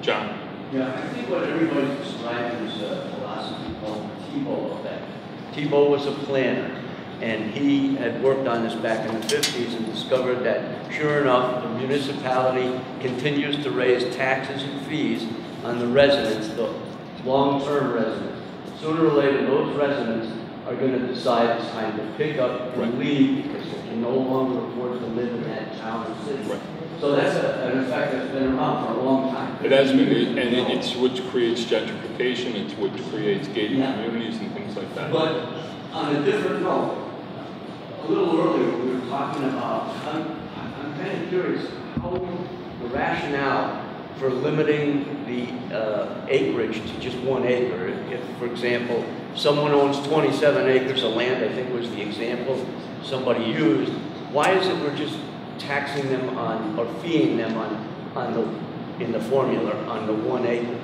John? Yeah, I think what everybody's describing is a philosophy called the Tiebout effect. Tiebout was a planner, and he had worked on this back in the 50s and discovered that, sure enough, the municipality continues to raise taxes and fees on the residents, the long-term residents. Sooner or later, those residents are going to decide it's time to pick up and leave because they can no longer afford to live in that town or city. So that's a, an effect that's been around for a long time. It has been, it- and it- it's what creates gentrification, it's what creates gated Yeah. communities and things like that. But on a different note, a little earlier, we were talking about, I'm, I'm kind of curious, how the rationale for limiting the uh, acreage to just one acre. If, for example, someone owns 27 acres of land, I think was the example somebody used, why is it we're just taxing them on, or feeing them on, on the, in the formula, on the one acre?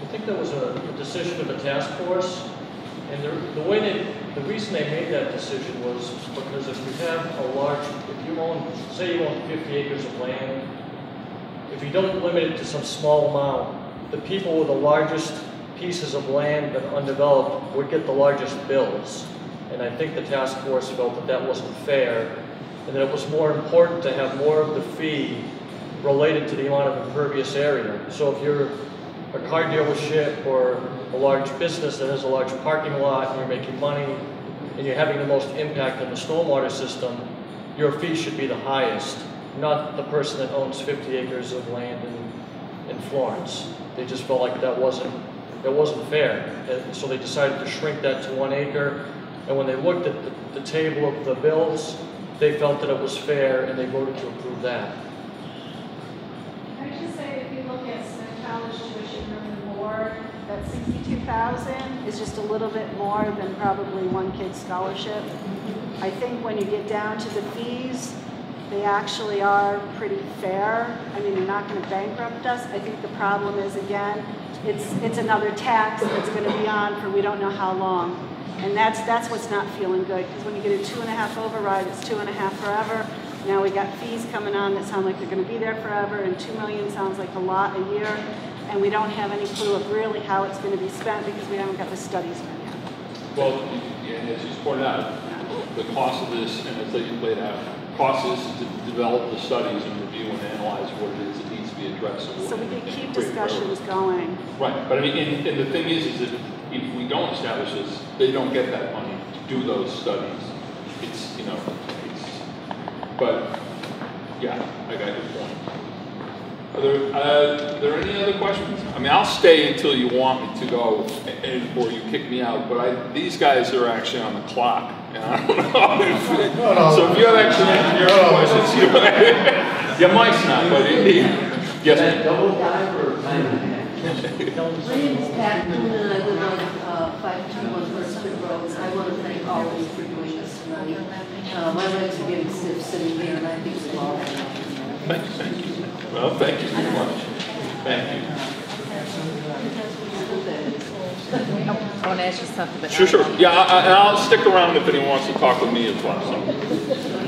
I think that was a a decision of a task force, And the, the way they, the reason they made that decision was because if you have a large, if you own, say you own 50 acres of land, if you don't limit it to some small amount, the people with the largest pieces of land that are undeveloped would get the largest bills. And I think the task force felt that that wasn't fair, and that it was more important to have more of the fee related to the amount of impervious area. So if you're a car dealership or a large business that has a large parking lot and you're making money and you're having the most impact on the stormwater system, your fee should be the highest, not the person that owns 50 acres of land in, in Florence. They just felt like that wasn't, that wasn't fair. And so they decided to shrink that to one acre. And when they looked at the, the table of the bills, they felt that it was fair and they voted to approve that. Can I just say, if you look at College tuition room that sixty-two thousand is just a little bit more than probably one kid's scholarship. I think when you get down to the fees, they actually are pretty fair. I mean, they're not gonna bankrupt us. I think the problem is, again, it's, it's another tax that's gonna be on for we don't know how long. And that's, that's what's not feeling good, because when you get a two and a half override, it's two and a half forever. Now we got fees coming on that sound like they're gonna be there forever, and two million sounds like a lot a year. And we don't have any clue of really how it's gonna be spent, because we haven't got the studies done yet. Well, and as you pointed out, the cost of this, and as you laid out, is to develop the studies and review and analyze what it is that needs to be addressed. So we can keep discussions going. Right, but I mean, and, and the thing is, is that if we don't establish this, they don't get that money to do those studies. It's, you know, it's, but, yeah, I got your point. Are there, uh, are there any other questions? I mean, I'll stay until you want me to go, and, or you kick me out, but I, these guys are actually on the clock. And I don't know if, No, no. so if you have actually any no. questions, you, you might not, but it, yes, ma'am. Double time or time and a half? My name is Pat and I live on uh, 521 West Street Road. I want to thank all of you for doing this tonight. Uh, My legs are getting stiff sitting here, and I think it's all. Thank you, thank you. Well, thank you very much. Thank you. I want to ask you something, but Sure, sure. Yeah, I, I- I'll stick around if anyone wants to talk with me as well, so.